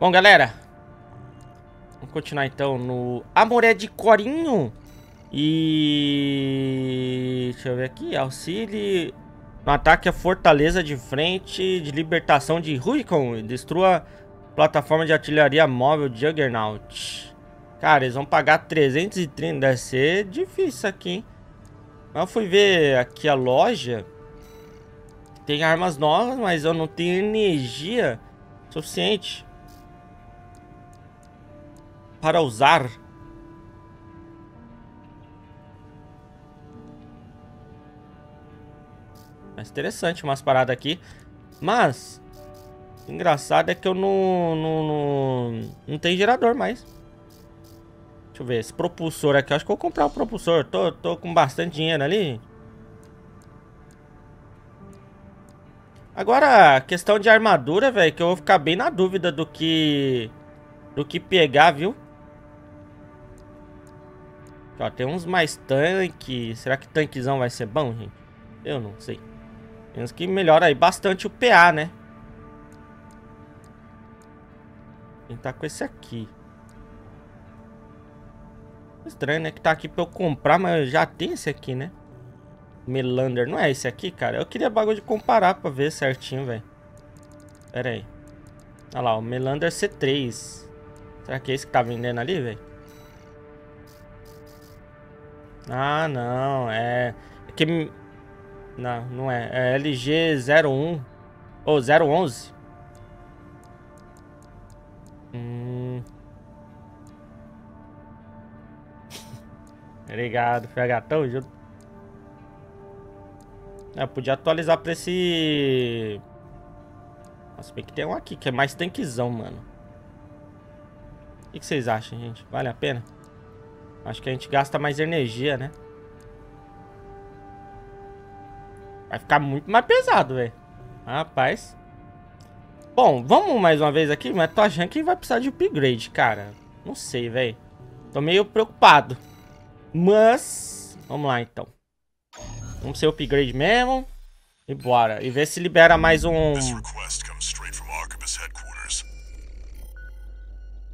Bom, galera. Vamos continuar então no Amoré de Corinho. E... Deixa eu ver aqui. Auxilie no ataque à fortaleza de frente de libertação de Rubicon. Destrua plataforma de artilharia móvel Juggernaut. Cara, eles vão pagar 330. Deve ser difícil aqui, hein? Mas eu fui ver aqui a loja. Tem armas novas, mas eu não tenho energia suficiente para usar. Mas interessante umas paradas aqui. Mas, engraçado é que eu não, não, não, não tem gerador mais. Deixa eu ver, esse propulsor aqui, acho que eu vou comprar o propulsor. Tô, tô com bastante dinheiro ali. Agora, questão de armadura, velho, que eu vou ficar bem na dúvida do que... Do que pegar, viu? Ó, tem uns mais tanque. Será que tanquezão vai ser bom, gente? Eu não sei. Menos que melhora aí bastante o PA, né? Que tá com esse aqui. Estranho, né? Que tá aqui pra eu comprar, mas já tem esse aqui, né? Melander. Não é esse aqui, cara? Eu queria bagulho de comparar pra ver certinho, velho. Pera aí. Olha lá, o Melander C3. Será que é esse que tá vendendo ali, velho? Ah, não. É... que... Não, não é. É LG01. Ou oh, 011. Hum... Obrigado, FH. Tamo junto. Eu podia atualizar pra esse... Nossa, bem que tem um aqui, que é mais tanquezão, mano. O que vocês acham, gente? Vale a pena? Acho que a gente gasta mais energia, né? Vai ficar muito mais pesado, velho. Rapaz. Bom, vamos mais uma vez aqui, mas tô achando que vai precisar de upgrade, cara. Não sei, velho. Tô meio preocupado. Mas, vamos lá então. Vamos ser upgrade mesmo. E bora. E ver se libera mais um...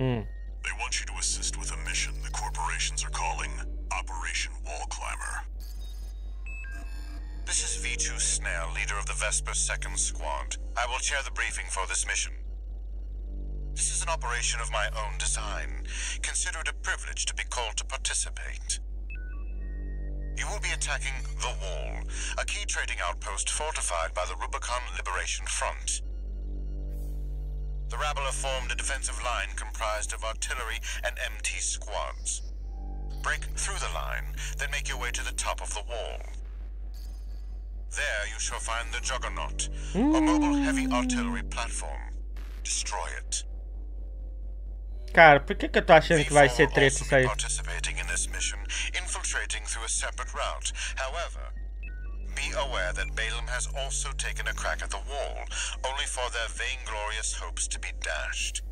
Hum. This is V2 Snell, leader of the Vesper 2nd Squad. I will chair the briefing for this mission. This is an operation of my own design. Consider it a privilege to be called to participate. You will be attacking The Wall, a key trading outpost fortified by the Rubicon Liberation Front. The Rabble have formed a defensive line comprised of artillery and MT squads. Break through the line, then make your way to the top of the wall. There you shall find the Juggernaut, a hmm. mobile heavy artillery platform. Destroy it. Cara, por que, que eu tô achando que vai ser treta isso aí? participating in this mission, infiltrating through a separate route. However, be aware that Balaam has also taken a crack at the wall, only for their vainglorious hopes to be dashed.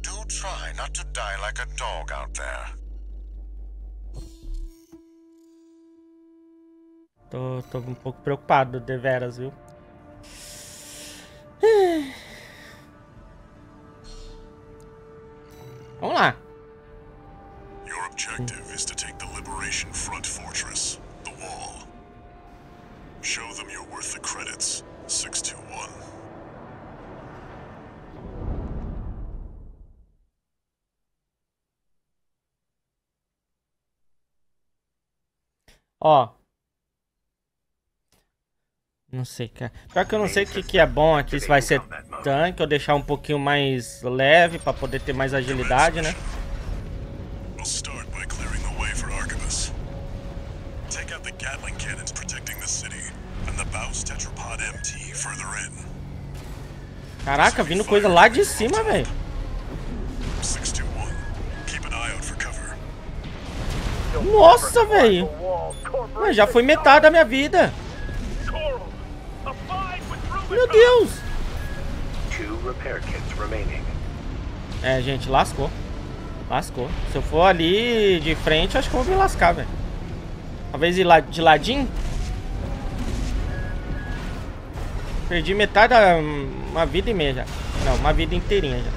Do try not to die like a dog out there. Tô, tô um pouco preocupado, deveras, viu? Vamos lá. Your objective is to take the Liberation Front Fortress, the Wall. Show them you're worth the credits, 621. Ó, não sei, cara. Pior que eu não sei o que, que é bom aqui, se vai ser tanque ou deixar um pouquinho mais leve pra poder ter mais agilidade, né? Caraca, vindo coisa lá de cima, velho. Nossa, velho. Já foi metade da minha vida. Meu Deus! É, gente, lascou. Lascou. Se eu for ali de frente, acho que eu vou me lascar, velho. Talvez ir de ladinho. Perdi metade da... Uma vida e meia já. Não, uma vida inteirinha já.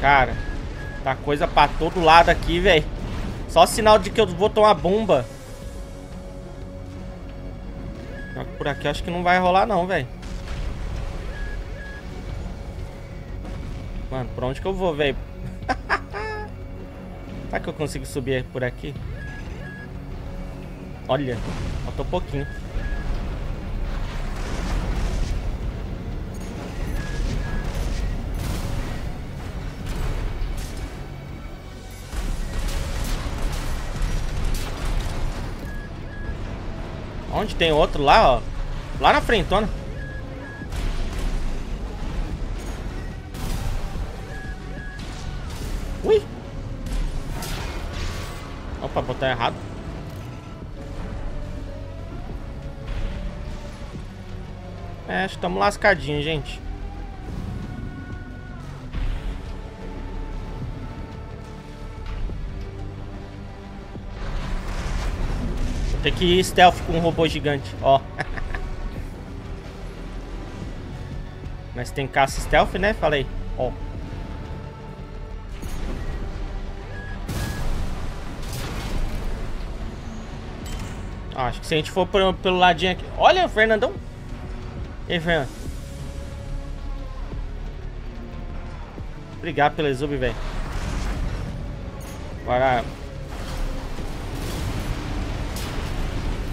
Cara, tá coisa pra todo lado aqui, velho. Só sinal de que eu vou tomar bomba. Por aqui acho que não vai rolar não, velho. Mano, por onde que eu vou, velho? Será que eu consigo subir por aqui? Olha, faltou pouquinho. Onde tem outro lá, ó? Lá na frentona. Ui! Opa, botar errado. É, estamos lascadinhos, gente. Tem que ir stealth com um robô gigante, ó. Mas tem caça stealth, né? Falei, ó. Acho que se a gente for pelo ladinho aqui... Olha, Fernandão. E aí, Fernando? Obrigado pelo exub, velho. Agora...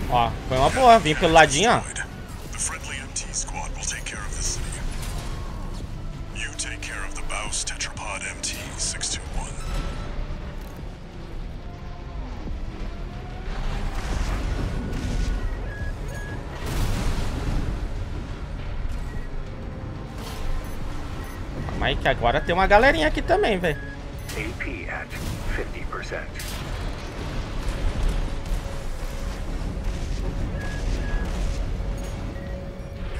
Ó, foi uma boa. Vim pelo ladinho, ó. Mas que agora tem uma galerinha aqui também, velho. AP at 50%.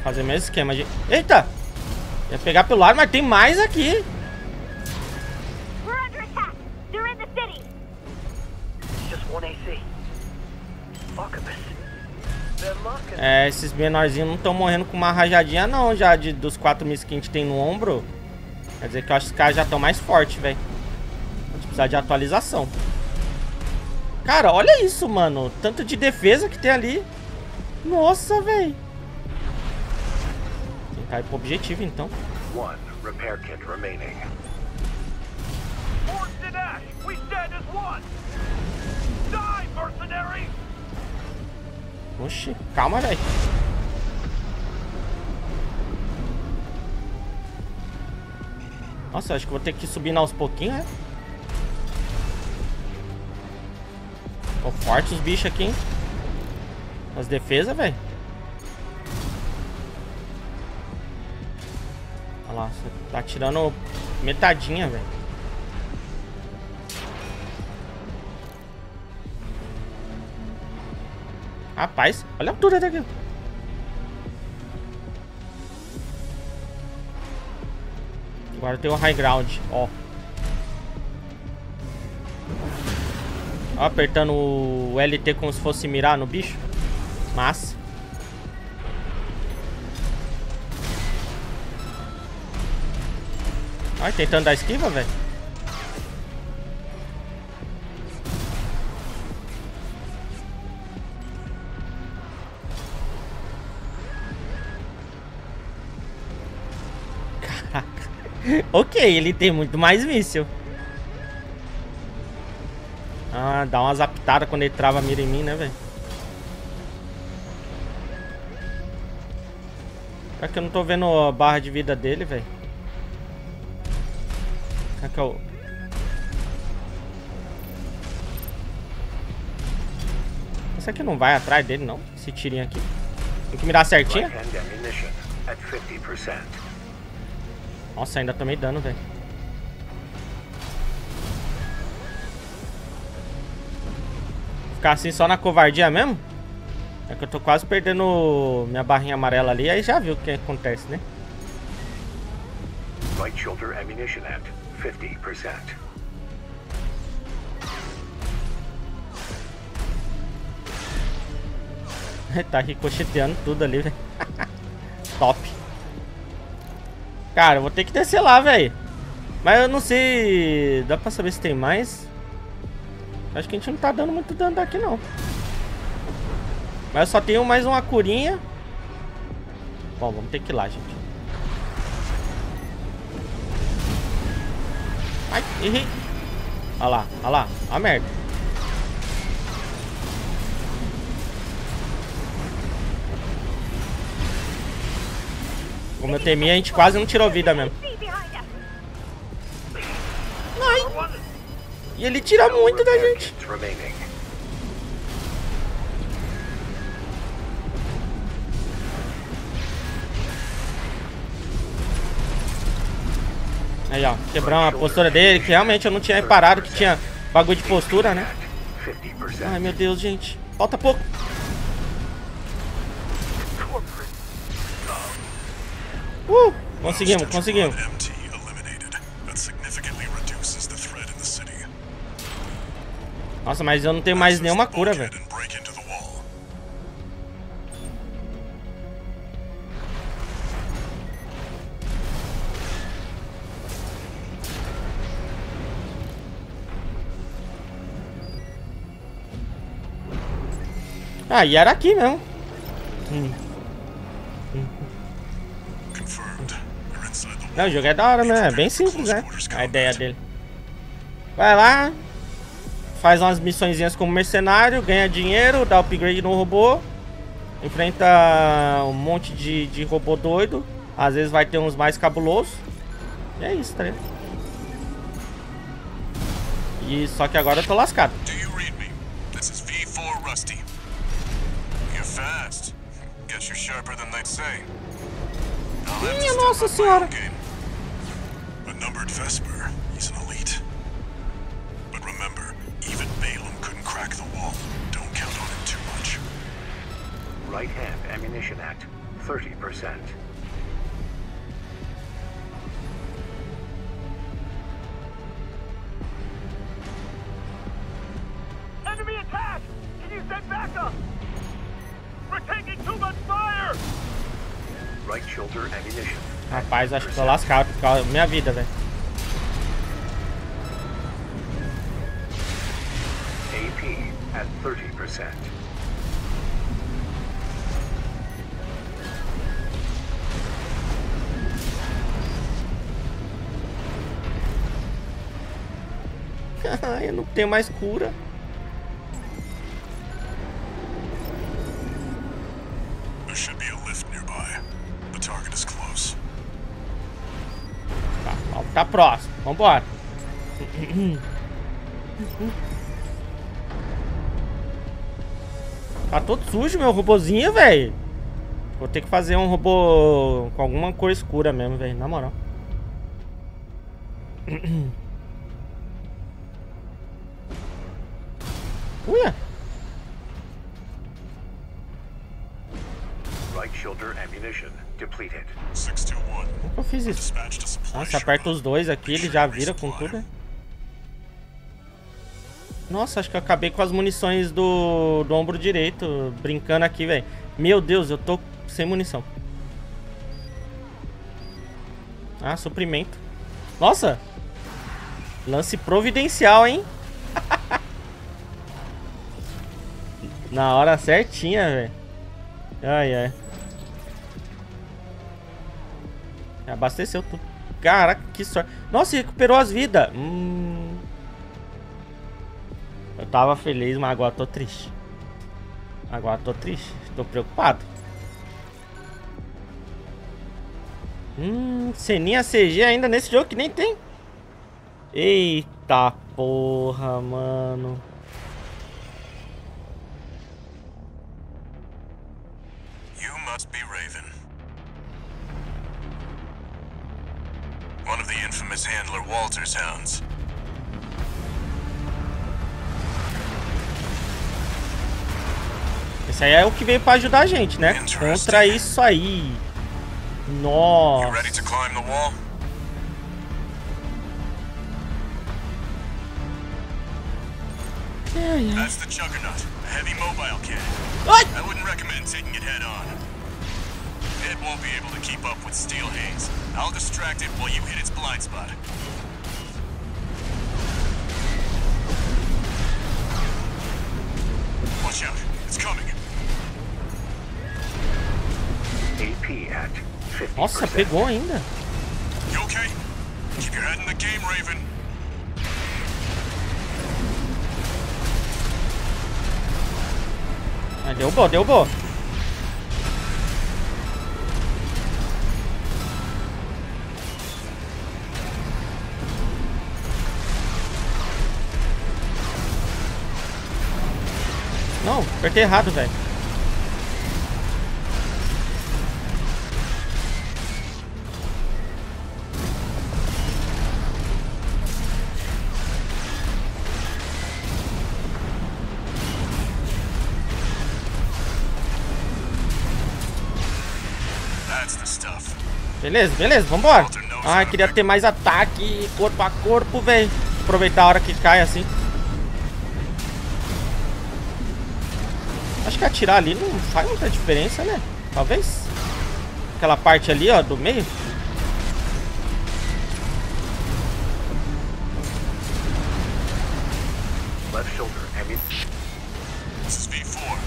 Fazer o mesmo esquema de... Eita! Ia pegar pelo lado, mas tem mais aqui. É, esses menorzinhos não estão morrendo com uma rajadinha não, já de, dos 4 mil que a gente tem no ombro. Quer dizer que eu acho que os caras já estão mais fortes, velho. Vamos precisar de atualização. Cara, olha isso, mano. Tanto de defesa que tem ali. Nossa, velho. Tentar ir pro objetivo, então. One repair kit remaining. We stand as one. Die, mercenary! Oxi, calma, velho. Nossa, acho que vou ter que subir aos pouquinhos, né? Ficou forte os bichos aqui, hein? As defesas, velho. Lá, você tá tirando metadinha, velho. Rapaz, olha a altura daqui. Agora tem o high ground, ó. ó. Apertando o LT como se fosse mirar no bicho. Massa. Ai, tentando dar esquiva, velho. ok, ele tem muito mais míssil. Ah, dá umas apitadas quando ele trava a mira em mim, né, velho? É que eu não tô vendo a barra de vida dele, velho. Que eu... Esse aqui não vai atrás dele, não. Esse tirinho aqui. Tem que mirar certinho. Nossa, ainda tomei dano, velho. Ficar assim só na covardia mesmo? É que eu tô quase perdendo minha barrinha amarela ali, aí já viu o que acontece, né? Right shoulder ammunition at 50%. tá ricocheteando tudo ali, velho. Top. Cara, eu vou ter que descer lá, velho. Mas eu não sei... Dá pra saber se tem mais? Acho que a gente não tá dando muito dano daqui, não. Mas eu só tenho mais uma curinha. Bom, vamos ter que ir lá, gente. Ai, errei. Olha lá, olha lá. Olha a merda. Como eu temia, a gente quase não tirou vida mesmo. Ai. E ele tira muito da gente. Aí, ó, quebrar a postura dele, que realmente eu não tinha reparado que tinha bagulho de postura, né? Ai, meu Deus, gente. Falta pouco. Uh, conseguimos, conseguimos. Nossa, mas eu não tenho mais nenhuma cura, velho. Ah, e era aqui mesmo. Hum. Não, o jogo é da hora, né? É bem simples, né? A ideia dele. Vai lá, faz umas missõezinhas como mercenário, ganha dinheiro, dá upgrade no robô, enfrenta um monte de, de robô doido, às vezes vai ter uns mais cabulosos. E é isso, tá ligado? E só que agora eu tô lascado. Minha nossa senhora! outnumbered Vesper, he's an elite. But remember, even Balaam couldn't crack the wall. Don't count on him too much. Right hand ammunition at 30%. Rapaz, acho que tô lascado por causa da minha vida, velho. AP at 30%. eu não tenho mais cura. Vambora. Tá todo sujo meu robozinho, velho. Vou ter que fazer um robô com alguma cor escura mesmo, velho. Na moral. aperta os dois aqui, ele já vira com tudo. Nossa, acho que eu acabei com as munições do, do ombro direito, brincando aqui, velho. Meu Deus, eu tô sem munição. Ah, suprimento. Nossa! Lance providencial, hein? Na hora certinha, velho. Ai, ai. Abasteceu tudo. Caraca, que sorte. Nossa, recuperou as vidas. Hum... Eu tava feliz, mas agora tô triste. Agora tô triste. Tô preocupado. Hum, ceninha CG ainda nesse jogo que nem tem. Eita porra, mano. You must be Raven. One of the infamous handler Walter's hounds. Esse aí é o que veio pra ajudar a gente, né? Contra isso aí. Nossa. That's the Juggernaut, a heavy mobile cannon. I wouldn't recommend taking it head on. Won't be able to keep up with Steel Haze. I'll distract it while you hit its blind spot. Watch out. It's coming. AP at 50%. Nossa, pegou ainda. You okay? Keep your head in the game, Raven. Ah, deu boa, deu boa. Não, apertei errado, velho. Beleza, beleza, vambora. Ai, queria ter mais ataque corpo a corpo, velho. Aproveitar a hora que cai assim. Acho que atirar ali não faz muita diferença, né? Talvez. Aquela parte ali, ó, do meio. Left shoulder ammunition. This is V4.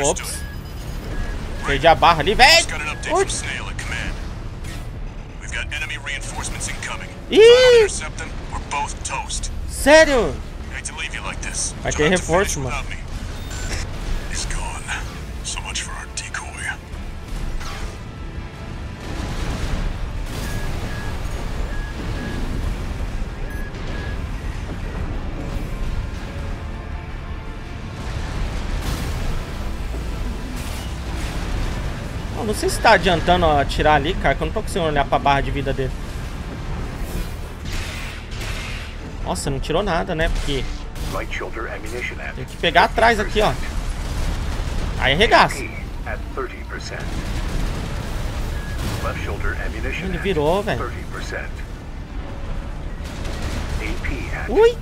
Ops. Understood. Perdi a barra ali, velho. Just got an update Ui. from Eu não sei se tá adiantando atirar ali, cara, que eu não tô conseguindo olhar pra barra de vida dele. Nossa, não tirou nada, né? Porque tem que pegar atrás aqui, ó. Aí arregaça. AP at 30%. Left shoulder ammunition Ele virou, velho. 30%. AP at Ui.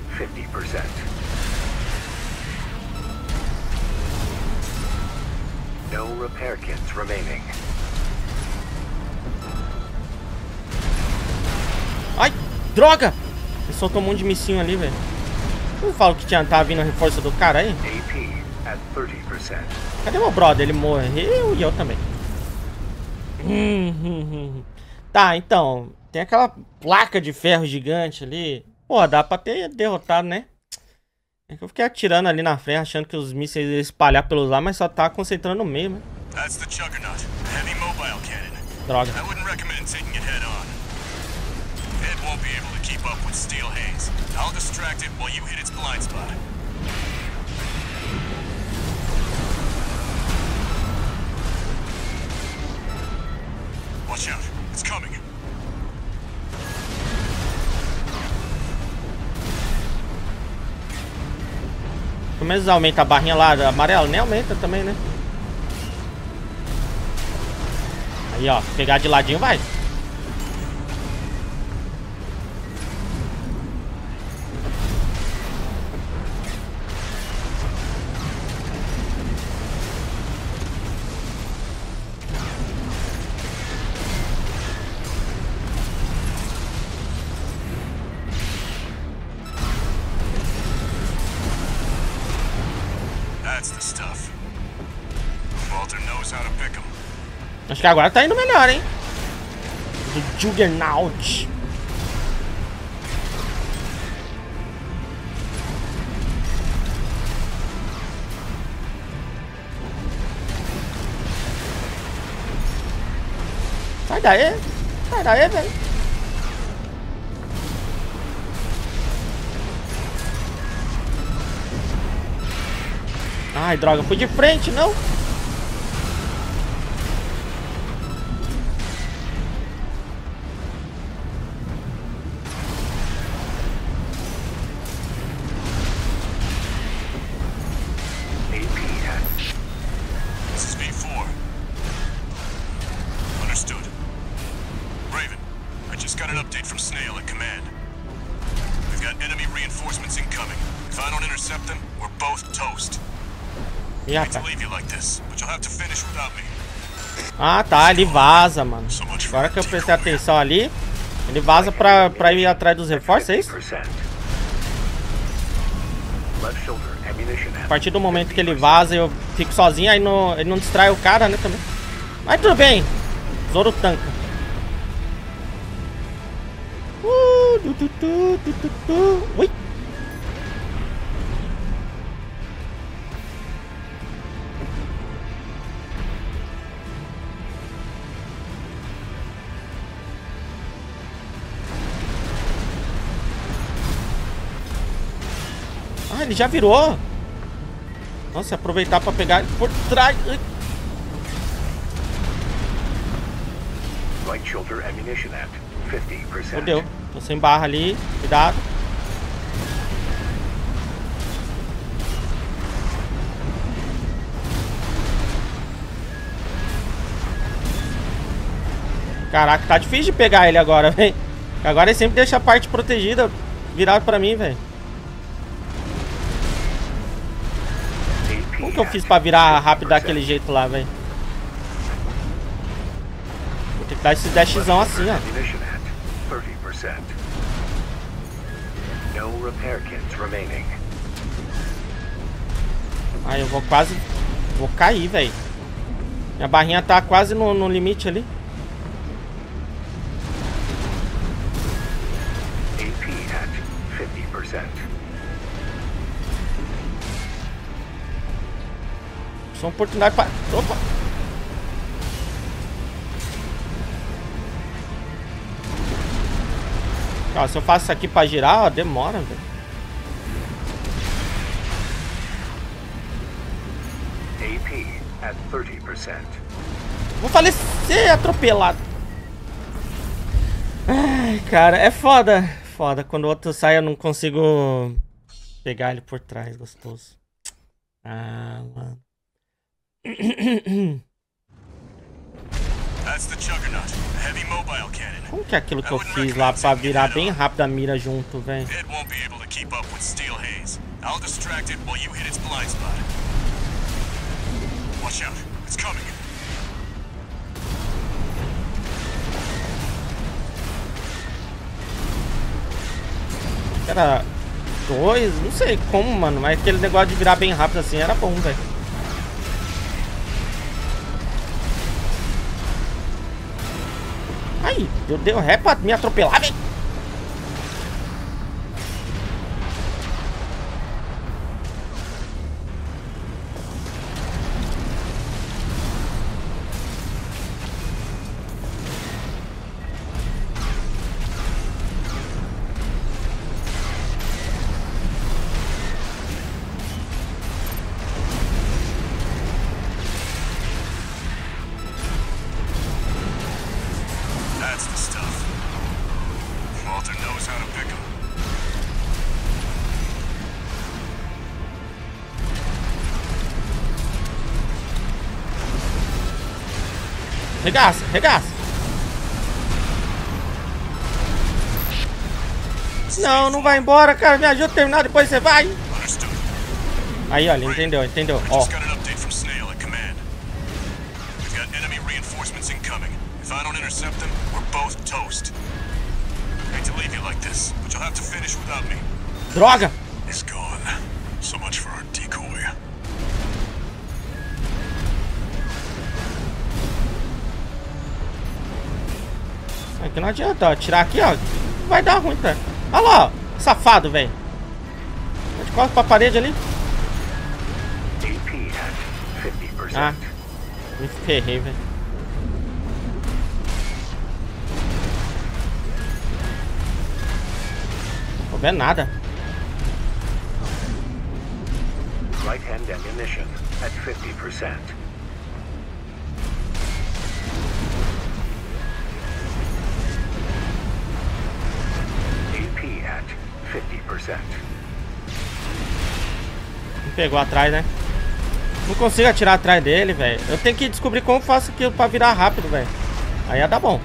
No repair kits remaining. Ai, droga! Ele soltou um monte de missinho ali, velho. Não falo que tinha, tava vindo a reforço do cara aí? AP at 30%. Cadê meu brother? Ele morreu e eu também. Tá, então. Tem aquela placa de ferro gigante ali. Pô, dá pra ter derrotado, né? É que eu fiquei atirando ali na frente, achando que os mísseis iam espalhar pelos lados, mas só tá concentrando no meio, né? Droga. I wouldn't recommend taking Pelo menos aumenta a barrinha lá amarela, nem aumenta também, né? Aí, ó, pegar de ladinho vai. Que agora tá indo melhor, hein? Do Juggernaut. Sai daí. Sai daí, velho. Ai, droga, fui de frente, não? Ah, tá, ele vaza, mano. Agora que eu prestei atenção ali, ele vaza pra, pra ir atrás dos reforços, é isso? 50%. Left shoulder ammunition A partir do momento que ele vaza, eu fico sozinho, aí não, ele não distrai o cara, né, também. Mas tudo bem. Zoro tanca. Uh. Ui. Ele já virou. Nossa, aproveitar pra pegar ele por trás. Shoulder ammunition 50%. Fodeu. Tô sem barra ali. Cuidado. Caraca, tá difícil de pegar ele agora, velho. Agora ele sempre deixa a parte protegida virada pra mim, velho. Como que eu fiz pra virar rápido 50%. daquele jeito lá, velho? Vou ter que dar esse dashzão assim, ó. Ammunition at 30%. No repair kits remaining. Aí eu vou quase. Vou cair, velho. Minha barrinha tá quase no, no limite ali. Só uma oportunidade pra. Opa! Ó, se eu faço isso aqui pra girar, ó, demora, velho. AP at 30%. Vou falecer atropelado. Ai, cara, é foda. Foda. Quando o outro sai, eu não consigo pegar ele por trás. Gostoso. Ah, mano. Como que é aquilo que eu fiz lá pra virar bem rápido a mira junto, velho? I'll distract it while you hit its blind spot. Watch out, it's coming. Era dois, não sei como, mano, mas aquele negócio de virar bem rápido assim era bom, velho. Aí, eu dei o ré pra me atropelar, velho. Regaça, regaça. Não, não vai embora, cara. Me ajuda a terminar, depois você vai. Aí, olha, entendeu, entendeu. Ó, Just Aqui não adianta, ó. Tirar aqui, ó. Vai dar ruim, cara. Olha lá, ó. Safado, velho. Tá de costas pra parede ali. AP at 50%. Ah. Me ferrei, velho. Não tô vendo nada. Right hand ammunition at 50%. Me pegou atrás, né? Não consigo atirar atrás dele, velho. Eu tenho que descobrir como faço aquilo pra virar rápido, velho. Aí ia dar bom.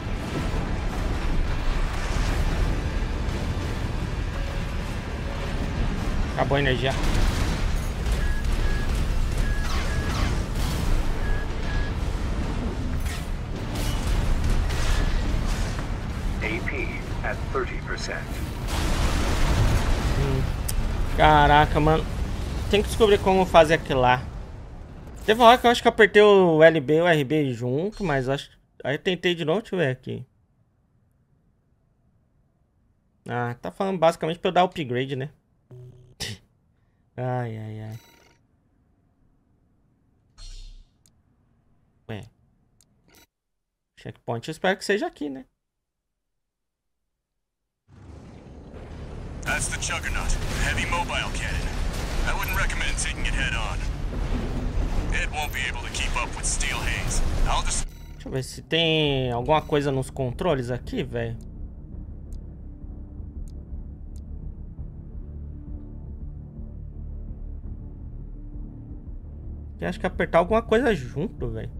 Acabou a energia. AP at 30%. Caraca, mano. tem que descobrir como fazer aquilo lá. Teve uma hora que eu acho que eu apertei o LB e o RB junto, mas acho. Aí eu tentei de novo, deixa eu ver aqui. Ah, tá falando basicamente pra eu dar upgrade, né? ai, ai, ai. Ué. Checkpoint, eu espero que seja aqui, né? That's the Juggernaut, heavy mobile cannon. I wouldn't recommend taking it head on. It won't be able to keep up with Steel Haze. I'll just... Deixa eu ver se tem alguma coisa nos controles aqui, velho. Acho que apertar alguma coisa junto, velho.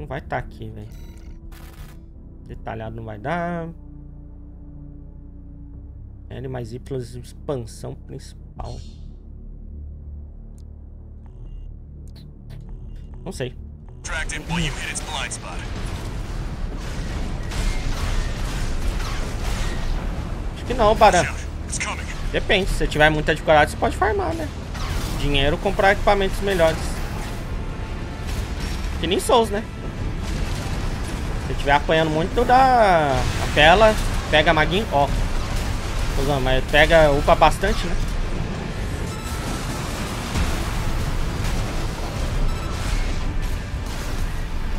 Não vai estar tá aqui, velho. Detalhado não vai dar. L mais Y expansão principal. Não sei. Acho que não, Baran. Depende, se você tiver muita dificuldade, você pode farmar, né? Dinheiro comprar equipamentos melhores. Que nem Souls, né? Se estiver apanhando muito, dá apela, pega maguinho, ó. Usando, mas pega, upa bastante, né?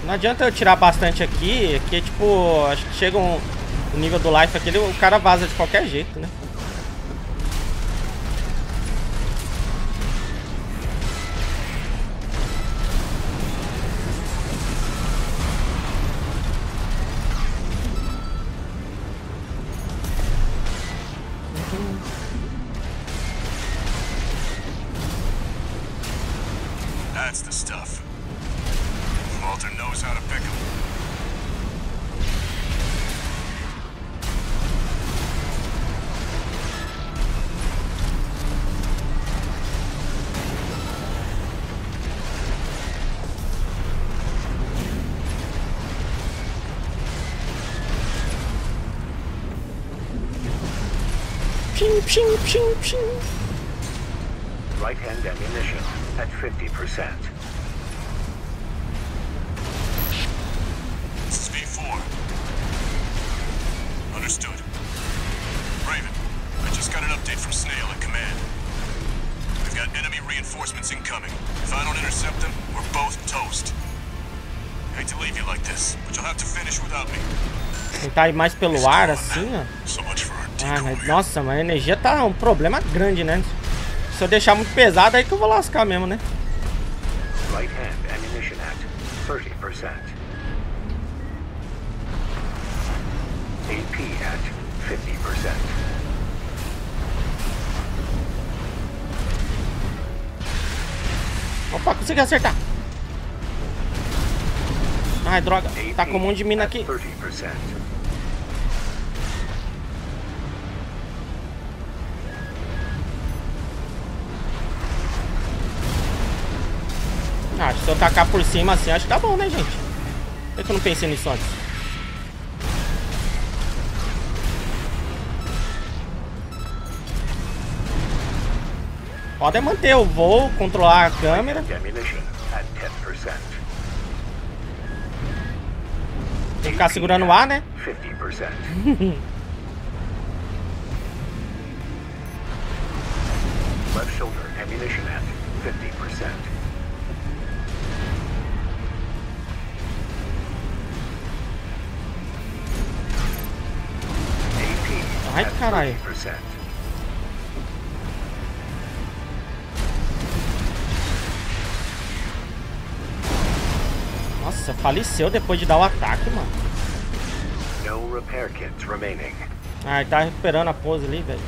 Não adianta eu tirar bastante aqui, que tipo, acho que chega um, nível do life aquele, o cara vaza de qualquer jeito, né? Tentar ir mais pelo ar assim, ó. Ah, mas, nossa, mas a energia tá um problema grande, né? Se eu deixar muito pesado, aí que eu vou lascar mesmo, né? Right hand ammunition at 30%. AP at 50%. Opa, consegui acertar. Ai, droga. Tá com um monte de mina aqui. 30%. Eu tacar por cima assim, acho que tá bom, né, gente? Por que eu não pensei nisso antes? Pode manter o voo, controlar a câmera. Tem que ficar segurando o ar, né? caralho. Nossa, faleceu depois de dar o ataque, mano. No repair kits remaining. Ah, ele tá recuperando a pose ali, velho.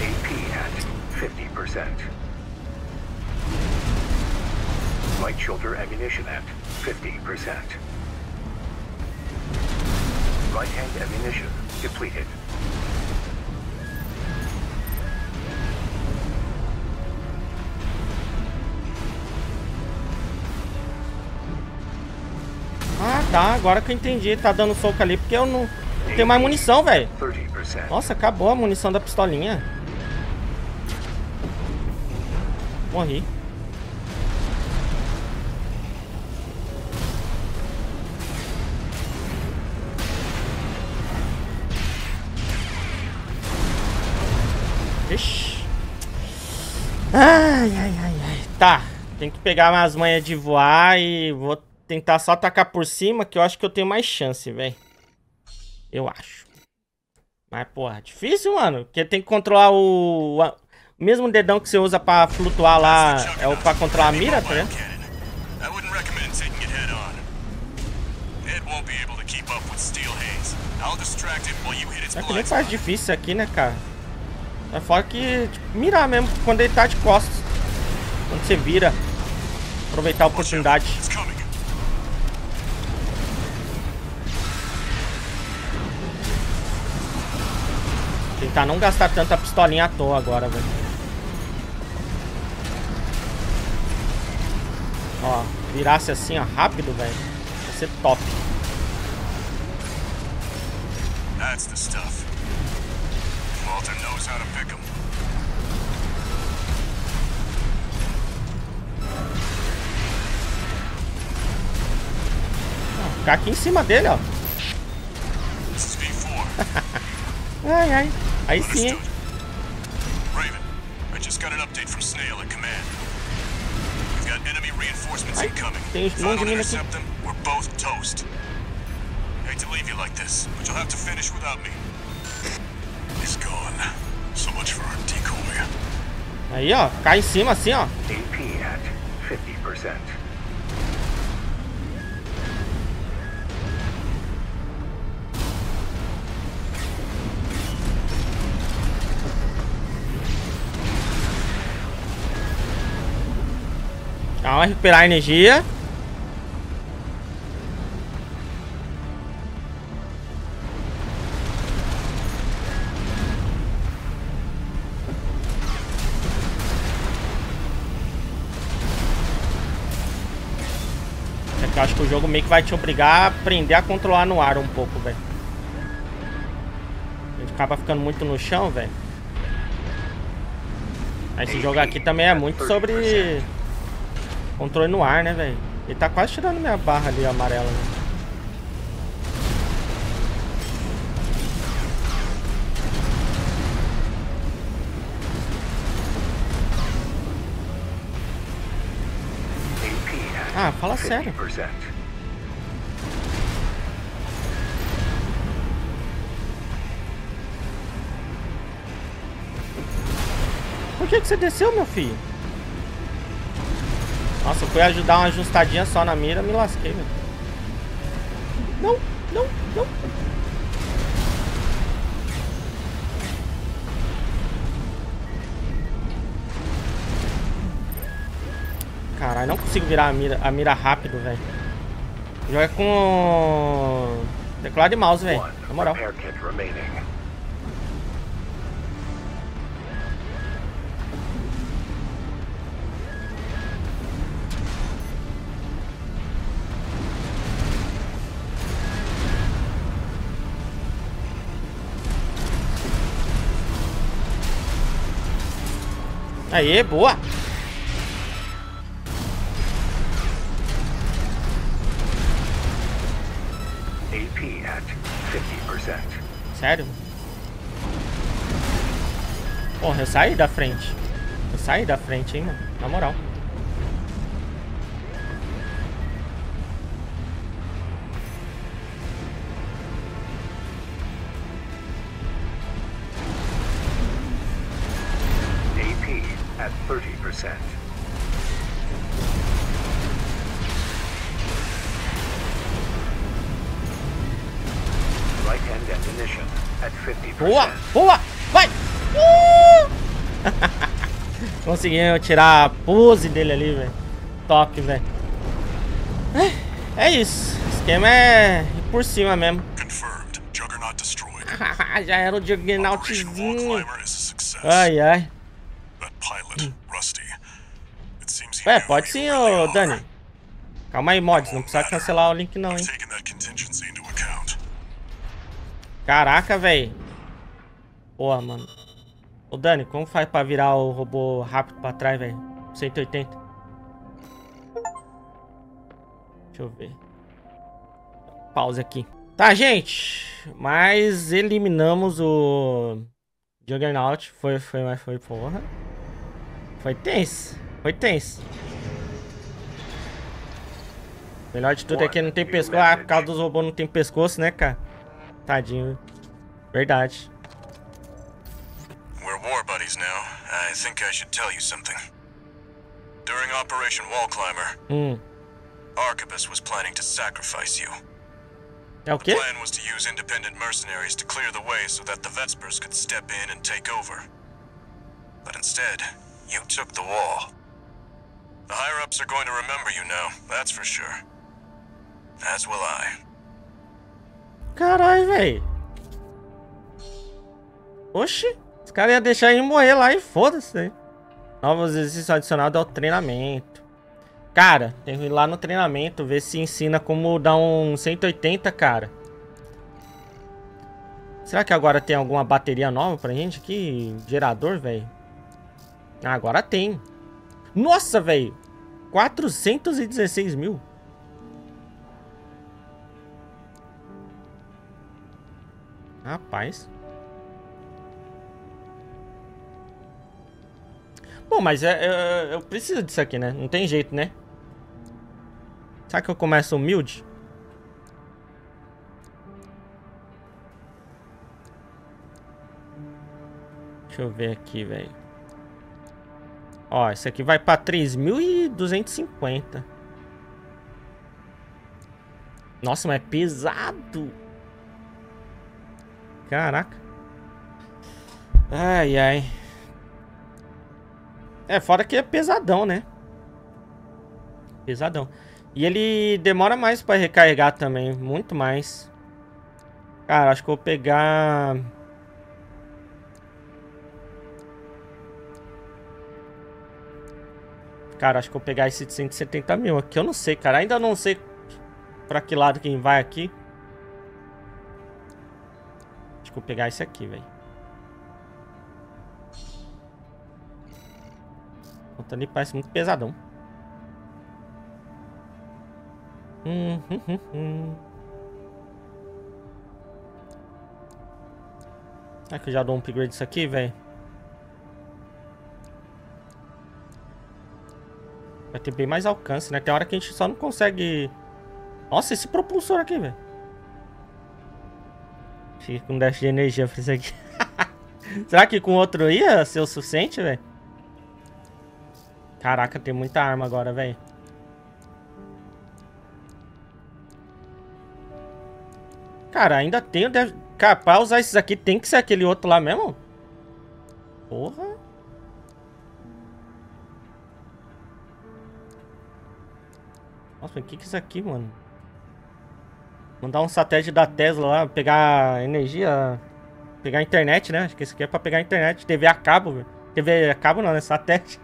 AP at 50%. Right shoulder ammunition at 50%. Right hand ammunition depleted. tá, agora que eu entendi. Tá dando soco ali porque eu não, não tenho mais munição, velho. 30%. Nossa, acabou a munição da pistolinha. Morri. Ai, ai, ai, ai. Tá. Tem que pegar minhas manhas de voar e vou tentar só atacar por cima, que eu acho que eu tenho mais chance, velho. Eu acho. Mas, porra, difícil, mano. Porque tem que controlar o... O mesmo dedão que você usa pra flutuar lá é o pra controlar a mira, tá ligado? I wouldn't recommend taking it head on. It won't be able to keep up with Steel Haze. I'll distract it while you hit its É que nem faz difícil isso aqui, né, cara? É fora que, tipo, mirar mesmo quando ele tá de costas. Quando você vira. Aproveitar a oportunidade. Tentar não gastar tanta pistolinha à toa agora, velho. Ó, virasse assim, ó, rápido, velho. Vai ser top. That's the stuff. Walter how to pick 'em. Ó, ficar aqui em cima dele, ó. This is V4. Ai, ai. Aí sim, hein? Raven, I just got an update from Snail at command. We've got enemy reinforcements incoming. If I don't intercept them, we're both toast. Hate to leave you like this, but you'll have to finish without me. He's gone. So much for our decoy. Aí, ó. Cai em cima assim, ó. At 50%. Calma, recuperar a energia. O jogo meio que vai te obrigar a aprender a controlar no ar um pouco, velho. A gente acaba ficando muito no chão, velho. Esse jogo aqui também é muito sobre controle no ar, né, velho? Ele tá quase tirando minha barra ali amarela, né? Ah, fala sério. 50%. Por que, que você desceu, meu filho? Nossa, eu fui ajudar uma ajustadinha só na mira, me lasquei, velho. Não, não, não. Caralho, não consigo virar a mira, a mira rápido, velho. Joga com teclado e mouse, velho. Na moral. Aê, boa. Sério? Porra, eu saí da frente. Eu saí da frente, hein, mano. Na moral. AP at 30%. Boa, boa, vai! Uh! Conseguimos tirar a pose dele ali, velho. Top, velho. É, é isso. O esquema é por cima mesmo. Já era o Juggernautzinho. Ai, ai. Knew pode sim, ô. Dani. Calma aí, mods. Não precisa cancelar o link não, hein. Caraca, velho. Porra, mano. Ô, Dani, como faz pra virar o robô rápido pra trás, velho? 180. Deixa eu ver. Pause aqui. Tá, gente. Mas eliminamos o Juggernaut. Foi, foi, mas foi, porra. Foi tenso. Foi tenso. Melhor de tudo é que não tem pescoço. Ah, por causa dos robôs não tem pescoço, né, cara? Tadinho. Verdade. We're war buddies now. I think I should tell you something. During Operation Wall Climber, Hum. Arquebus was planning to sacrifice you. É o quê? The plan was to use independent mercenaries to clear the way so that the Vespers could step in and take over. But instead, you took the wall. The higher ups are going to remember you now, that's for sure. As will I. Caralho, velho. Oxi. Os caras iam deixar ele morrer lá e foda-se. né? Novos exercícios adicionados ao treinamento. Cara, tem que ir lá no treinamento, ver se ensina como dar um 180, cara. Será que agora tem alguma bateria nova pra gente aqui? Gerador, velho? Ah, agora tem. Nossa, velho. 416 mil. Rapaz. Bom, mas é, é- eu preciso disso aqui, né? Não tem jeito, né? Será que eu começo humilde? Deixa eu ver aqui, velho. Ó, esse aqui vai pra 3.250. Nossa, mas é pesado. Caraca. Ai, ai. É, fora que é pesadão, né? Pesadão. E ele demora mais pra recarregar também. Muito mais. Cara, acho que eu vou pegar... Cara, acho que eu vou pegar esse de 170 mil aqui. Eu não sei, cara. Ainda não sei pra que lado quem vai aqui. Acho que eu vou pegar esse aqui, velho. O Tani parece muito pesadão. Hum, hum, hum, hum. Será que eu já dou um upgrade disso aqui, velho? Vai ter bem mais alcance, né? Tem hora que a gente só não consegue... Nossa, esse propulsor aqui, velho. Fica com dash de energia pra isso aqui. Será que com outro ia ser o suficiente, velho? Caraca, tem muita arma agora, velho. Cara, ainda tem o dash... Cara, pra usar esses aqui tem que ser aquele outro lá mesmo? Porra. Nossa, o que que é isso aqui, mano? Mandar um satélite da Tesla lá, pegar energia, pegar internet, né? Acho que esse aqui é pra pegar internet, TV a cabo, velho. TV a cabo não, né? Satélite.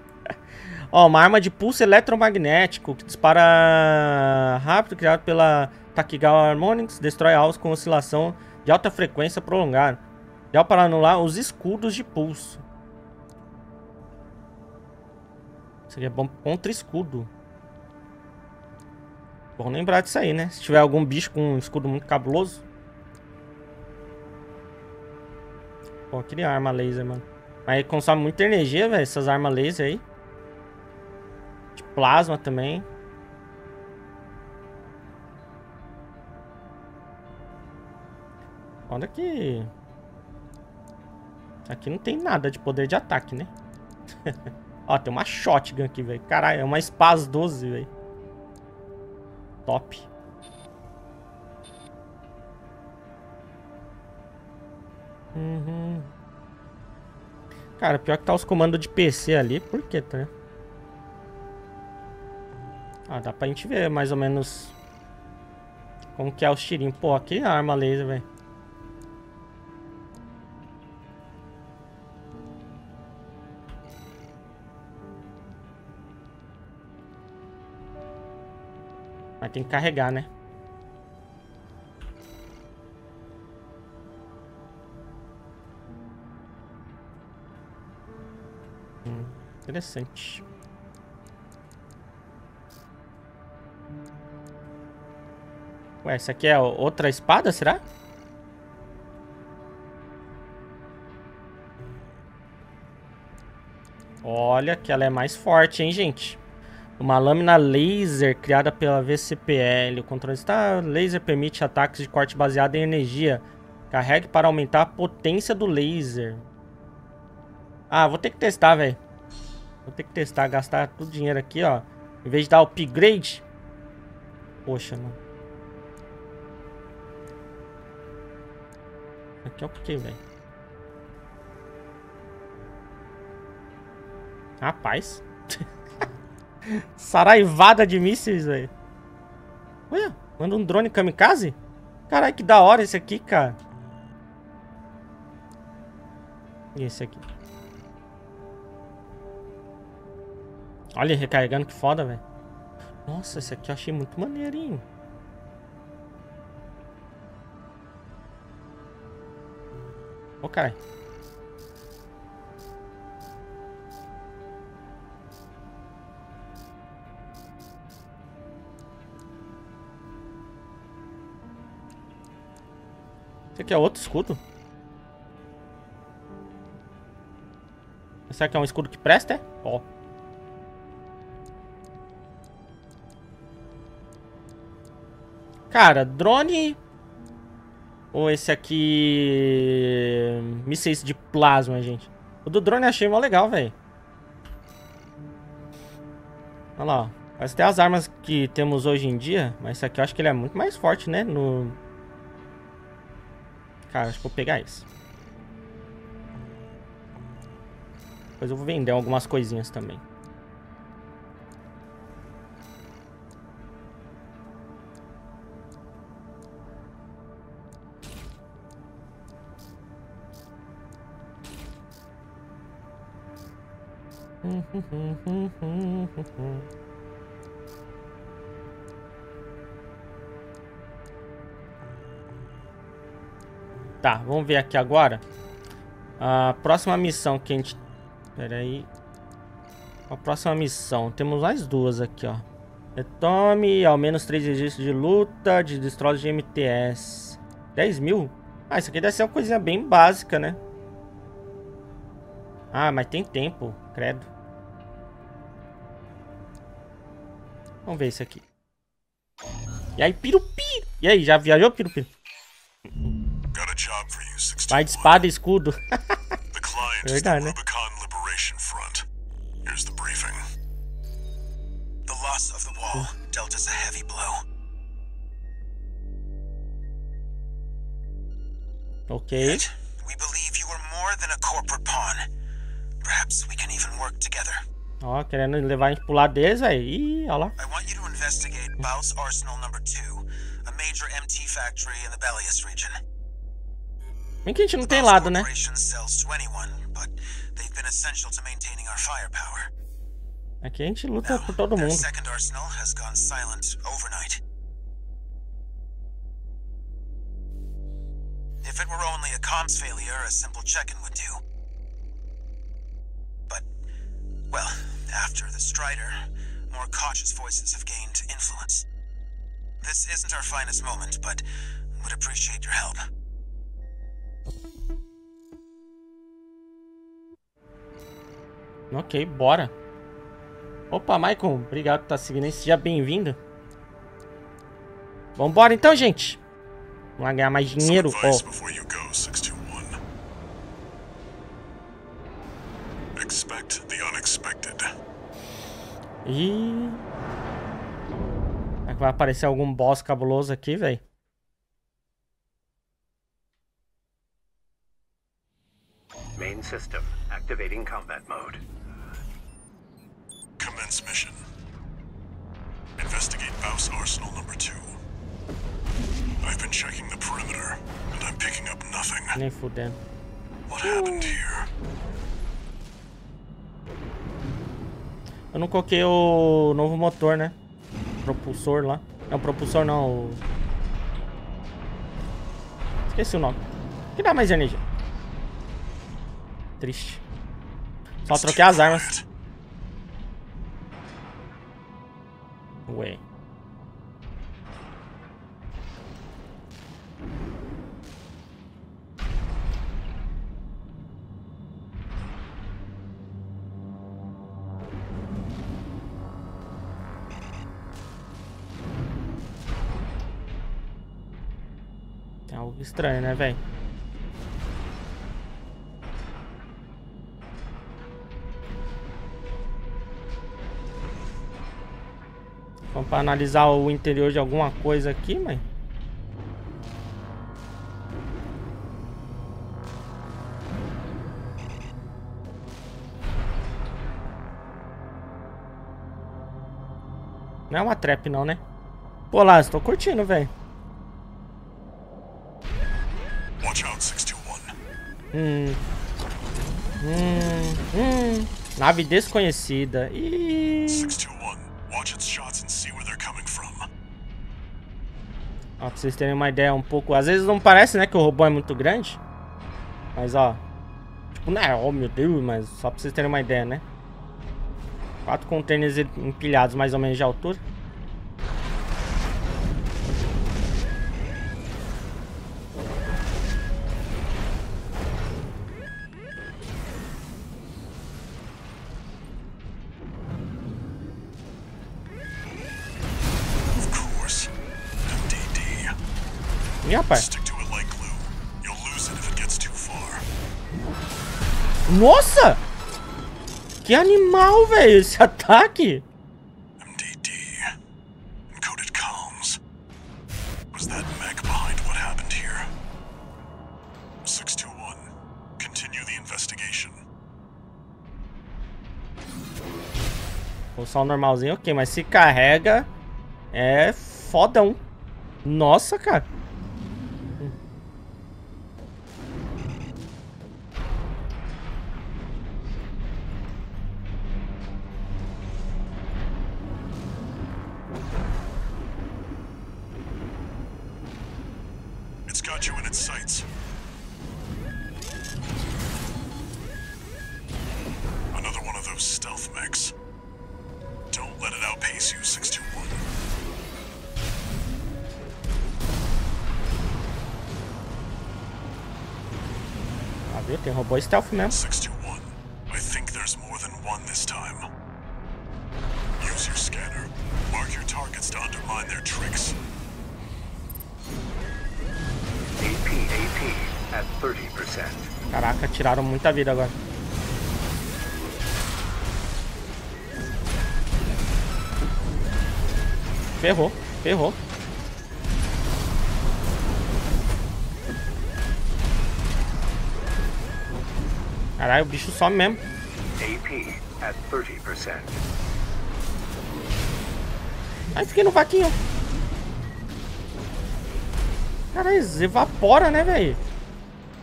Ó, uma arma de pulso eletromagnético que dispara rápido, criado pela Takigawa Harmonix, destrói alvos com oscilação de alta frequência prolongada. Ideal para anular os escudos de pulso. Seria bom contra escudo. Bom lembrar disso aí, né? Se tiver algum bicho com um escudo muito cabuloso. Pô, queria arma laser, mano. Mas consome muita energia, velho, essas armas laser aí. De plasma também. Olha que... Aqui não tem nada de poder de ataque, né? Ó, tem uma shotgun aqui, velho. Caralho, é uma Spaz 12, velho. Top. Uhum. Cara, pior que tá os comandos de PC ali. Por que, tá? Ah, dá pra gente ver mais ou menos como que é os tirinhos. Pô, aqui é arma laser, velho. Mas tem que carregar, né? Hum, interessante. Ué, essa aqui é outra espada, será? Olha que ela é mais forte, hein, gente? Uma lâmina laser criada pela VCPL. O controle está laser permite ataques de corte baseado em energia. Carregue para aumentar a potência do laser. Ah, vou ter que testar, velho. Vou ter que testar, gastar todo o dinheiro aqui, ó. Em vez de dar upgrade. Poxa, mano. Aqui é o que, velho? Rapaz. Saraivada de mísseis, velho. Olha, manda um drone kamikaze? Caralho, que da hora esse aqui, cara. E esse aqui? Olha, recarregando, que foda, velho. Nossa, esse aqui eu achei muito maneirinho. Ô, oh, caralho. Esse aqui é outro escudo? Será que é um escudo que presta? É? Ó. Cara, drone... Ou esse aqui... Mísseis de plasma, gente. O do drone achei mó legal, velho. Olha lá, ó. Parece até as armas que temos hoje em dia. Mas esse aqui eu acho que ele é muito mais forte, né? No... Cara, acho que vou pegar esse. Depois eu vou vender algumas coisinhas também. Tá, vamos ver aqui agora. A próxima missão que a gente... Pera aí. A próxima missão. Temos mais duas aqui, ó. Retome ao menos três registros de luta, de destroços de MTS. 10 mil? Ah, isso aqui deve ser uma coisinha bem básica, né? Ah, mas tem tempo, credo. Vamos ver isso aqui. E aí, Pirupi! E aí, já viajou, Pirupi? Vai de espada e escudo. Verdade, né? The loss of the wall dealt us a heavy blow. Okay. Yet, we believe you are more than a corporate pawn. Perhaps we can even work together. Ó, querendo levar a gente pro lado deles, velho. Ih, olha lá. I want you to investigate Baus Arsenal number 2, a major MT factory in the Belius region. Bem que a gente não tem lado, né? Aqui a gente luta por todo mundo. If it were only a comms failure, a simple check-in would do. But, well, after the Strider, more cautious voices have gained influence. This isn't our finest moment, but would appreciate your help. Ok, bora. Opa, Michael, obrigado por estar tá seguindo aí. Seja bem-vindo. Vambora então, gente. Vamos lá ganhar mais dinheiro. Oh. Expect the unexpected. E Será que vai aparecer algum boss cabuloso aqui, velho? Main system activating combat mode. Commence mission. Investigate Baus Arsenal number two. I've been checking the perimeter, and I'm picking up nothing. Nem fudendo. What happened here? Eu não coloquei o novo motor, né? Propulsor lá. Não, propulsor não. o- Esqueci o nome. Que dá mais energia. Triste. Só troquei as armas. Ué. Estranho, né, velho? Vamos pra analisar o interior de alguma coisa aqui, mãe. Não é uma trap não, né? Pô, lá, estou curtindo, velho. Hum. Hum. Hum. Nave desconhecida. Ih. 621. Watch its shots and see where they're coming from. Ó, pra vocês terem uma ideia um pouco. Às vezes não parece, né, que o robô é muito grande. Mas ó. Tipo, não é, oh meu Deus, mas só pra vocês terem uma ideia, né? Quatro containers empilhados mais ou menos de altura. Too far. Nossa! Que animal, velho, esse ataque. MDD. Encoded comms. Was that mech behind what happened here? 621. Continue the investigation. O sol normalzinho, ok, mas se carrega é fodão. Nossa, cara. Stealth mesmo. 621. I think there's more than one this time. Use your scanner. Mark your targets to undermine their tricks. AP AP at 30%. Caraca, tiraram muita vida agora. Ferrou, ferrou. Caralho, o bicho some mesmo. AP at 30%. Aí fiquei no vaquinho. Caralho, evapora, né, velho?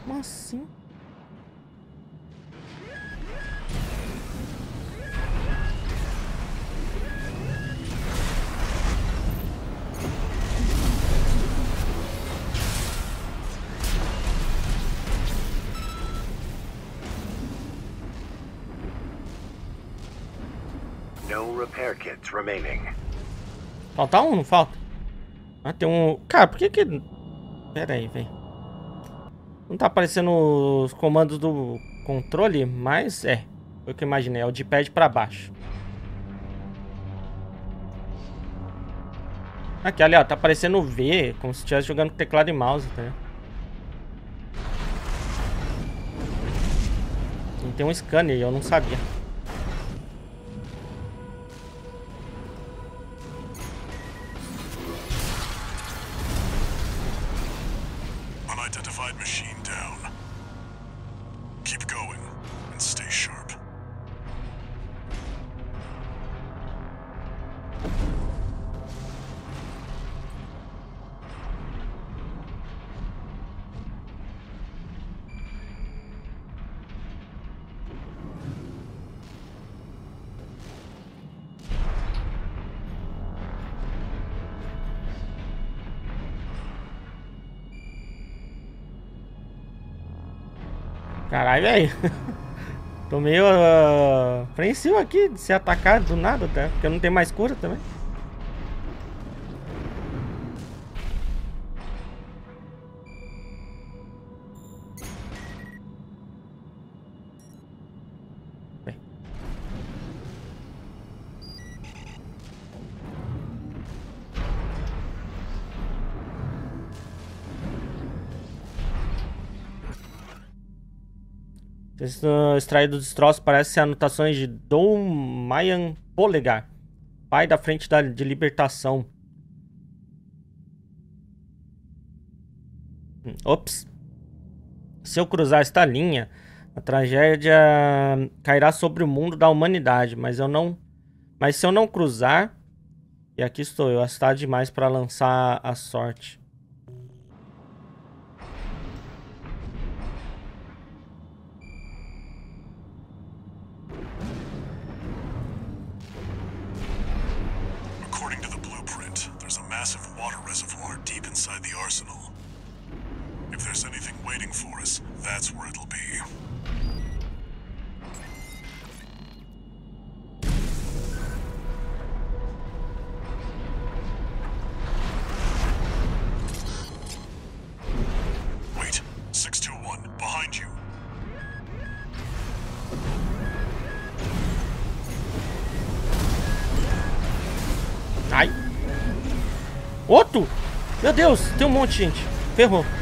Como Falta um, não falta? Ah, tem um... Cara, por que que... Pera aí, velho. Não tá aparecendo os comandos do controle, mas é. Foi o que eu imaginei, é o de pad pra baixo. Aqui, ali, ó, tá aparecendo o V, como se estivesse jogando com teclado e mouse, tá ligado? Tem um scanner, eu não sabia. Caralho, velho. Tô meio uh, apreensivo aqui de ser atacado do nada, tá? Porque eu não tenho mais cura também. Extraído dos destroços parecem ser anotações de Dom Mayan Polegar, pai da frente da, de libertação. Hum, ops. Se eu cruzar esta linha, a tragédia cairá sobre o mundo da humanidade, mas eu não. Mas se eu não cruzar, e aqui estou eu, está demais para lançar a sorte. Gente. Ferrou.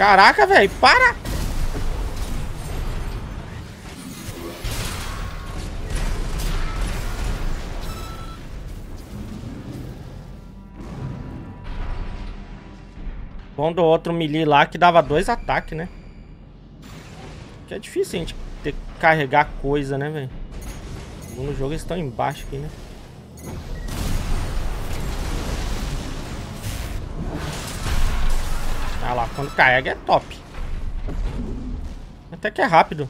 Caraca, velho, para! Quando o outro melee lá que dava dois ataques, né? Que é difícil a gente ter que carregar coisa, né, velho? No jogo eles estão embaixo aqui, né? Ah lá, quando carrega é top. Até que é rápido.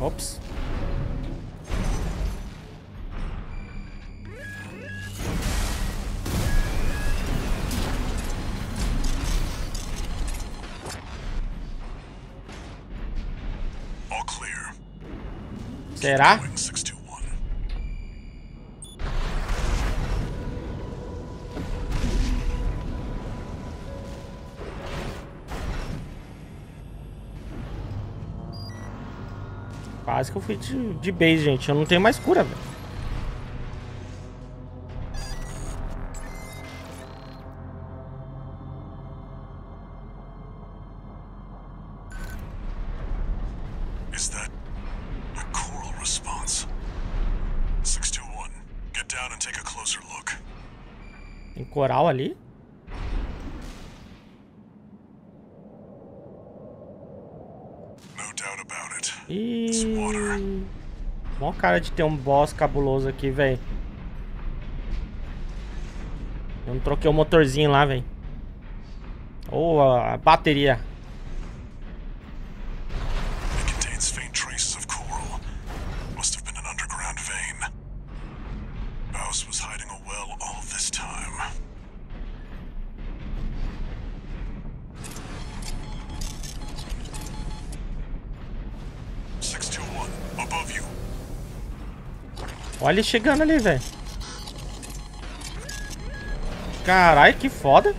Ops. Será? Quase que eu fui de, de base, gente. Eu não tenho mais cura, velho. Is that a coral response? 621, get down and take a closer look. Tem coral ali? E... Mó cara de ter um boss cabuloso aqui, velho. Eu não troquei o motorzinho lá, velho. Ou oh, a bateria. Olha ele chegando ali, velho. Caralho, que foda.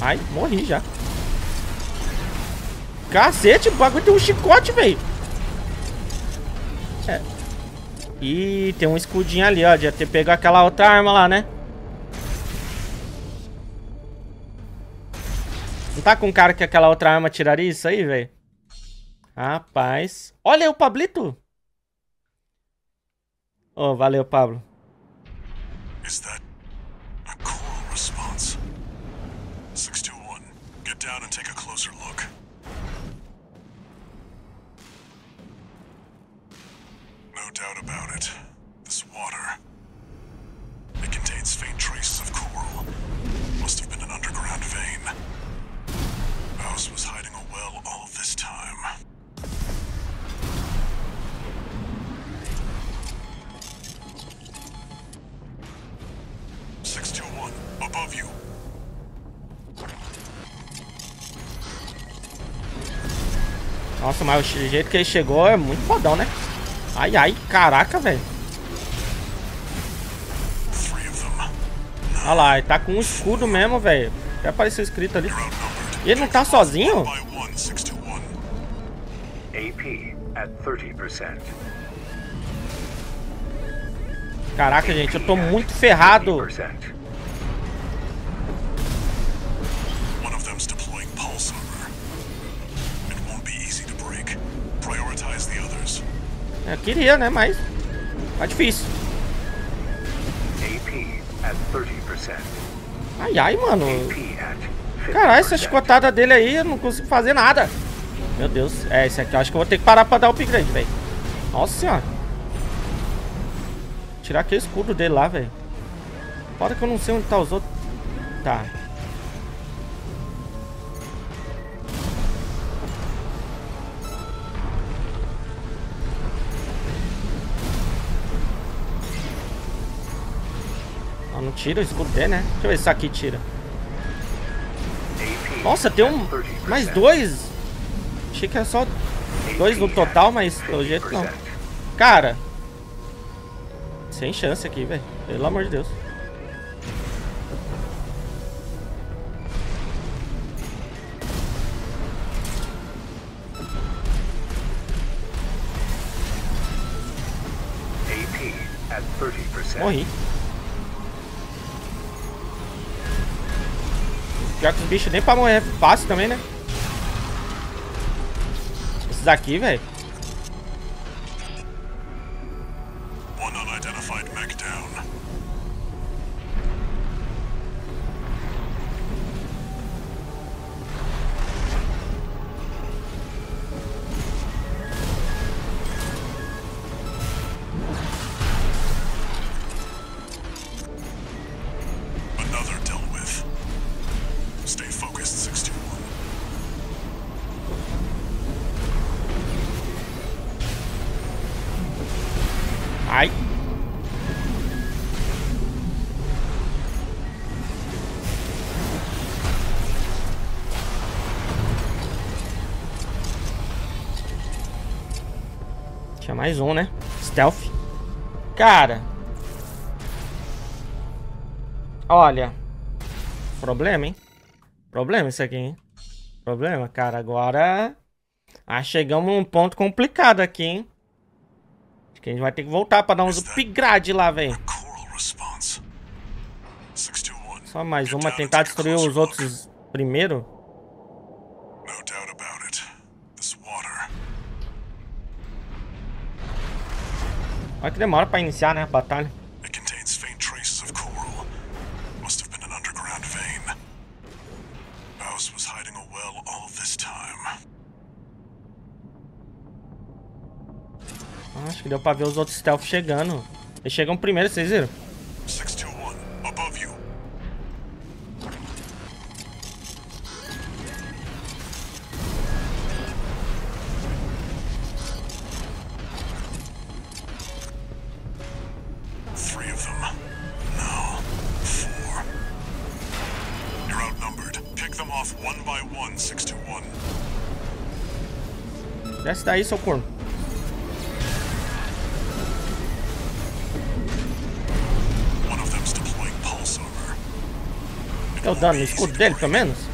Ai, morri já. Cacete, o bagulho tem um chicote, velho. É. Ih, tem um escudinho ali, ó. De ter pego aquela outra arma lá, né? Não tá com cara que aquela outra arma tiraria isso aí, velho? Rapaz. Olha aí o Pablito. Oh, valeu, Pablo. Is mas o jeito que ele chegou é muito fodão, né? Ai, ai, caraca, velho. Olha lá, ele tá com um escudo mesmo, velho. Até apareceu escrito ali. E ele não tá sozinho? AP at 30%. Caraca, gente, eu tô muito ferrado. Queria, né? Mas tá difícil. AP at 30%. Ai, ai, mano. AP at 50%. Caralho, essa chicotada dele aí, eu não consigo fazer nada. Meu Deus. É, esse aqui eu acho que eu vou ter que parar pra dar upgrade, velho. Nossa senhora. Tirar aquele escudo dele lá, velho. Fora que eu não sei onde tá os outros. Tá. Tira o escudo dele, né? Deixa eu ver se isso aqui tira. Nossa, tem um. at 30%. Mais dois. Achei que era só dois no total, mas pelo jeito não. 50%. Cara. Sem chance aqui, velho. Pelo amor de Deus. AP at 30%. Morri. Pior que os bichos nem pra morrer é fácil também, né? Esses aqui, velho. Tinha mais um, né? Stealth. Cara. Olha. Problema, hein? Problema isso aqui, hein? Problema, cara. Agora. Ah, chegamos num ponto complicado aqui, hein? Acho que a gente vai ter que voltar pra dar uns upgrade lá, velho. Choral response. 621. Só mais uma, tentar destruir os outros primeiro. Olha que demora pra iniciar, né, a batalha. Acho que deu pra ver os outros stealth chegando. Eles chegam primeiro, vocês viram? Daí, seu corno. É o dano no escudo dele, pelo menos?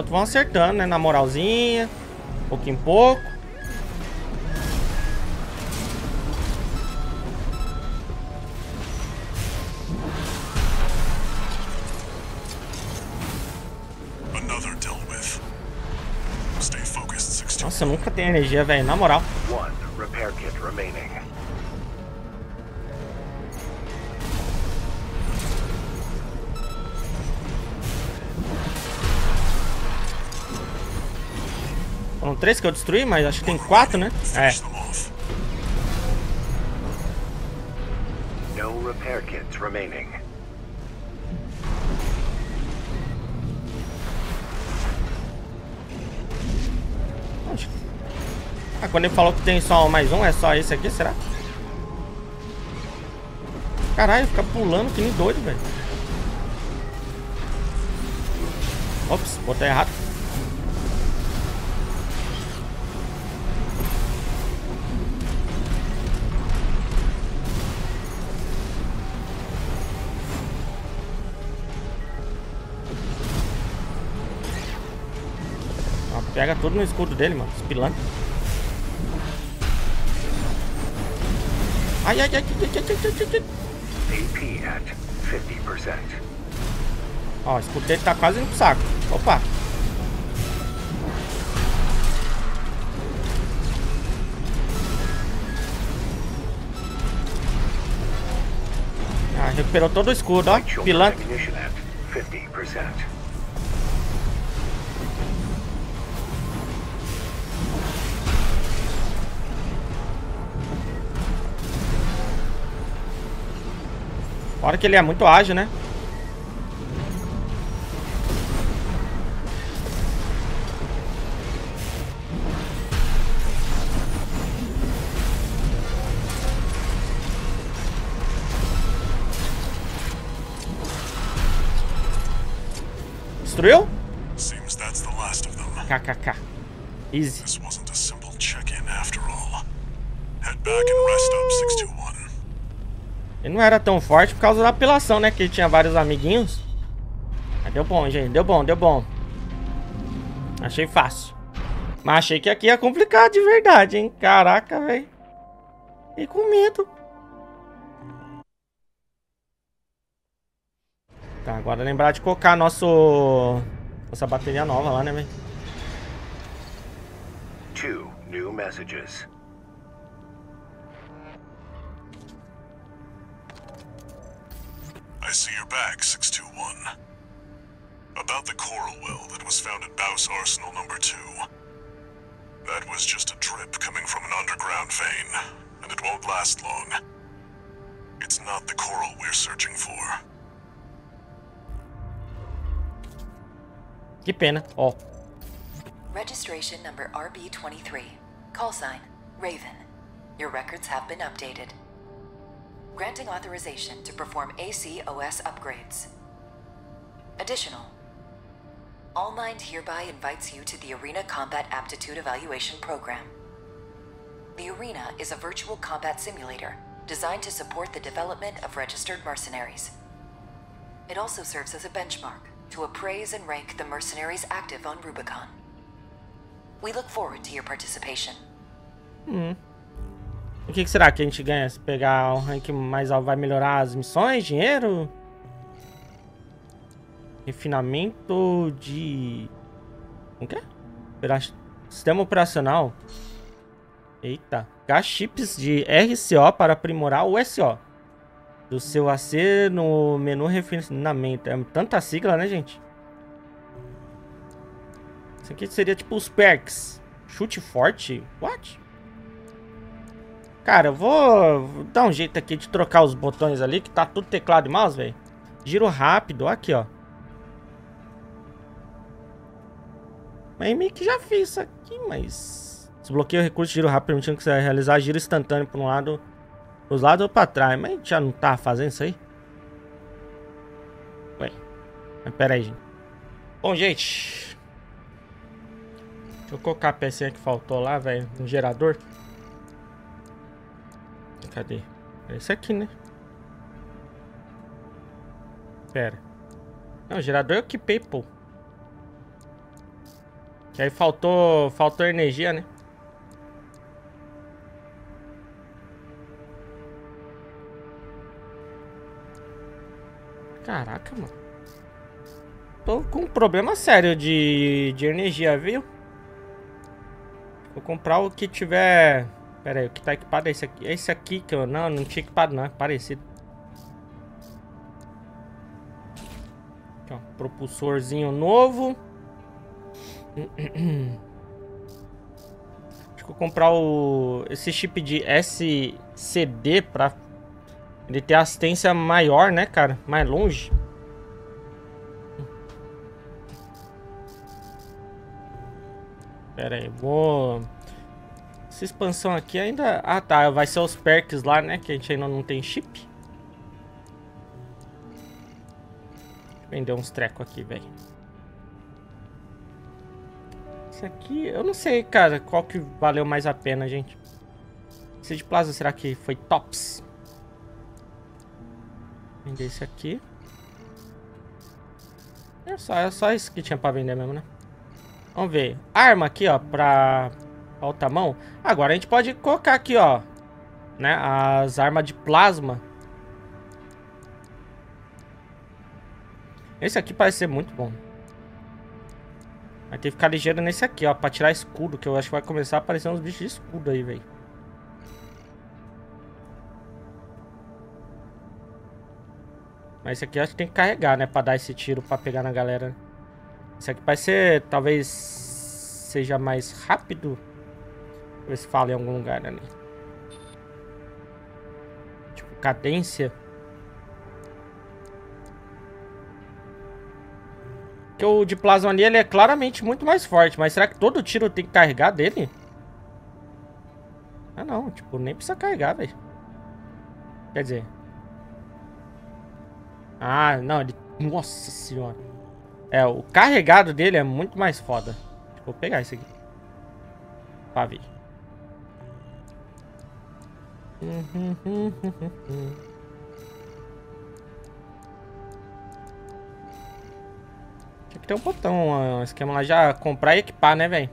Outros vão acertando, né? Na moralzinha. Pouco em pouco. Another dealt with. Stay focused, 16. Nossa, eu nunca tenho energia, velho. Na moral. Três que eu destruí, mas acho que tem quatro, né? É. No repair kits remaining. Ah, quando ele falou que tem só mais um, é só esse aqui, será? Caralho, fica pulando que nem doido, velho. Ops, botei errado. Pega tudo no escudo dele, mano. Espilante. Ai, Ai, ai, ai, ai, ai, ai, ai, ai. ai. Ó, o escudo dele tá quase indo pro saco. Opa. Ah, recuperou todo o escudo, ó. Pilantra. Fora que ele é muito ágil, né? Destruiu? Seems that's the last of them. KKK. Easy. This wasn't a simple check-in after all. Head back and rest up, 621. Ele não era tão forte por causa da apelação, né? Que ele tinha vários amiguinhos. Mas deu bom, gente. Deu bom, deu bom. Achei fácil. Mas achei que aqui ia complicar de verdade, hein? Caraca, velho. E com medo. Tá, agora lembrar de colocar nosso... Nossa bateria nova lá, né, velho? Two new messages. I see you're back, 621. About the coral well that was found at Baus Arsenal number 2. That was just a drip coming from an underground vein, and it won't last long. It's not the coral we're searching for. Que pena. Ó. Registration number RB23. Call sign Raven. Your records have been updated. Granting authorization to perform ACOS upgrades. Additional. All Mind hereby invites you to the Arena Combat Aptitude Evaluation Program. The Arena is a virtual combat simulator designed to support the development of registered mercenaries. It also serves as a benchmark to appraise and rank the mercenaries active on Rubicon. We look forward to your participation. Hmm. O que, que será que a gente ganha? Se pegar o rank mais alto, vai melhorar as missões? Dinheiro? Refinamento de... O que é? Sistema operacional. Eita. G chips de RCO para aprimorar o SO. Do seu AC no menu refinamento. É tanta sigla, né, gente? Isso aqui seria tipo os perks. Chute forte? What? Cara, eu vou dar um jeito aqui de trocar os botões ali, que tá tudo teclado e mouse, velho. Giro rápido, aqui, ó. Mas meio que já fiz isso aqui, mas... Desbloqueia o recurso de giro rápido, permitindo que você realizar giro instantâneo para um lado, pros lados ou para trás. Mas a gente já não tá fazendo isso aí? Ué. Mas pera aí, gente. Bom, gente... Deixa eu colocar a pecinha que faltou lá, velho, no gerador. Cadê? É esse aqui, né? Pera. Não, o gerador eu equipei, pô. Que aí faltou, faltou energia, né? Caraca, mano. Tô com um problema sério de, de energia, viu? Vou comprar o que tiver... Pera aí, o que tá equipado é esse aqui. É esse aqui que eu... Não, não tinha equipado não, é parecido. Aqui, ó, propulsorzinho novo. Acho que vou comprar o... Esse chip de SCD pra... Ele ter assistência maior, né, cara? Mais longe. Pera aí, vou... Essa expansão aqui ainda... Ah, tá. Vai ser os perks lá, né? Que a gente ainda não tem chip. Vender uns trecos aqui, velho. Esse aqui... Eu não sei, cara, qual que valeu mais a pena, gente. Esse de plasma, será que foi tops? Vender esse aqui. É só, é só isso que tinha pra vender mesmo, né? Vamos ver. Arma aqui, ó, pra alta mão. Agora a gente pode colocar aqui, ó, né, as armas de plasma. Esse aqui parece ser muito bom. Vai ter que ficar ligeiro nesse aqui, ó, pra tirar escudo, que eu acho que vai começar a aparecer uns bichos de escudo aí, velho. Mas esse aqui eu acho que tem que carregar, né, pra dar esse tiro pra pegar na galera. Esse aqui parece ser, talvez, seja mais rápido. Ver se fala em algum lugar ali. Tipo, cadência. Porque o de plasma ali, ele é claramente muito mais forte. Mas será que todo tiro tem que carregar dele? Ah, não. Tipo, nem precisa carregar, velho. Quer dizer... Ah, não. Ele... Nossa senhora. É, o carregado dele é muito mais foda. Vou pegar esse aqui. Pra ver. Tinha que ter um botão, um esquema lá já comprar e equipar, né, velho?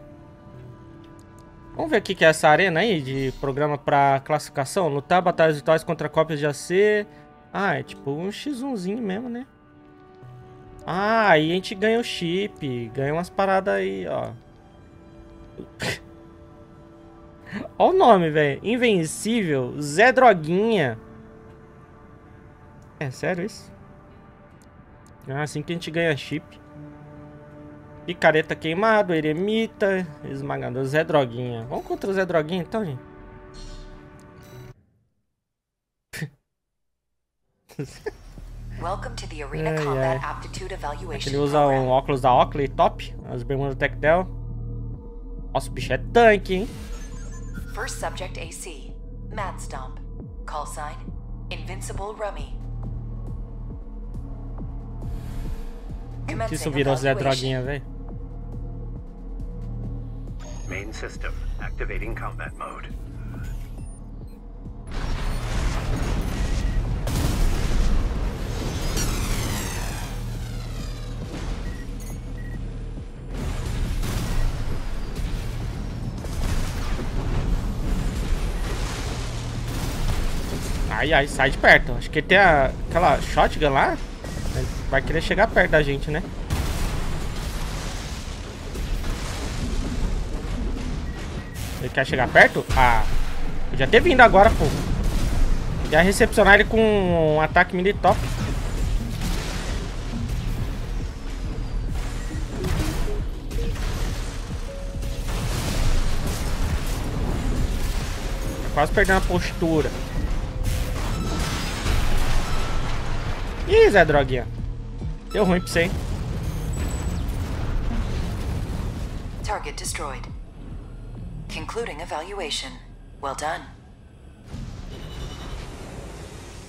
Vamos ver o que é essa arena aí de programa pra classificação. Lutar batalhas virtuais contra cópias de AC. Ah, é tipo um X1zinho mesmo, né? Ah, aí a gente ganha o chip. Ganha umas paradas aí, ó. Olha o nome, velho. Invencível. Zé Droguinha. É sério isso? Ah, assim que a gente ganha chip. Picareta queimado, eremita, esmagador, Zé Droguinha. Vamos contra o Zé Droguinha então, gente? Welcome to the Arena Ai, Combat ai. Aptitude Evaluation Ele usa um óculos da Oakley top, as bermudas Tectel. Nossa, o bicho é tanque, hein? First subject AC, Mad Stomp. Call sign, Invincible Rummy. Que Commencing isso virou Zé evaluation. Droguinha, velho. Main system activating combat mode. Ai, ai, sai de perto. Acho que tem a, aquela shotgun lá. Vai querer chegar perto da gente, né? Ele quer chegar perto? Ah, podia ter vindo agora, pô. Já recepcionar ele com um ataque melee top. Tá quase perdendo a postura. Ih, Zé Droguinha. Deu ruim pra você, hein? Target destroyed. Concluding evaluation. Well done.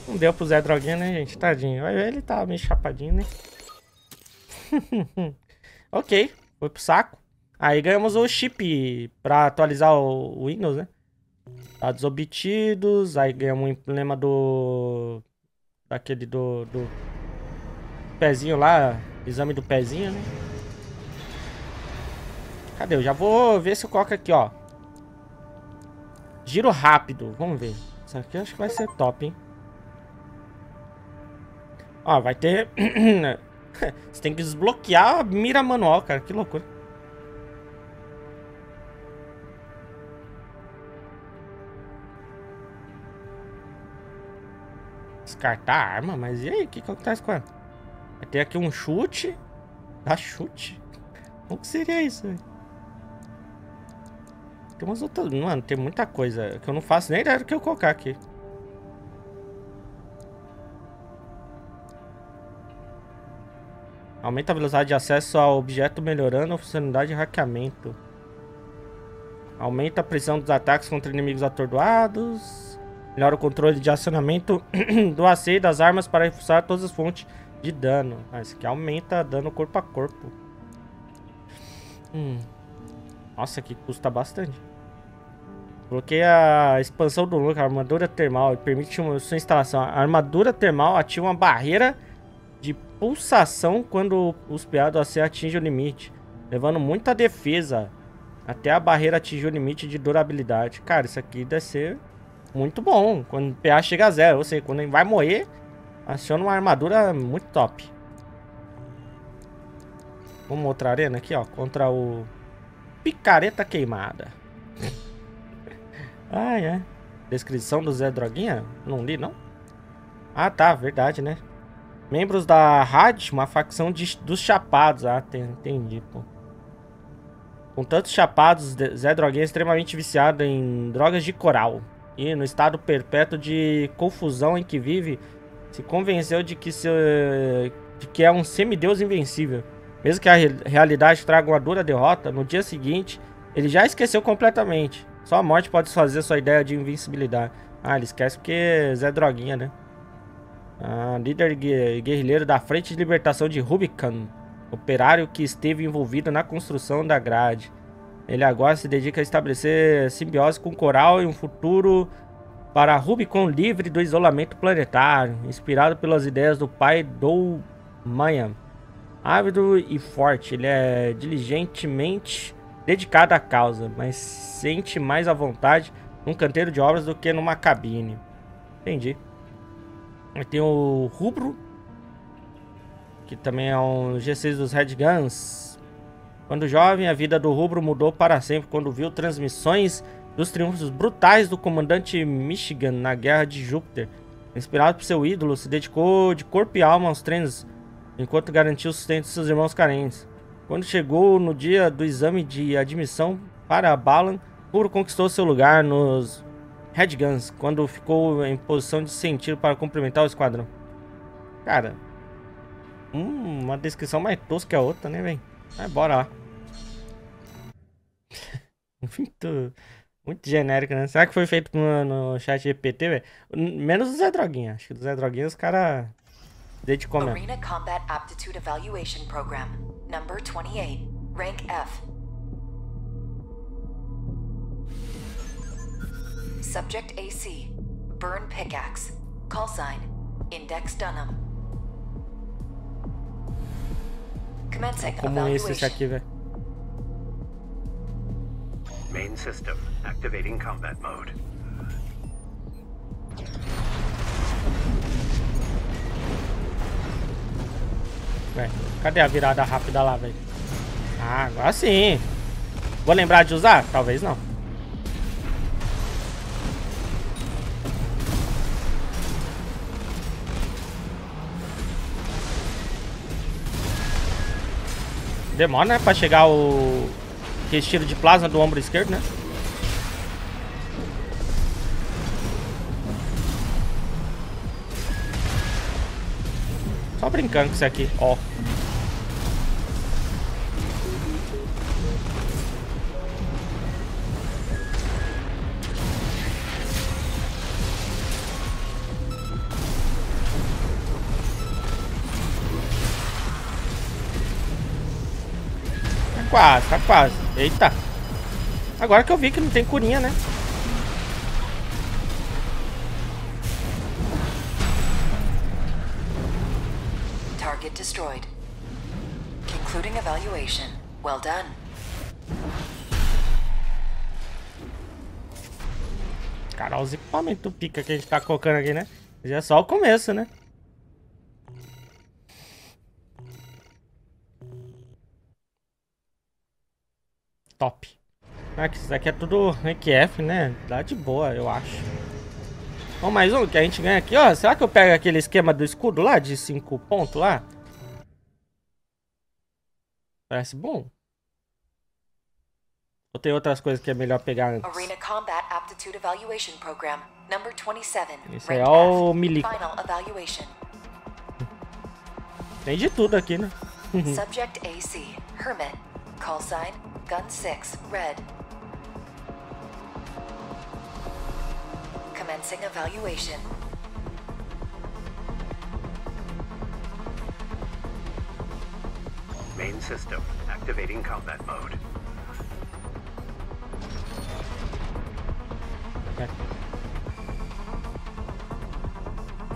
Não deu pro Zé Droguinha, né, gente? Tadinho. Ele tá meio chapadinho, né? ok, foi pro saco. Aí ganhamos o chip pra atualizar o, o Windows, né? Dados obtidos. Aí ganhamos um emblema do... Daquele do, do... Pezinho lá. Exame do pezinho, né? Cadê? Eu já vou ver se eu coloco aqui, ó. Giro rápido. Vamos ver. Isso aqui acho que vai ser top, hein? Ó, vai ter... Você tem que desbloquear a mira manual, cara. Que loucura. Descartar a arma? Mas e aí? O que, acontece com ela? Vai ter aqui um chute. Dá chute? Como que seria isso, velho? Tem umas outras... Mano, tem muita coisa que eu não faço nem ideia do que eu colocar aqui. Aumenta a velocidade de acesso ao objeto, melhorando a funcionalidade de hackeamento. Aumenta a pressão dos ataques contra inimigos atordoados. Melhora o controle de acionamento do AC e das armas para reforçar todas as fontes de dano. Ah, isso aqui aumenta dano corpo a corpo. Hum. Nossa, que custa bastante. Coloquei a expansão do look, a armadura termal, e permite uma, sua instalação. A armadura termal ativa uma barreira de pulsação quando os peados AC atingem o limite, levando muita defesa até a barreira atingir o limite de durabilidade. Cara, isso aqui deve ser muito bom quando o PA chega a zero, ou seja, quando ele vai morrer, aciona uma armadura muito top. Vamos outra arena aqui, ó, contra o Picareta Queimada. Ah, é. Descrição do Zé Droguinha? Não li, não? Ah, tá, verdade, né? Membros da RAD, uma facção de, dos chapados. Ah, entendi, pô. Com tantos chapados, Zé Droguinha é extremamente viciado em drogas de coral. E no estado perpétuo de confusão em que vive, se convenceu de que, seu, de que é um semideus invencível. Mesmo que a realidade traga uma dura derrota, no dia seguinte, ele já esqueceu completamente. Só a morte pode fazer sua ideia de invencibilidade. Ah, ele esquece porque Zé Droguinha, né? Ah, líder guerrilheiro da Frente de Libertação de Rubicon. Operário que esteve envolvido na construção da grade. Ele agora se dedica a estabelecer simbiose com Coral e um futuro para Rubicon livre do isolamento planetário, inspirado pelas ideias do pai do Mayan. Ávido e forte, ele é diligentemente dedicado à causa, mas sente mais à vontade num canteiro de obras do que numa cabine. Entendi. Tem o Rubro, que também é um G6 dos Red Guns. Quando jovem, a vida do Rubro mudou para sempre quando viu transmissões dos triunfos brutais do comandante Michigan na Guerra de Júpiter. Inspirado por seu ídolo, se dedicou de corpo e alma aos treinos, enquanto garantiu o sustento de seus irmãos carentes. Quando chegou no dia do exame de admissão para a Balan, Puro conquistou seu lugar nos Red Guns, quando ficou em posição de sentido para cumprimentar o esquadrão. Cara, hum, uma descrição mais tosca que a outra, né, velho? Mas bora lá. muito, muito genérico, né? Será que foi feito no, no chat GPT, velho? Menos o Zé Droguinha. Acho que do Zé Droguinha os caras Desde como Arena Combat Aptitude Evaluation Program, number 28, rank F. Subject AC, burn pickaxe, call sign, Index Dunham. Commencing Como esse, esse aqui, velho. Main system activating combat mode. Cadê a virada rápida lá, velho? Ah, agora sim. Vou lembrar de usar? Talvez não. Demora, né? Pra chegar o... Aquele tiro de plasma do ombro esquerdo, né? Só brincando com isso aqui, ó. quase, tá quase. Eita. Agora que eu vi que não tem curinha, né? Target destroyed. Concluding evaluation. Well done. Cara, os equipamentos pica que a gente tá colocando aqui, né? Já é só o começo, né? Top. Ah, isso aqui é tudo EQF, né? Dá de boa, eu acho. Vamos mais um que a gente ganha aqui, ó. Será que eu pego aquele esquema do escudo lá, de 5 pontos lá? Parece bom. Ou tem outras coisas que é melhor pegar antes? Arena Combat Aptitude Evaluation Program, number 27. Esse é Rank o F. milico. Final evaluation. Tem de tudo aqui, né? Subject AC, Hermit. Call sign, Gun 6, Red. Commencing evaluation. Main system. Activating combat mode.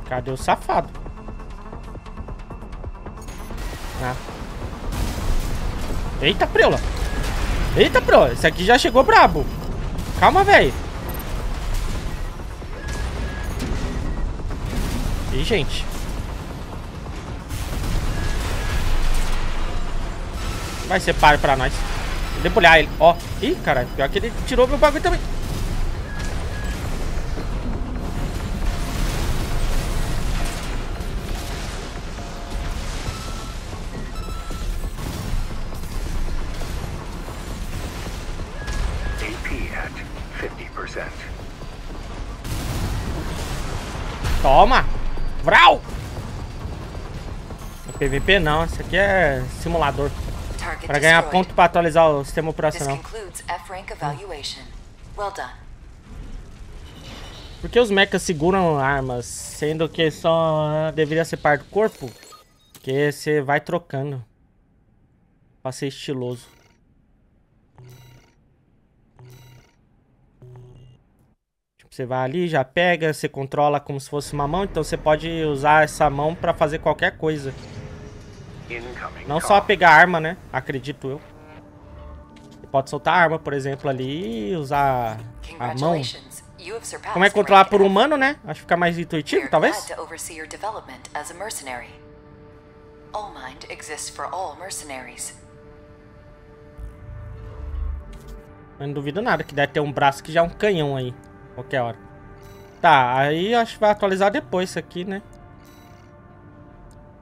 Cadê o safado? Ah. Eita, preula. Eita, preula. Esse aqui já chegou brabo. Calma, velho. Ih, gente. Vai ser páreo pra nós. Debulhar ele. Ó. Ih, caralho. Pior que ele tirou meu bagulho também. PVP não, isso aqui é simulador. Pra ganhar ponto pra atualizar o sistema operacional. Por que os mechas seguram armas, sendo que só deveria ser parte do corpo? Porque você vai trocando. Pra ser estiloso. Tipo, você vai ali, já pega, você controla como se fosse uma mão, então você pode usar essa mão pra fazer qualquer coisa. Não só pegar arma, né? Acredito eu. Você pode soltar a arma, por exemplo, ali e usar a mão. Como é controlar por humano, né? Acho que fica mais intuitivo, talvez. Allmind exists for all mercenaries. Eu não duvido nada que deve ter um braço que já é um canhão aí. Qualquer hora. Tá, aí acho que vai atualizar depois isso aqui, né?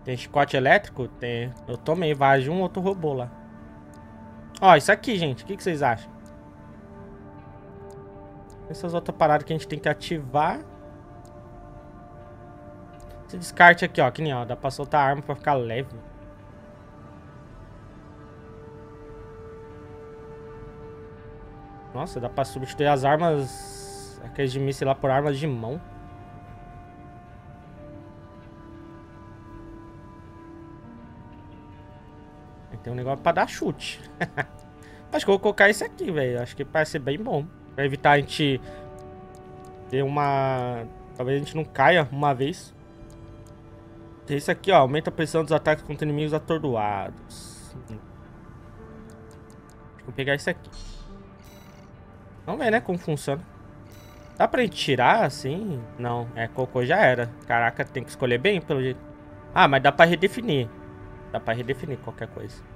Tem chicote elétrico? Tem. Eu tomei, vai de um outro robô lá. Ó, isso aqui, gente. O que, que vocês acham? Essas outras paradas que a gente tem que ativar. Esse descarte aqui, ó. Que nem, ó. Dá pra soltar a arma pra ficar leve. Nossa, dá pra substituir as armas. Aqueles de míssil lá por armas de mão. Tem um negócio pra dar chute. Acho que eu vou colocar esse aqui, velho. Acho que parece bem bom. Pra evitar a gente ter uma. Talvez a gente não caia uma vez. Tem esse aqui, ó. Aumenta a pressão dos ataques contra inimigos atordoados. Vou pegar esse aqui. Vamos ver, né, como funciona. Dá pra gente tirar assim? Não, é, cocô já era. Caraca, tem que escolher bem, pelo jeito. Ah, mas dá pra redefinir. Dá pra redefinir qualquer coisa.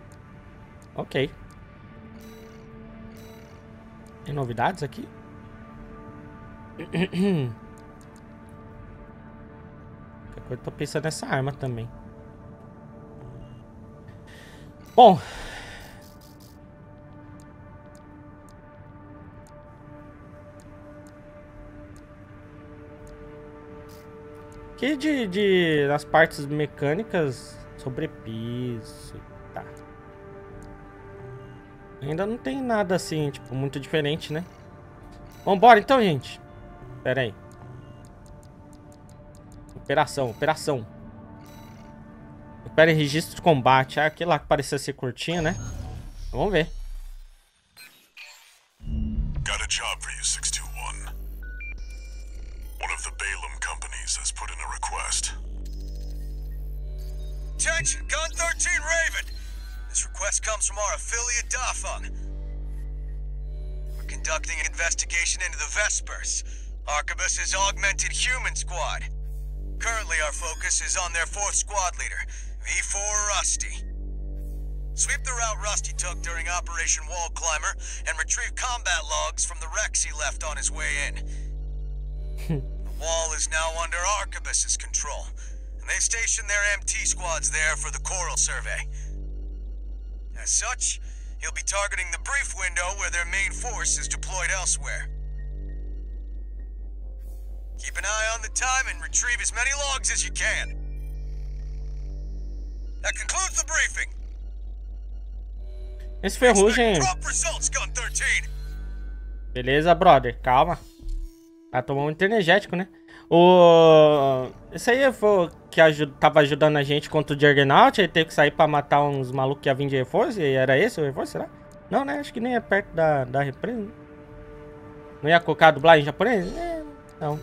Ok. Tem novidades aqui? Eu tô pensando nessa arma também. Bom, Que de, de nas partes mecânicas sobre piso, tá. Ainda não tem nada assim, tipo, muito diferente, né? Vambora então, gente. Pera aí. Operação, operação. Opera em registro de combate. Ah, aquele lá que parecia ser curtinho, né? Vamos ver. Got a job for you, 621. One of the Balaam companies has put in a request. Attention, Gun 13 Raven. This request comes from our affiliate Dafeng. We're conducting an investigation into the Vespers, Arquebus's augmented human squad. Currently, our focus is on their fourth squad leader, V4 Rusty. Sweep the route Rusty took during Operation Wall Climber and retrieve combat logs from the wrecks he left on his way in. the wall is now under Arquebus's control, and they've stationed their MT squads there for the Coral Survey. As such, he'll be targeting the brief window where their main force is deployed elsewhere. Keep an eye on the time and retrieve as many logs as you can. That concludes the briefing. Esse ferrugem. Expect prompt results, Gun 13. Beleza, brother. Calma. Ah, tomou muito energético, né? O... Esse aí foi que aju... tava ajudando a gente contra o Juggernaut. Ele teve que sair pra matar uns malucos que ia vir de reforço. E era esse o reforço, será? Não, né? Acho que nem é perto da, da represa. né? Não ia colocar a dublagem em japonês? É, não.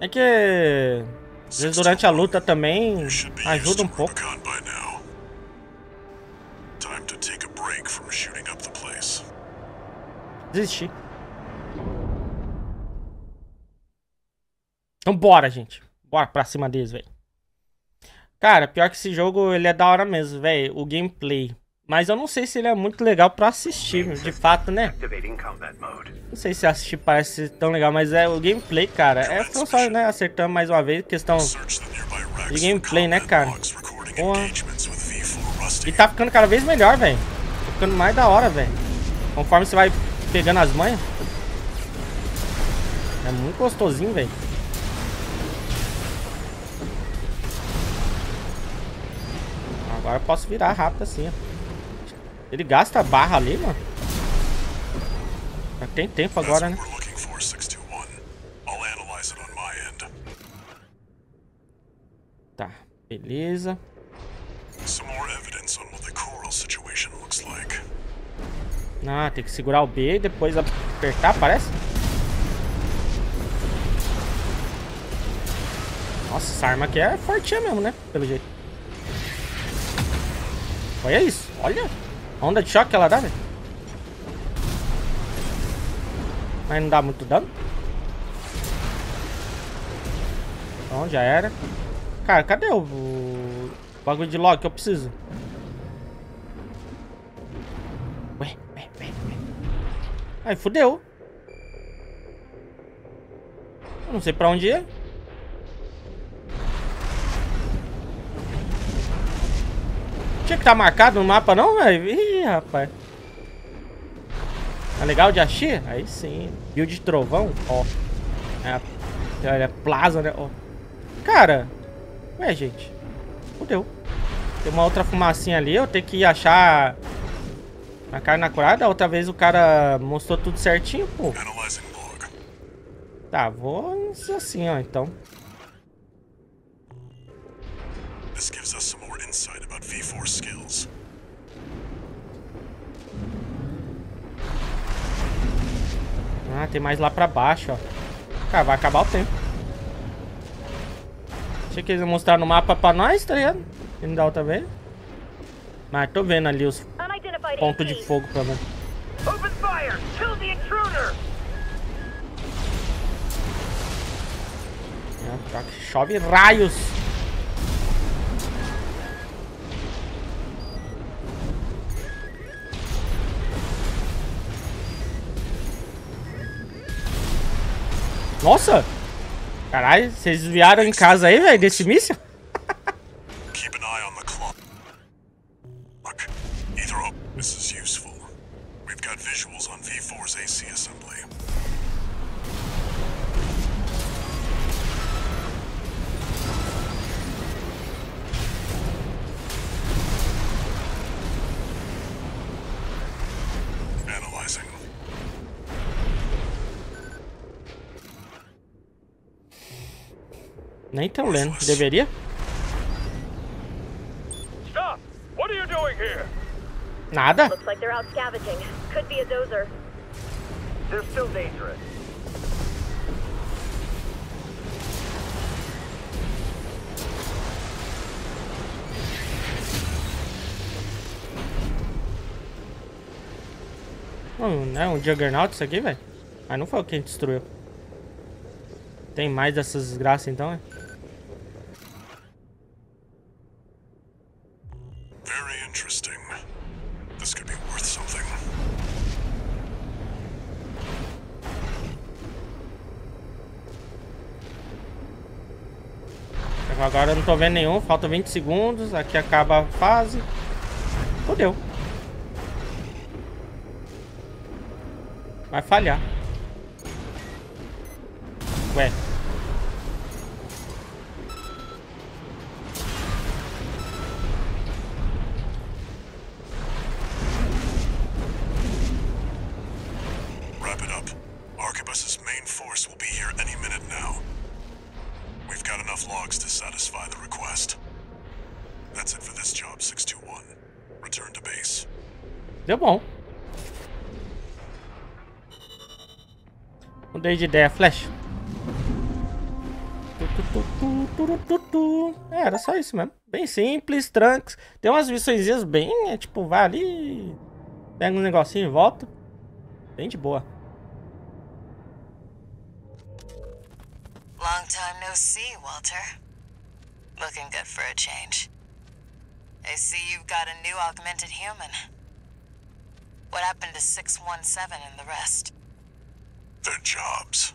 É que... Às vezes durante a luta também ajuda um pouco. Desistir. Então bora, gente. Bora pra cima deles, velho. Cara, pior que esse jogo, ele é da hora mesmo, velho. O gameplay. Mas eu não sei se ele é muito legal pra assistir, de fato, né? Não sei se assistir parece tão legal, mas é o gameplay, cara. É só, né, acertando mais uma vez, questão... De gameplay, né, cara? Porra. engagements with V4 Rusty. E tá ficando cada vez melhor, velho. Tá ficando mais da hora, velho. Conforme você vai pegando as manhas. É muito gostosinho, velho. Agora eu posso virar rápido assim, ó. Ele gasta barra ali, mano. Já tem tempo agora, né? we're looking for, 621. I'll analyze it on my end. Tá, beleza. Some more evidence on what the coral situation looks like. Ah, tem que segurar o B e depois apertar, parece? Nossa, essa arma aqui é fortinha mesmo, né? Pelo jeito. Olha isso, olha. A onda de choque que ela dá, velho. Mas não dá muito dano. Então, já era. Cara, cadê o, o bagulho de log que eu preciso? Ué, ué, ué, ué. Aí, fudeu. Eu não sei pra onde ir. Tinha que estar marcado no mapa não, velho? Ih, rapaz. Tá legal de achar? Aí sim. Build de trovão, ó. É, é plaza, né? Ó. Cara. Ué, gente. Fudeu. Tem uma outra fumacinha ali. Eu tenho que achar a carne curada. Outra vez o cara mostrou tudo certinho, pô. Tá, vou assim, ó, então. Gives us some more insight V4 skills. Ah, tem mais lá pra baixo, ó. Cara, vai acabar o tempo. Achei que eles iam mostrar no mapa pra nós, tá ligado? Que não dá outra vez. Mas tô vendo ali os pontos de fogo, pelo menos. Open fire! Kill the intruder! É, tá chove raios. Nossa! Caralho, vocês desviaram em casa aí, velho, desse míssil? Keep an eye on the clock. Look, either op- this is useful. We've got visuals on V4's AC assembly. Nem tão lendo. Deveria? Stop! What are you doing here? Nada. Looks like they're out scavenging. Could be a dozer. They're still dangerous. Não, não é um Juggernaut isso aqui, velho? Mas não foi o que a gente destruiu. Tem mais dessas desgraças então, é? Very interesting. This could be worth something. Agora eu não tô vendo nenhum, falta 20 segundos, aqui acaba a fase. Fodeu. Vai falhar. Ué. Arquebus's main force will be here any minute now. We've got enough logs to satisfy the request. That's it for this job, 621. Return to base. Deu bom. Mudei de ideia, flash. É, era só isso mesmo. Bem simples, tranques. Tem umas missõezinhas bem, é, tipo, vai ali, pega um negocinho e volta. Bem de boa. Long time no see, Walter. Looking good for a change. I see you've got a new augmented human. What happened to 617 and the rest? Their jobs.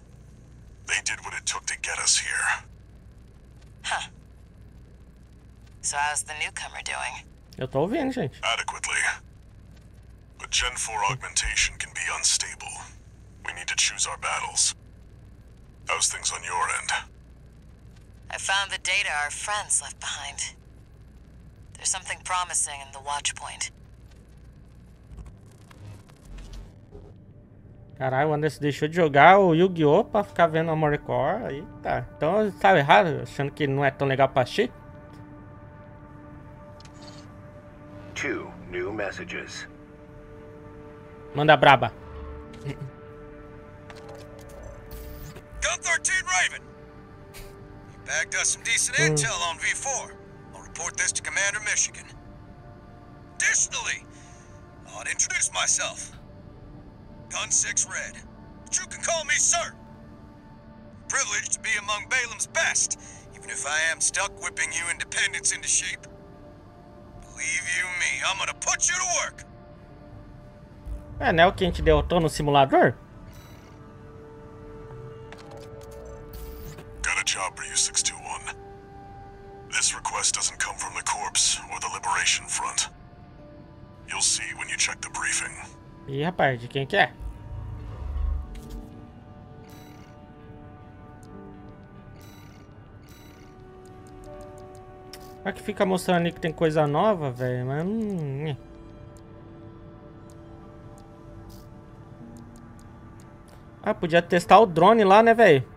They did what it took to get us here. Huh. So how's the newcomer doing? Eu tô ouvindo, gente. Adequately. But Gen 4 augmentation can be unstable. We need to choose our battles. How's things on your end? I found the data our friends left behind. There's something promising in the watch point. Caralho, o Anderson deixou de jogar o Yu-Gi-Oh! pra ficar vendo a Armored Core. Aí tá. Então eu tava errado, achando que não é tão legal pra assistir. Two new messages. Manda braba. Gun 13 Raven. You bagged us some decent hmm. intel on V4. I'll report this to Commander Michigan. Additionally, I'll introduce myself. Gun 6 Red. But you can call me sir. Privileged to be among Balaam's best, even if I am stuck whipping you independents into shape. Believe you me, I'm gonna put you to work. É, né? O que a gente derrotou no simulador? Got a job for you, 621. This request doesn't come from the or the Liberation Front. You'll see when you check the briefing. Rapaz, de quem que é? Olha que fica mostrando ali que tem coisa nova, velho, mas não... Ah, podia testar o drone lá, né, velho?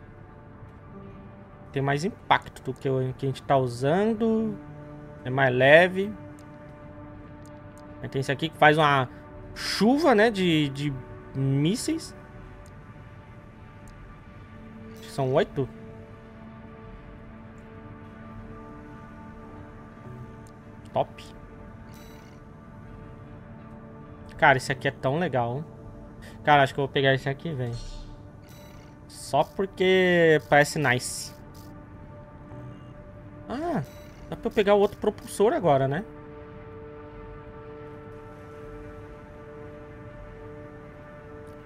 Tem mais impacto do que o que a gente tá usando. É mais leve. Aí tem esse aqui que faz uma chuva, né, de, de mísseis. São oito. Top. Cara, esse aqui é tão legal. Cara, acho que eu vou pegar esse aqui, velho. Só porque parece nice. Ah, dá pra eu pegar o outro propulsor agora, né?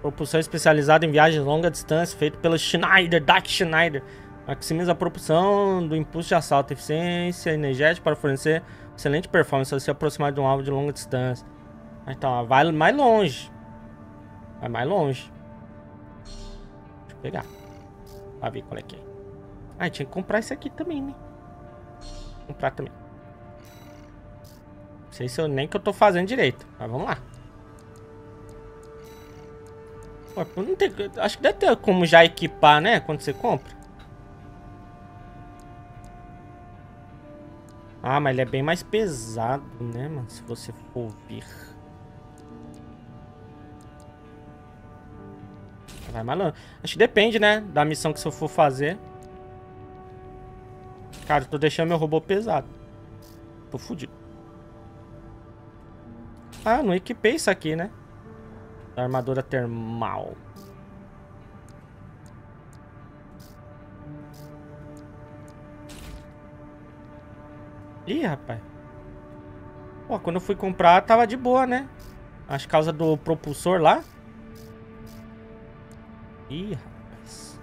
Propulsão especializada em viagens longa distância, feito pelo Schneider, Dak Schneider. Maximiza a propulsão do impulso de assalto, eficiência energética para fornecer excelente performance ao se aproximar de um alvo de longa distância. Então, vai mais longe. Vai mais longe. Deixa eu pegar. Pra ver qual é que é. Ah, tinha que comprar esse aqui também, né? Comprar também. Não sei se eu nem que eu tô fazendo direito. Mas vamos lá. Não tem, acho que deve ter como já equipar, né? Quando você compra. Ah, mas ele é bem mais pesado, né, mano? Se você for ver. Vai malandro. Acho que depende, né? Da missão que você for fazer. Cara, eu tô deixando meu robô pesado. Tô fudido. Ah, não equipei isso aqui, né? Da armadura termal. Ih, rapaz. Pô, quando eu fui comprar, tava de boa, né? Acho que causa do propulsor lá. Ih, rapaz.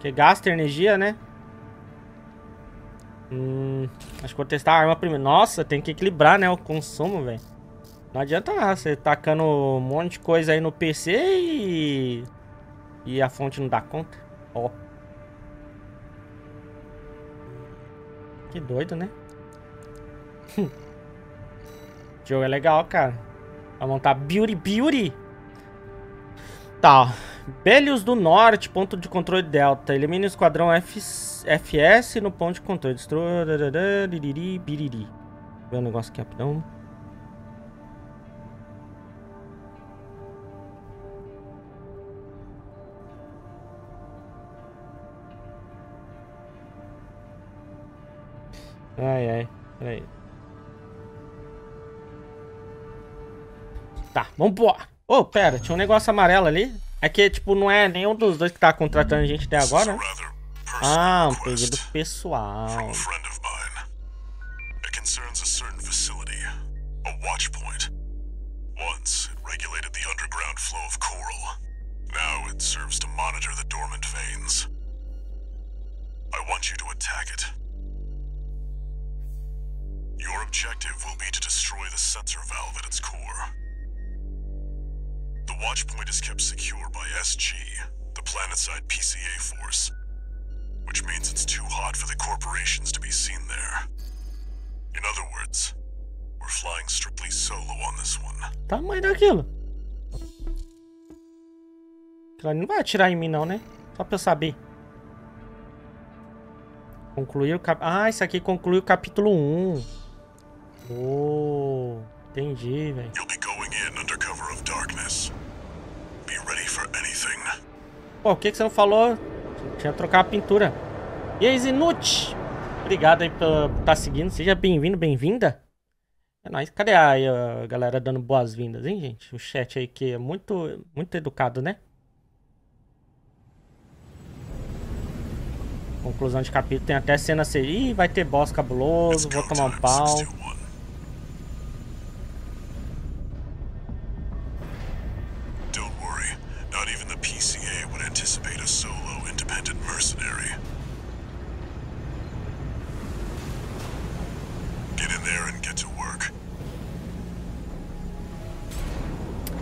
Que gasta energia, né? Hum, acho que vou testar a arma primeiro. Nossa, tem que equilibrar, né? O consumo, velho. Não adianta nada você tacando um monte de coisa aí no PC e... E a fonte não dá conta. Ó. Que doido, né? o jogo é legal, cara. Vai montar Beauty Beauty. Tá. Belios do Norte, ponto de controle Delta. Elimine o esquadrão F, FS no ponto de controle. Destrua. Biriri. Vê um negócio aqui rapidão. Ai, ai. Peraí. Tá, pôr. Ô, oh, pera, tinha um negócio amarelo ali. É que, tipo, não é nenhum dos dois que tá contratando a gente até agora, né? Ah, um pedido pessoal. Objective will be to destroy the sensor valve at its core. The watch point is kept secure by SG, the planetside PCA force. Which means it's too hot for the corporations to be seen there. In other words, we're flying strictly solo on this one. Tamanho daquilo. Aquilo não vai atirar em mim não, né? Só pra eu saber. Concluir o cap... Ah, isso aqui conclui o capítulo 1. Oh, entendi, velho. You'll be going in under cover of darkness. Be ready for anything. Pô, o que, que você não falou? Tinha que trocar a pintura. E aí, Zinut? Obrigado aí por estar tá seguindo. Seja bem-vindo, bem-vinda. É nóis. Cadê a, a galera dando boas-vindas, hein, gente? O chat aí que é muito, muito educado, né? Conclusão de capítulo. Tem até cena assim. Ih, vai ter boss cabuloso. Vou tomar um pau.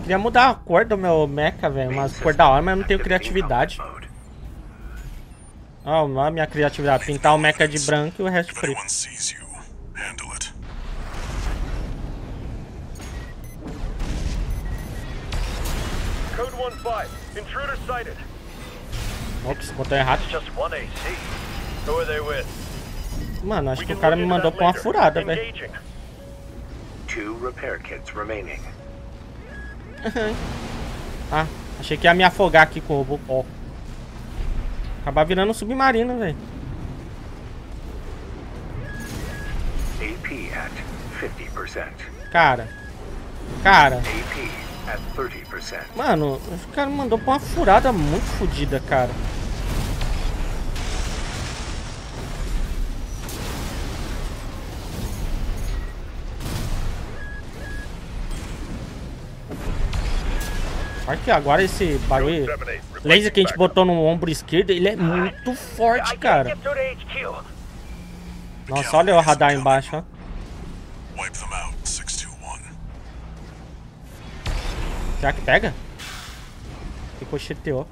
Queria mudar a cor do meu mecha, velho. Mas cor da hora, mas eu não tenho criatividade. Ó, oh, a minha criatividade. Pintar o mecha de branco e o resto de preto. Code 15, intruder sighted. Ops, botou errado. Mano, acho que o cara me mandou pra uma furada, velho. Two repair kits remaining. Ah, achei que ia me afogar aqui com o robô. Acabar virando um submarino, velho. AP at 50%. Cara. Cara. AP at 30%. Mano, o cara mandou pra uma furada muito fodida, cara. Que agora esse bagulho laser que a gente botou no ombro esquerdo, ele é muito forte, cara. Nossa, olha o radar embaixo, ó. Será que pega? Ricocheteou.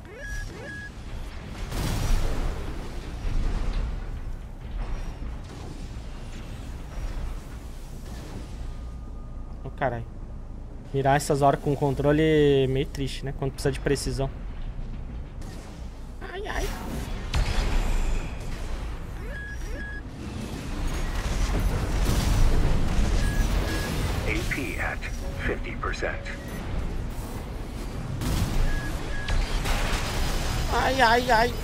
Oh, caralho. Mirar essas horas com controle é meio triste, né? Quando precisa de precisão. Ai, ai. AP at 50%. Ai, ai, ai.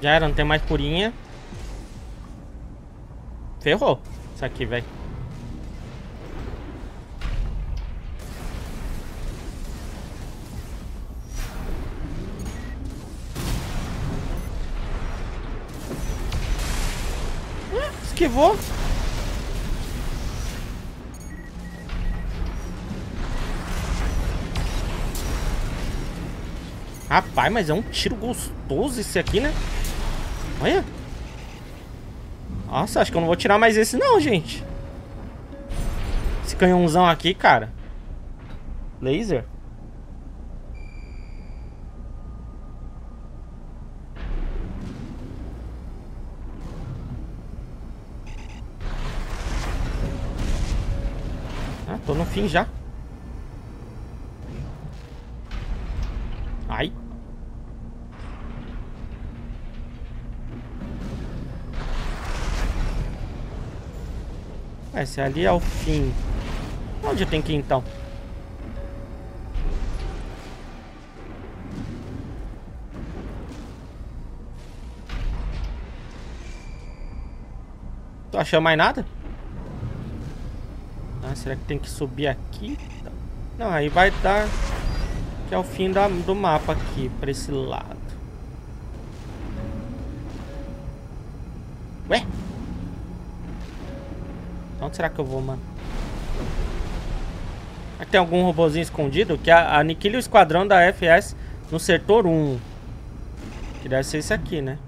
Já era, não tem mais purinha. Ferrou isso aqui, velho. Hum, ah, esquivou. Rapaz, mas é um tiro gostoso esse aqui, né? Olha. Nossa, acho que eu não vou tirar mais esse não, gente. Esse canhãozão aqui, cara. Laser. Ah, tô no fim já. Ai. É, se ali é o fim. Onde eu tenho que ir então? Tô achando mais nada? Ah, será que tem que subir aqui? Não, aí vai dar... Que é o fim da, do mapa aqui, pra esse lado. Ué? Onde será que eu vou, mano? Tem algum robozinho escondido? Que aniquile o esquadrão da FS no setor 1. Que deve ser esse aqui, né?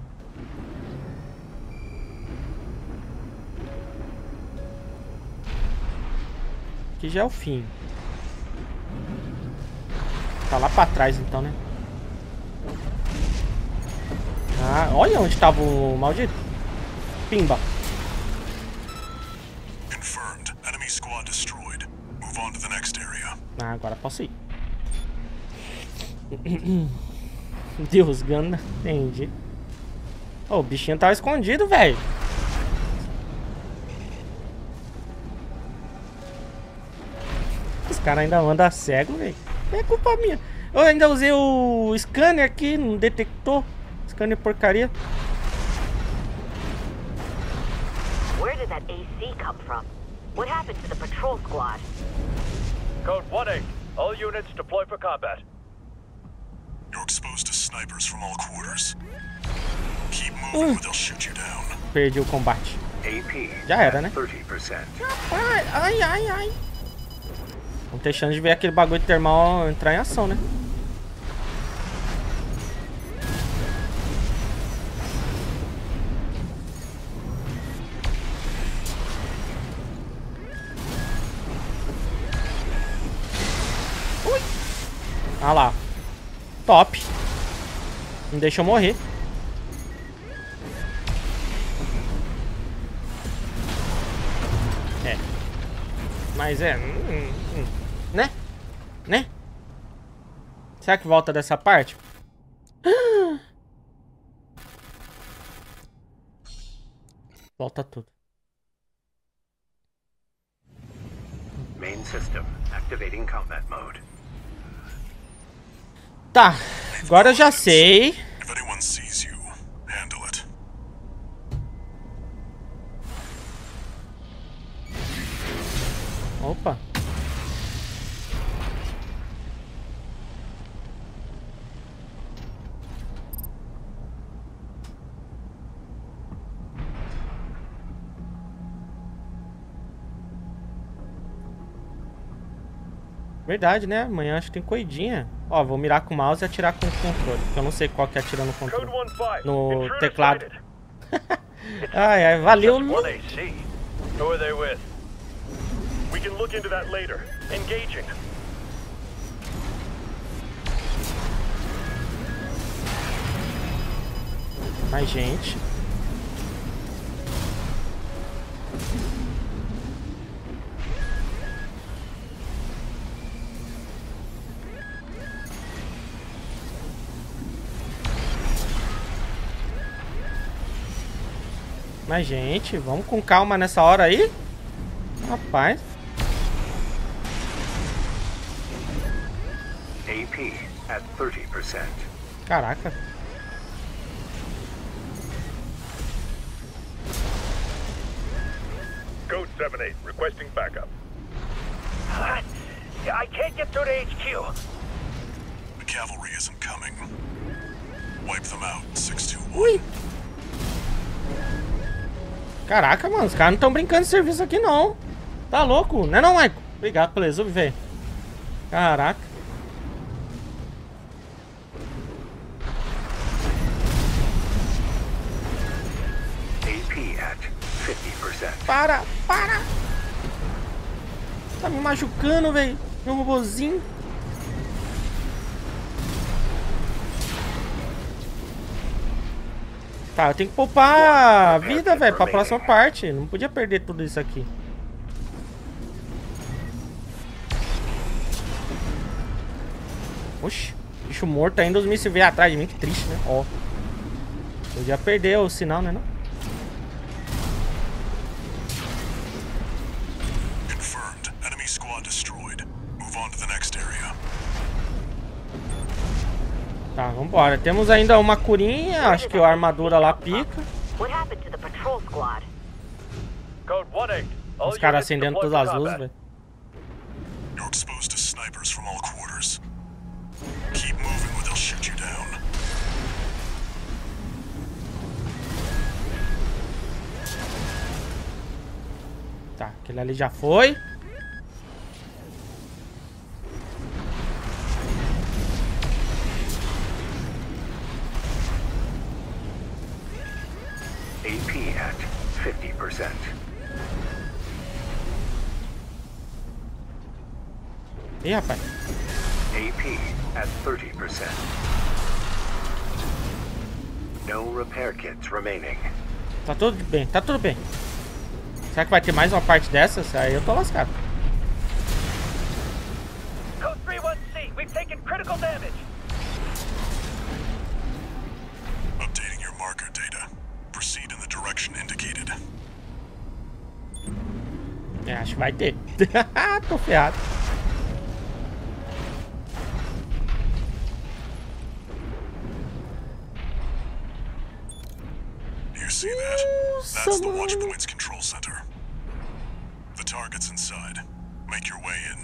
Aqui já é o fim. Tá lá pra trás, então, né? Ah, olha onde tava o maldito. Pimba. Ah, agora posso ir. Deus, Ganda. Entendi. Oh, o bichinho tava escondido, velho. Os caras ainda andam cego, velho. É culpa minha. Eu ainda usei o scanner aqui, não detectou. Scanner porcaria. Where did that AC come from? What happened to the patrol squad? Code 1-8. All units deploy for combat. You're exposed to snipers from all quarters. Keep moving or they'll shoot you down. Perdi o combate. AP Já era, né? 30%. Ai, ai, ai, ai. Vamos ter chance de ver aquele bagulho termal entrar em ação, né? Ah lá. Top. Não deixa eu morrer. É. Mas é. hum, hum, hum, Né? Né? Será que volta dessa parte? Volta tudo. Main system activating combat mode. Tá, agora eu já sei. Opa. Verdade, né? Amanhã acho que tem coidinha. Ó, vou mirar com o mouse e atirar com o controle. Porque eu não sei qual que atira no controle. 1-5. No teclado. Ai, ai, valeu. We can look into that later. Engaging. Mais gente. Mais gente, vamos com calma nessa hora aí. Rapaz, AP at 30%. caraca. Code 7-8, requesting backup. I can't get through to HQ. The cavalry isn't coming. Wipe them out, 621. Ui. Caraca, mano, os caras não estão brincando de serviço aqui, não. Tá louco? Não é não, Michael? Obrigado pelo exub, velho. Caraca. AP at 50%. Para, para. Tá me machucando, velho. Meu robozinho. Tá, eu tenho que poupar a vida, velho, pra próxima parte. Não podia perder tudo isso aqui. Oxi, bicho morto ainda, os mísseis veio atrás de mim, que triste, né? Ó. Podia perder o sinal, né? Não? Tá, vambora. Temos ainda uma curinha, acho que a armadura lá pica. What happened to the patrol squad? Code 1-8. All Os caras acendendo todas as luzes, velho. You're exposed to snipers from all quarters. Keep moving or they'll shoot you down. Tá, aquele ali já foi. 50%. Ih, rapaz. AP at 30%. No repair kits remaining. Tá tudo bem, tá tudo bem. Será que vai ter mais uma parte dessas? Aí eu tô lascado. Code 3-1C. We've taken critical damage. Updating your marker data. Proceed in the direction indicated. É, acho que vai ter. tô ferrado. You see that? That's the someone- Watchpoint's control center. The target's inside. Make your way in.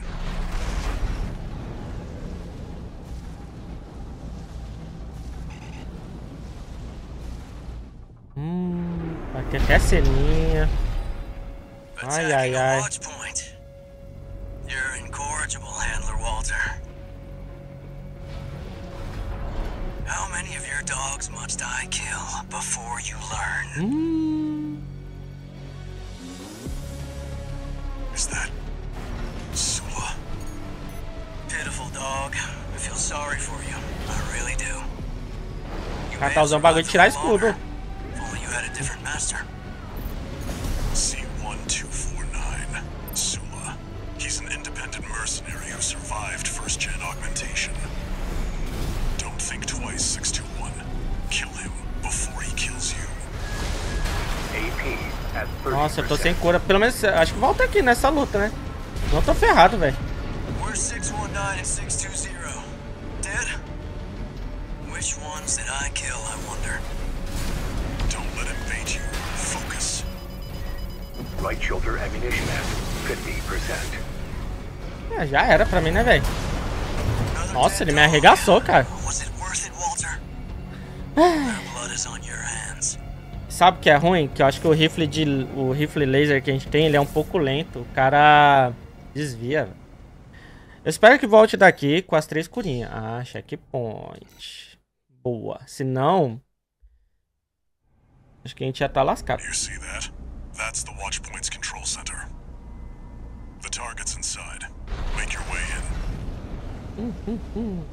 Hum, vai ter até ceninha. Ai, ai, Attacking a watch point. You're incorrigible, Handler Walter. How many of your dogs must I kill before you learn? Hum, Is that Sula? Pitiful dog. I feel sorry for you. I really do. You may tá usando bagulho de tirar escudo. If only you had a different master. Survived first gen augmentation. Don't think twice, 621. Kill him before he kills you. AP at 30%. Nossa, eu tô sem cura. Pelo menos, eh, acho que volta aqui nessa luta, né? Não tô ferrado, velho. Where's 619 and 620? Dead? Which ones did I kill, I wonder? Don't let him bait you. Focus. Right shoulder ammunition at 50%. É, já era pra mim, né, velho? Nossa, ele me arregaçou, cara. Hands. Sabe o que é ruim? Que eu acho que o rifle de o rifle laser que a gente tem, ele é um pouco lento. O cara desvia. Eu espero que volte daqui com as três curinhas. Ah, checkpoint. Boa. Se não, acho que a gente já tá lascado. You see that? That's the Watchpoint's control center. The target's. Make your way in.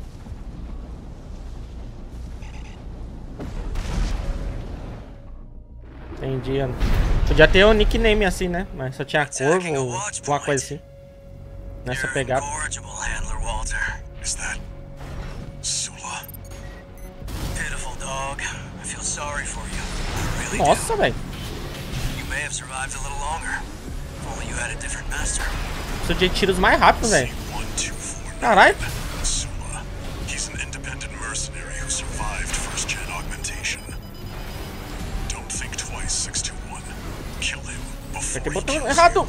Entendi. Podia ter o nickname assim, né? Mas só tinha corvo ou alguma coisa assim. Nessa pegada. Nossa, velho. You may have survived a little longer. Preciso de tiros mais rápidos, velho. C1249. Caralho. Sula. He's an independent mercenary who survived first gen augmentation. Don't think twice, 621. Kill him before Apertei o he botão kills errado.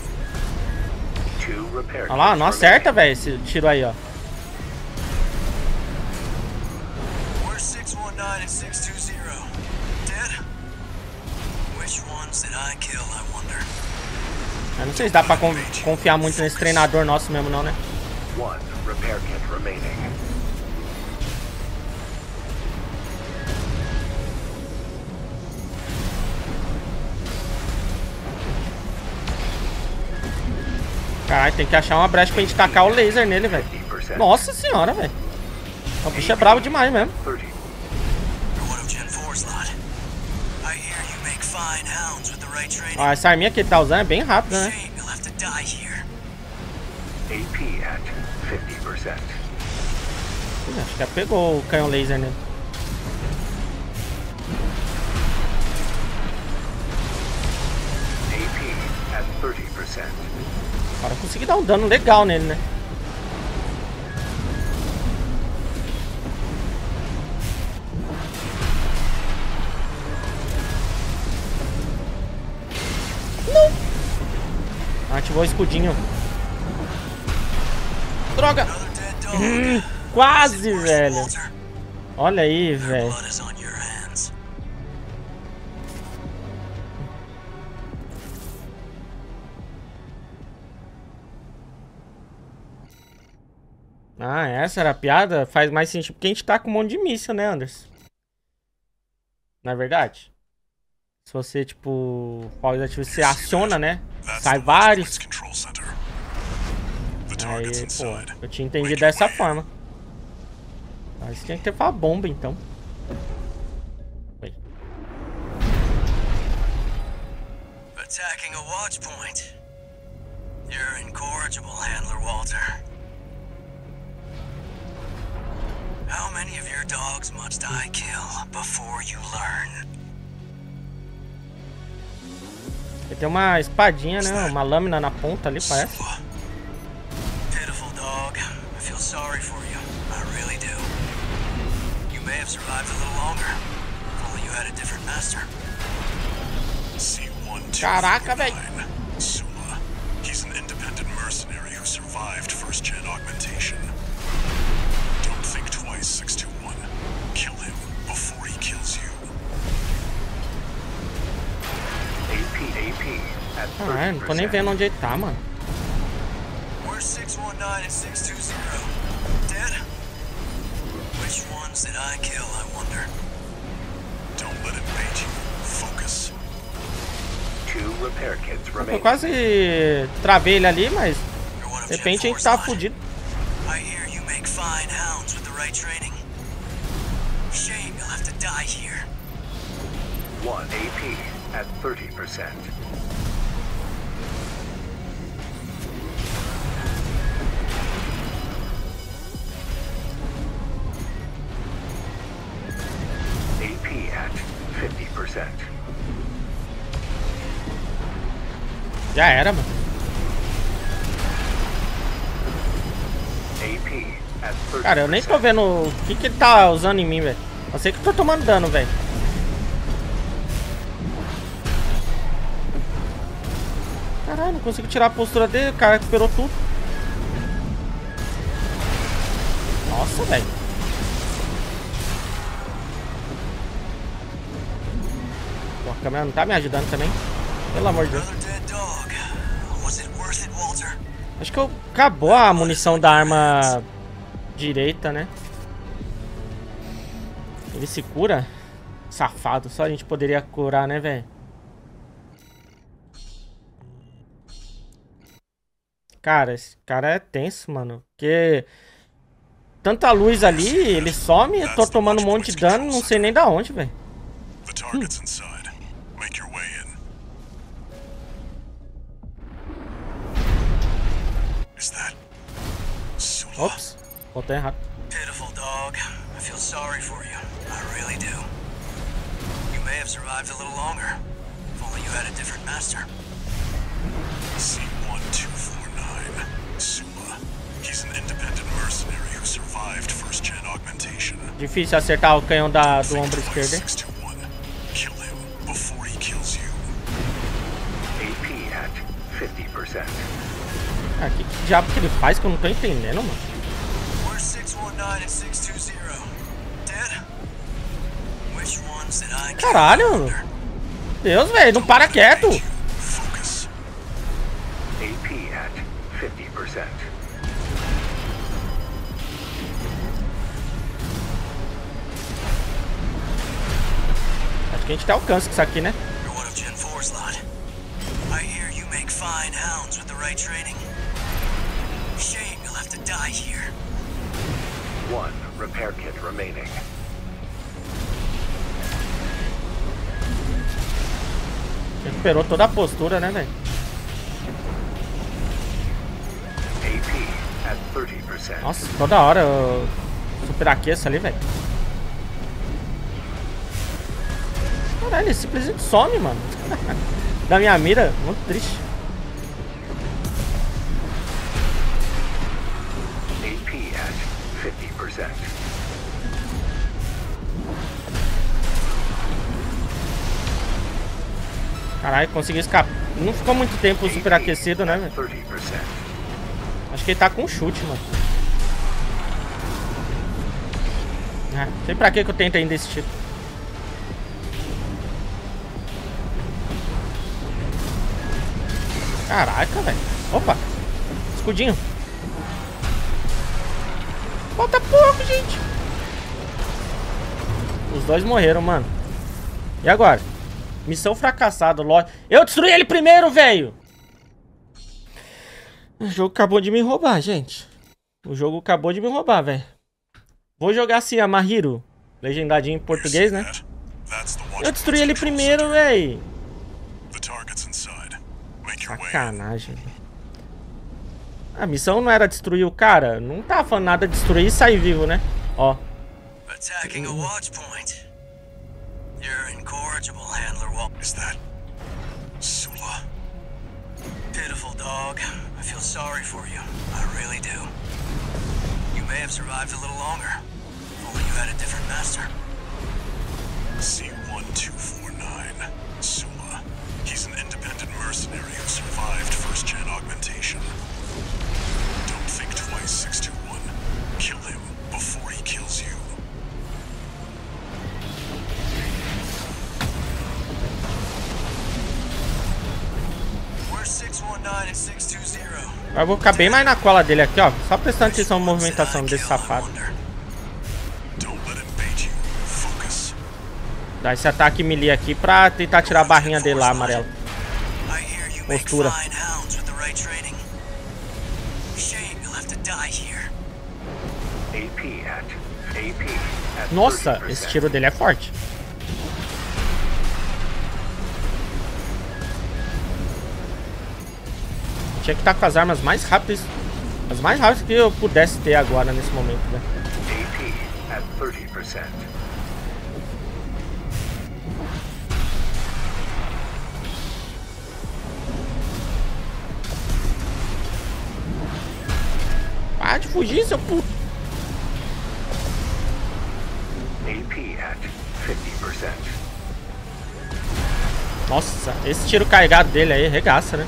Olha lá, não acerta, velho, esse tiro aí, ó. Where's 619 and 620? Dead? Which ones that I kill, I wonder? Eu não sei se dá pra con- confiar muito nesse treinador nosso mesmo não, né? Caralho, tem que achar uma brecha pra gente tacar o laser nele, velho. 50%. Nossa senhora, velho. O bicho é bravo demais mesmo. Ó, essa arminha que ele tá usando é bem rápida, né? Shame you'll have to die here. AP at 50%. Ih, Acho que já pegou o canhão laser nele. AP at 30%. Agora eu consegui dar um dano legal nele, né? Ativou o escudinho. Droga! Dog. Quase, velho. Olha aí, velho. Ah, essa era a piada? Faz mais sentido porque a gente tá com um monte de míssil, né, Anderson? Não é verdade? Se você, tipo, pode ativar, você aciona, né? Sai vários. Aí, pô, eu tinha entendido dessa forma. Mas tinha que ter uma bomba, então. Oi. Attacking a watch point. You're incorrigible, Handler Walter. How many of your dogs must I kill before you learn? Ele tem uma espadinha, né? Uma lâmina na ponta ali, parece. Pitiful dog. I feel sorry for you. I really do. You may have survived a little longer. If only you had a different master. Caraca, velho. C1249. Suma. He's an independent mercenary who survived first gen augmentation. AP, AP at 30%. Caralho, não tô nem vendo onde ele tá, mano. Where's 619 and 620? Dead? Which ones did I kill, I wonder? Don't let it bait you. Focus. Two repair kits Eu quase travei ele ali, mas de repente a gente 4's tá fudido. I hear you make fine hounds with the right training. Shame you'll have to die here. One AP at 30%. AP at 50%. Já era, mano. AP at 30%. Cara, eu nem tô vendo o que, que ele tá usando em mim, velho. Eu sei que eu tô tomando dano, velho. Caralho, não consigo tirar a postura dele, o cara recuperou tudo. Nossa, velho. Pô, a câmera não tá me ajudando também. Pelo amor de Deus. Acho que eu- acabou a munição da arma direita, né? Ele se cura? Safado, só a gente poderia curar, né, velho? Cara, esse cara é tenso, mano. Porque tanta luz ali, ele some, eu tô tomando um monte de dano, não sei nem da onde, velho. Sula? Ops, botei errado. Pitiful dog. I feel sorry for you. I really do. You may have survived a little longer. If only you had a different master. C1249. Difícil acertar o canhão da, do ombro esquerdo. hein? 621. Kill him before he kills you. AP at 50%. Ah, que, que diabo que ele faz que eu não tô entendendo, mano? Where's 619 and 620? Dead? Which ones did I kill? Caralho! Deus, velho, não para quieto. Que a gente até alcança com isso aqui, né? One of Gen 4's lot. I hear you make fine hounds with the right training. Shame you'll have to die here. One repair kit remaining. Recuperou toda a postura, né, velho? AP at 30%. Nossa, toda hora eu superaqueço ali, velho. Caralho, ele simplesmente some, mano. da minha mira, muito triste. AP at 50%. Caralho, conseguiu escapar. Não ficou muito tempo superaquecido, né, velho? 30%. Acho que ele tá com chute, mano. Ah, sei pra que que eu tento ainda esse tipo. Caraca, velho. Opa. Escudinho. Falta pouco, gente. Os dois morreram, mano. E agora? Missão fracassada, lógico. Eu destruí ele primeiro, velho. O jogo acabou de me roubar, gente. O jogo acabou de me roubar, velho. Vou jogar assim, a Mahiro. Legendadinho em português, né? Eu destruí ele primeiro, velho. The target's inside. Make your way. Sacanagem. A missão não era destruir o cara. Não tava falando nada de destruir e sair vivo, né? Ó. Attacking a watch point. You're incorrigible, Handler Wal- Is that Sula? Pitiful dog. I feel sorry for you. I really do. You may have survived a little longer. If only you had a different master. C1249. Sula. He's an independent mercenary who survived first gen augmentation. Don't think twice, 621. Kill him before he kills you. Where's 619 and 620? Eu vou ficar bem mais na cola dele aqui, ó. Só prestando atenção na movimentação desse safado. Dá esse ataque melee aqui pra tentar tirar a barrinha dele lá, amarelo. Postura. Nossa, 30%. esse tiro dele é forte. Tinha que estar com as armas mais rápidas. As mais rápidas que eu pudesse ter agora nesse momento, né? AP at 30%. Para de fugir, seu puto. AP at 50%. Nossa, esse tiro carregado dele aí regaça, né?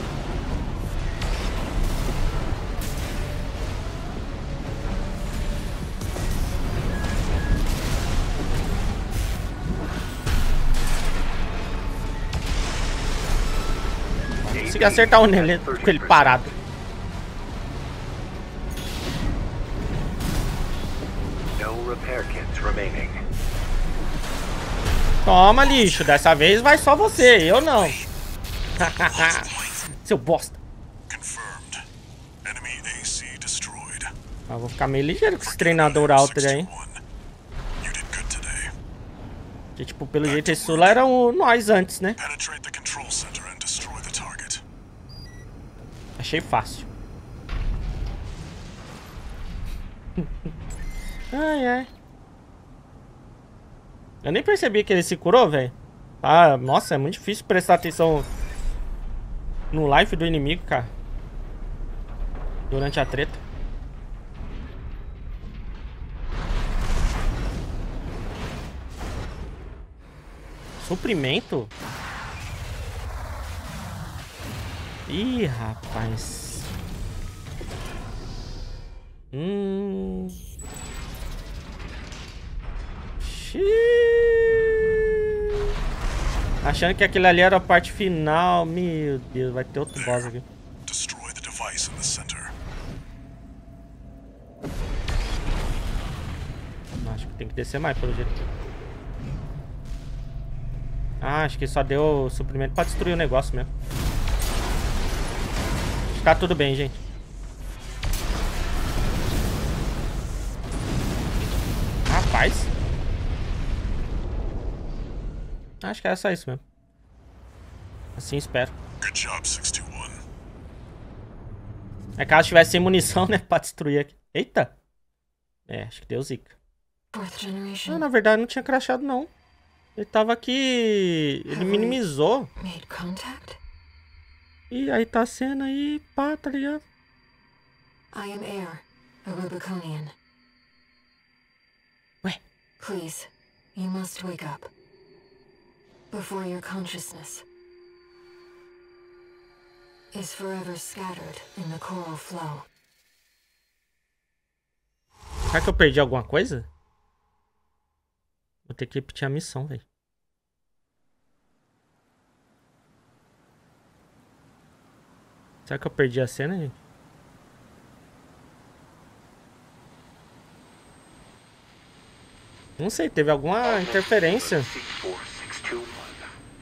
Consegui acertar o nele com ele parado. Toma, lixo. Dessa vez vai só você, eu não. Seu bosta. Ah, vou ficar meio ligeiro com esse treinador alto aí. 621. You did good today. Que, tipo, pelo jeito esse Sula era o nós antes, né? Achei fácil. ai, ai. Eu nem percebi que ele se curou, velho. Ah, nossa, é muito difícil prestar atenção no life do inimigo, cara. Durante a treta. Suprimento? Ih, rapaz. Hum. Xiii. Achando que aquele ali era a parte final. Meu Deus, vai ter outro boss aqui. Destroy the device in the center. Acho que tem que descer mais, pelo jeito. Ah, acho que só deu suprimento pra destruir o negócio mesmo. Tá tudo bem, gente. Rapaz. Acho que era só isso mesmo. Assim espero. Good job, 621. É caso tivesse sem munição, né? Pra destruir aqui. Eita! É, acho que deu zica. Ah, na verdade não tinha crachado, não. Ele tava aqui. Ele minimizou. Made contact? E aí tá a cena aí, pá, tá ligado? I am Air, a Rubiconian. Ué, Please, you must wake up. Before your consciousness is forever scattered in the coral flow. será que eu perdi alguma coisa? Vou ter que repetir a missão, velho. Será que eu perdi a cena, gente? Não sei, teve alguma interferência.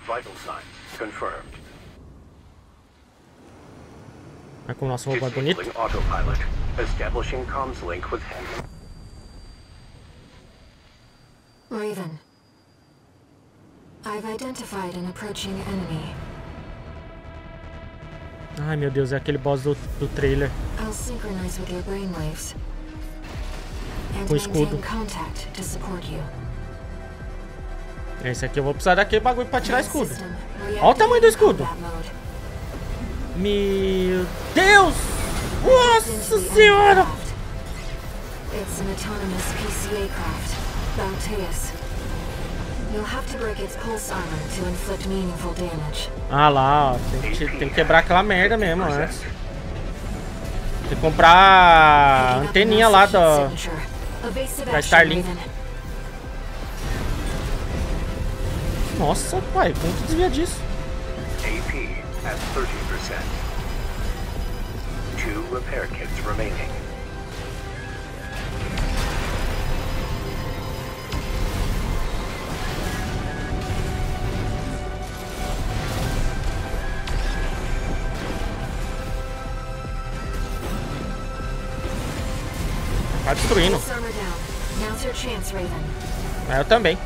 C4621. Vital signs confirmed. Mas com o nosso robô é bonito. Disabling autopilot. Establishing comms link with him. Raven. I've identified an approaching enemy. Ai meu Deus, é aquele boss do, do trailer. I'll synchronize with your brainwaves. And Com escudo. maintain contact to support you. Esse aqui eu vou precisar daquele bagulho pra tirar escudo. Olha o tamanho do escudo. Meu Deus! Nossa senhora! It's an autonomous PCA craft, Balteus. You'll have to break its pulse armor to inflict meaningful damage. Ah lá, ó. Tem que, tem que quebrar aquela merda mesmo antes. Tem que comprar anteninha lá da. da Starlink. Nossa, pai, como que desvia disso? AP at 30%. Two repair kits remaining. Tá destruindo. É, eu também.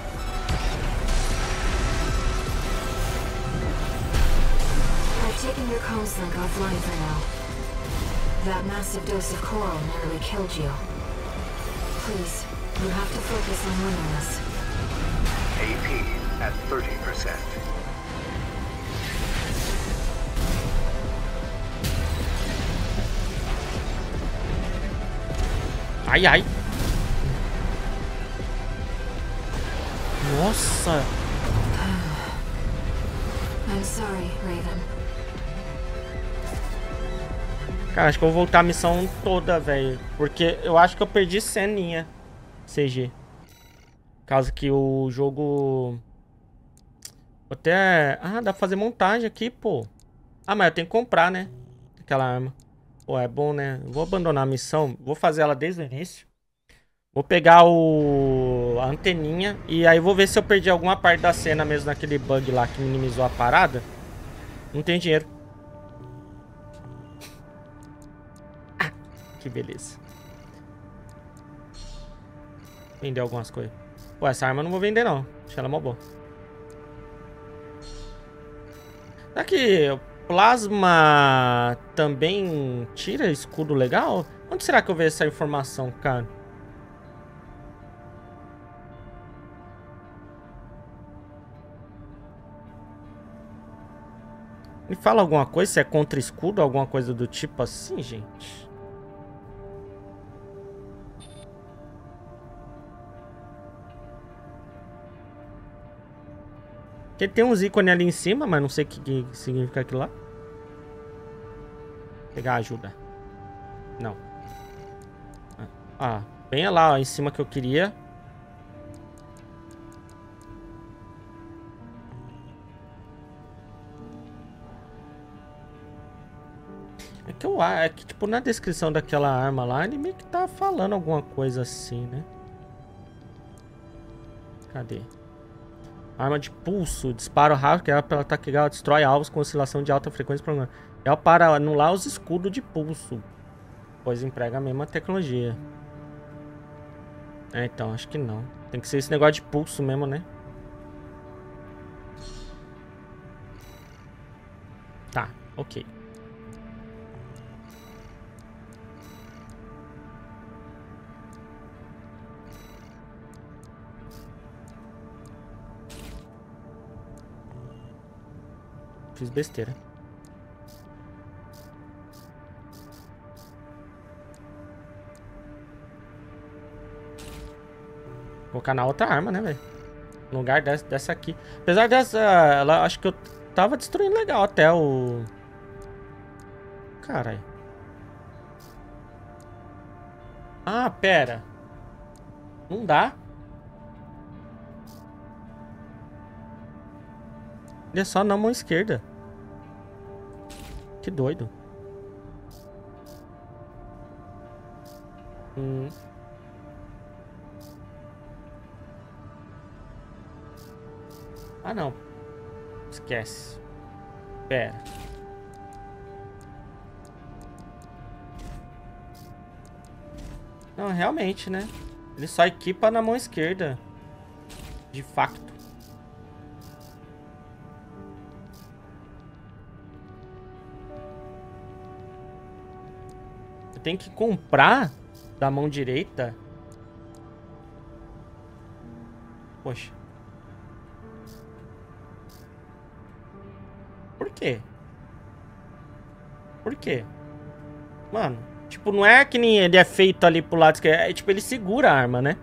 Comms link offline for now. That massive dose of coral nearly killed you. Please, you have to focus on winning this. AP at 30%. Ai, ai. Nossa. I'm sorry, Raven. Cara, acho que eu vou voltar a missão toda, velho. Porque eu acho que eu perdi ceninha. CG. Caso que o jogo... Até... Ah, dá pra fazer montagem aqui, pô. Ah, mas eu tenho que comprar, né? Aquela arma. Pô, é bom, né? Vou abandonar a missão. Vou fazer ela desde o início. Vou pegar o... a anteninha. E aí vou ver se eu perdi alguma parte da cena mesmo naquele bug lá que minimizou a parada. Não tem dinheiro. Que beleza. Vender algumas coisas. Pô, essa arma eu não vou vender não. Acho ela mó boa. O plasma também tira escudo legal? Onde será que eu vejo essa informação, cara? Me fala alguma coisa, se é contra escudo, alguma coisa do tipo assim, gente. Porque tem uns ícones ali em cima, mas não sei o que, que significa aquilo lá. Pegar ajuda. Não. Ah, ah bem lá ó, em cima que eu queria. É que eu é que tipo na descrição daquela arma lá, ele meio que tá falando alguma coisa assim, né? Cadê? Arma de pulso. Disparo rápido, que é pelo ataque gal, destrói alvos com oscilação de alta frequência. É para anular os escudos de pulso. Pois emprega a mesma tecnologia. É, então, acho que não. Tem que ser esse negócio de pulso mesmo, né? Tá, ok. Fiz besteira. Colocar na outra arma, né, velho? No lugar dessa, dessa aqui. Apesar dessa, ela acho que eu tava destruindo legal até o... Caralho. Ah, pera. Não dá. Ele é só na mão esquerda. Que doido. Hum. Ah, não. Esquece. Pera. Não, realmente, né? Ele só equipa na mão esquerda. De facto. Tem que comprar da mão direita. Poxa. Por quê? Por quê? Mano, tipo, não é que nem ele é feito ali pro lado esquerdo. É tipo, ele segura a arma, né?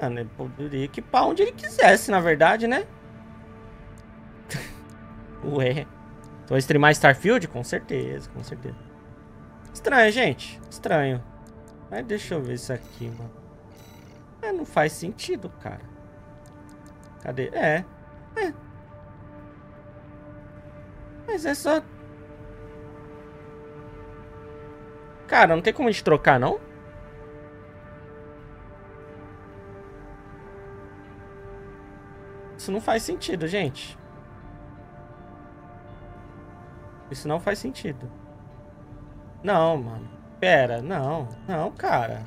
Mano, ele poderia equipar onde ele quisesse, na verdade, né? Ué. Então streamar Starfield? Com certeza, com certeza. Estranho, gente. Estranho. Mas deixa eu ver isso aqui, mano. É, não faz sentido, cara. Cadê? É. É. Mas é só... Cara, não tem como a gente trocar, não? Isso não faz sentido, gente. Isso não faz sentido. Não, mano. Pera, não. Não, cara.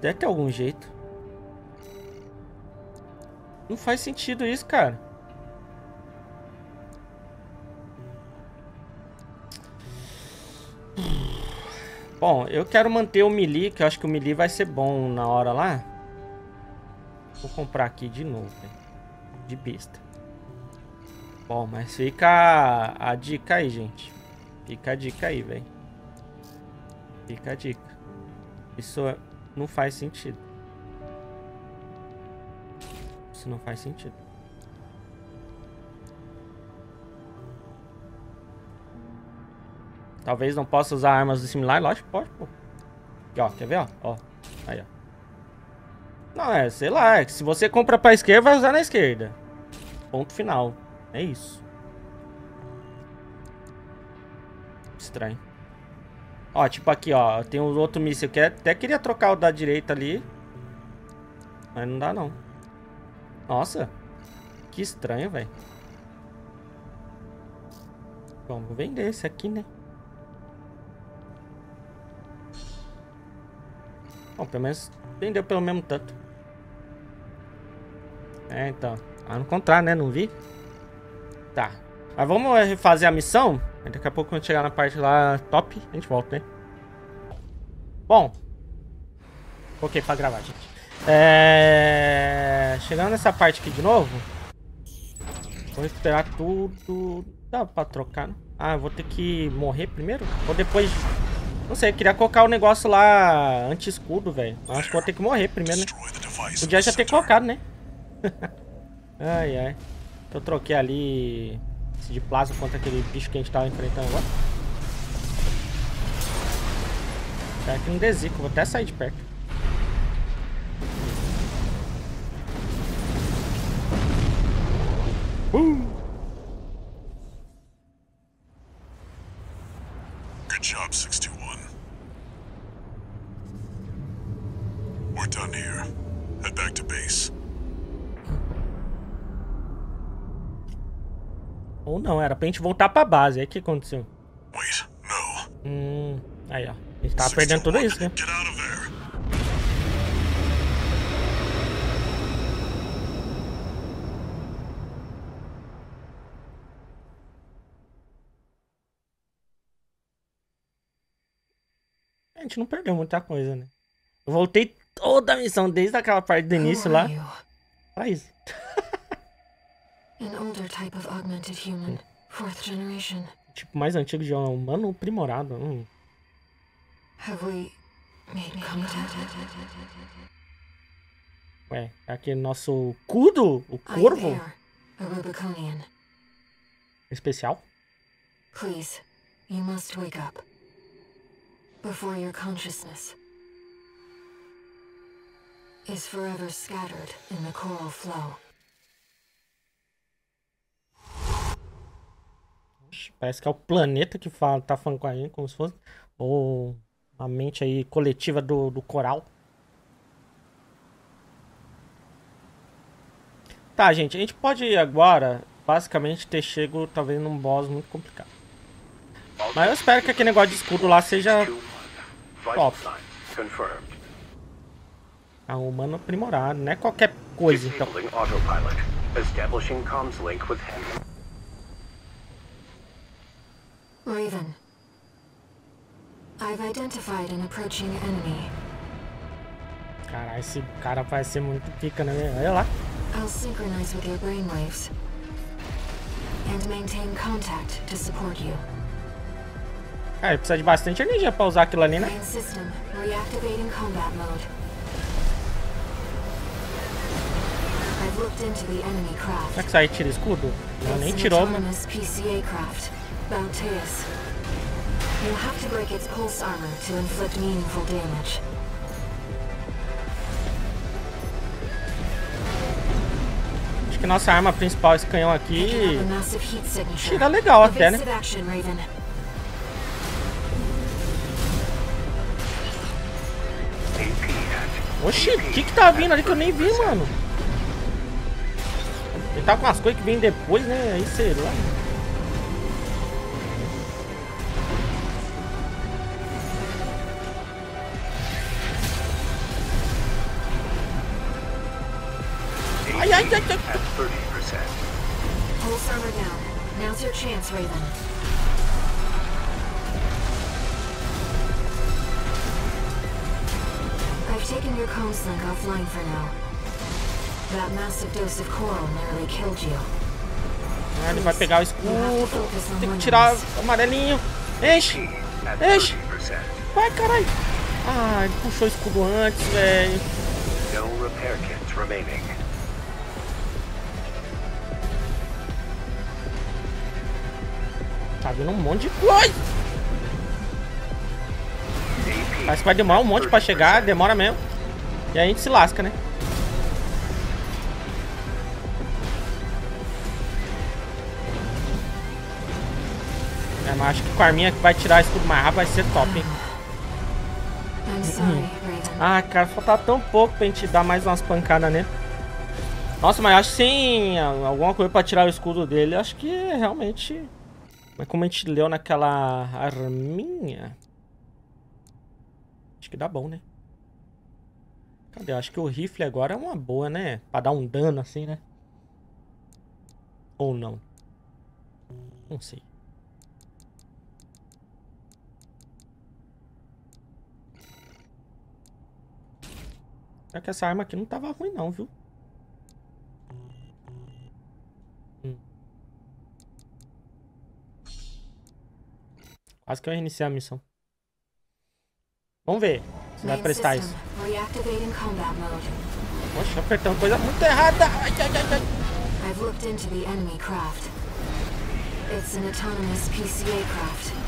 Deve ter algum jeito. Não faz sentido isso, cara. Bom, eu quero manter o melee, que eu acho que o melee vai ser bom na hora lá. Vou comprar aqui de novo, de besta. Bom, mas fica a, dica aí, gente. Fica a dica aí, velho. Fica a dica. Isso não faz sentido. Isso não faz sentido. Talvez não possa usar armas similares. Lógico, pode, pô. Aqui, ó, quer ver, ó? ó. Aí, ó. Não, é, sei lá. É se você compra pra esquerda, vai usar na esquerda. Ponto final. É isso. Estranho. Ó, tipo aqui, ó. Tem um outro míssil que até queria trocar o da direita ali. Mas não dá, não. Nossa. Que estranho, velho. Vamos vender esse aqui, né? Bom, pelo menos vendeu pelo mesmo tanto. É, então. Ah, no contrário, né? Não vi. Tá. Mas vamos refazer a missão. Daqui a pouco, quando chegar na parte lá top, a gente volta, né? Bom. Ok, pra gravar, gente. É... Chegando nessa parte aqui de novo. Vou esperar tudo. Dá pra trocar, né? Ah, eu vou ter que morrer primeiro? Ou depois... Não sei, queria colocar o negócio lá anti-escudo, velho. Acho que vou ter que morrer primeiro, né? Podia já ter colocado, né? ai, ai eu troquei ali esse de plasma contra aquele bicho que a gente tava enfrentando agora. Espero que não desico, vou até sair de perto. Uh! Good job, 61. We're done here. Head back to base. Ou não, era pra gente voltar pra base. Aí o que aconteceu? Wait, no. Hum. Aí, ó. A gente tava perdendo tudo isso, né? Get out of there. A gente não perdeu muita coisa, né? Eu voltei toda a missão, desde aquela parte do início lá. Pra isso. An older type of augmented human, fourth generation. Tipo, mais antigo de um humano aprimorado. Hum. Have we made contact? Ué, é aquele nosso Kudo, o corvo especial. Please, you must wake up. Before your consciousness is forever scattered in the coral flow. Parece que é o planeta que fala, tá falando com a gente, como se fosse. Ou a mente aí coletiva do, do coral. Tá, gente, a gente pode agora, basicamente, ter chego talvez num boss muito complicado. Mas eu espero que aquele negócio de escudo lá seja 2-1. Vital Top. signs confirmed. a humano aprimorado, não é qualquer coisa, então. Disabling autopilot. Establishing comms link with Henry. Raven, I've identified an approaching enemy. Caralho, esse cara vai ser muito pica, né? Olha lá. I'll synchronize with your brainwaves and maintain contact to support you. Cara, precisa de bastante energia pra usar aquilo ali, né? Main system reactivating combat mode. I've looked into the enemy craft. Será que isso aí tira escudo? Não, nem tirou, mano. PCA craft, Bautius. You'll have to break its pulse armor to inflict meaningful damage. Acho que nossa arma principal, esse canhão aqui, up a massive heat signature. tira legal até, né? Oxi, o que que tá vindo ali que eu nem vi, mano? Ele tá com as coisas que vêm depois, né? Aí sei lá. At 30%. Pulse armor down. Now's your chance, Raven. I've taken your comms link offline for now. That massive dose of coral nearly killed you. Ah, ele vai pegar o escudo. Tem que tirar o amarelinho. Enche! Enche! 30%. Vai, caralho! Ah, ele puxou o escudo antes, velho. No repair kits remaining. Vindo um monte de coisa. Parece que vai demorar um monte pra chegar, demora mesmo. E aí a gente se lasca, né? É, mas acho que com a arminha que vai tirar o escudo mais rápido vai ser top, hein? Sorry, Raven. Ah, cara, falta tão pouco pra gente dar mais umas pancadas nele. Nossa, mas acho que sem alguma coisa pra tirar o escudo dele, acho que realmente... Mas como a gente leu naquela arminha... Acho que dá bom, né? Cadê? Acho que o rifle agora é uma boa, né? Pra dar um dano assim, né? Ou não? Não sei. É que essa arma aqui não tava ruim não, viu? Quase que eu reiniciei a missão. Vamos ver se vai prestar isso. Poxa, apertando coisa muito errada. Ai, ai, ai, ai. I've looked into the enemy craft. It's an autonomous PCA craft.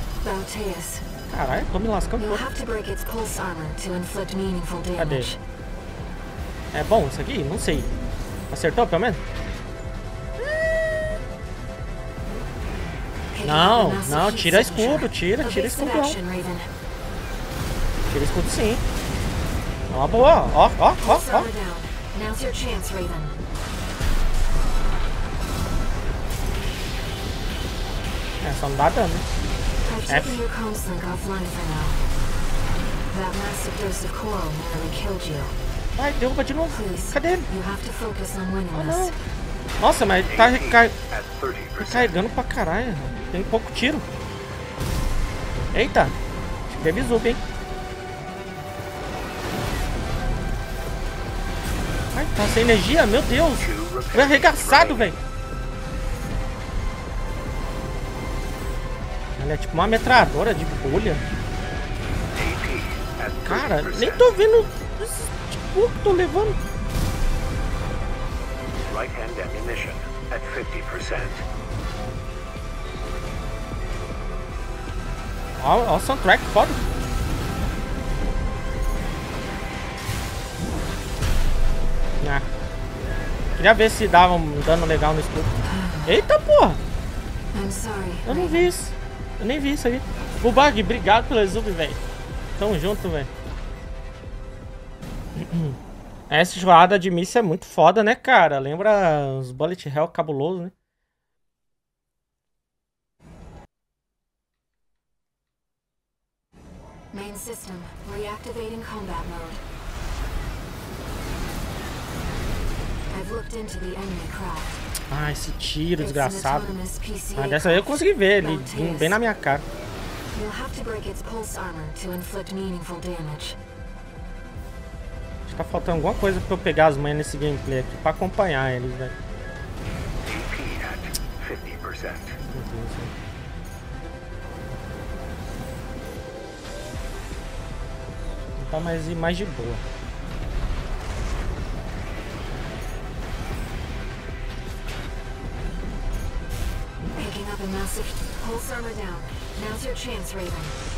Caralho, tô me lascando You'll have to break its pulse armor to inflict meaningful damage. É bom isso aqui? Não sei. Acertou pelo menos? Não, não, tira escudo, tira, tira Evasive escudo. Raven. Tira escudo sim. Ó, boa, ó, ó, ó, ó. É, só não dá dano. né? F. taken your comms link offline for now. That massive dose of coral nearly killed you. Ai, derruba de novo. Cadê ele? Ah, não. Nossa, mas tá reca... At 30%. recarregando pra caralho. Tem pouco tiro. Eita. Acho que teve zup, hein? Ai, tá sem energia? Meu Deus. Foi arregaçado, velho. Ela é tipo uma metralhadora de bolha. AP at 30%. Cara, nem tô vendo esse tipo que tô levando. Right hand ammunition at 50%. Ó, ó o soundtrack, foda. Ah. Queria ver se dava um dano legal no escudo. Eita porra! I'm sorry. Eu não vi isso. Eu nem vi isso aí. Bubag, obrigado pelo exub, velho. Tamo junto, velho. Essa joada de míssil é muito foda, né, cara? Lembra os Bullet Hell cabuloso, né? Main system, reactivating combat mode. I've looked into the enemy craft. Ah, esse tiro desgraçado. Ah, dessa aí eu consegui ver ele bem na minha cara. You'll have to break its pulse armor to inflict meaningful damage. Tá faltando alguma coisa pra eu pegar as manhas nesse gameplay aqui pra acompanhar eles, velho. AP at 50%. Meu Deus, velho. Vou Tá mais, mais de boa. Picking up a massive pulse armor down. Now's your chance, Raven.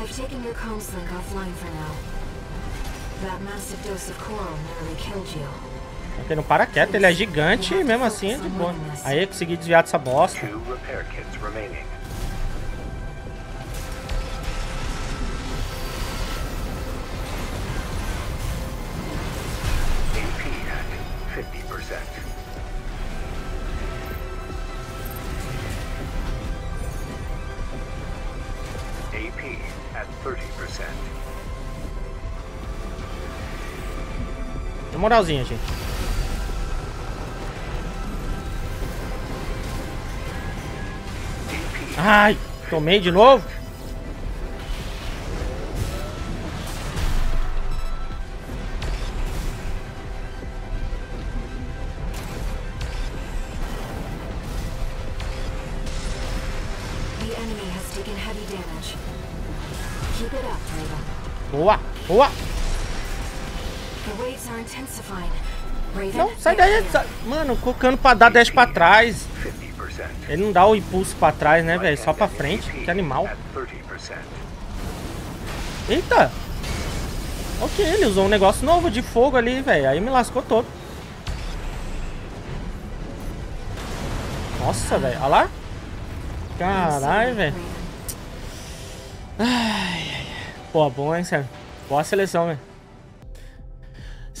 I've taken your comms link offline for now. That massive dose of coral nearly killed you. Porque não para quieto, ele é gigante e mesmo assim é de boa. Aí eu consegui desviar dessa bosta. Two repair kits remaining. Moralzinha, gente. Ai, tomei de novo. The enemy Não, sai daí. sai- Mano, colocando pra dar 10 pra trás. 50%. Ele não dá o impulso pra trás, né, velho? Só pra frente. Que animal. At 30%. Eita. Ok, ele usou um negócio novo de fogo ali, velho. Aí me lascou todo. Nossa, velho. Olha lá. I'm Caralho, velho. Raven. Pô, bom, hein, sério. Boa seleção, velho.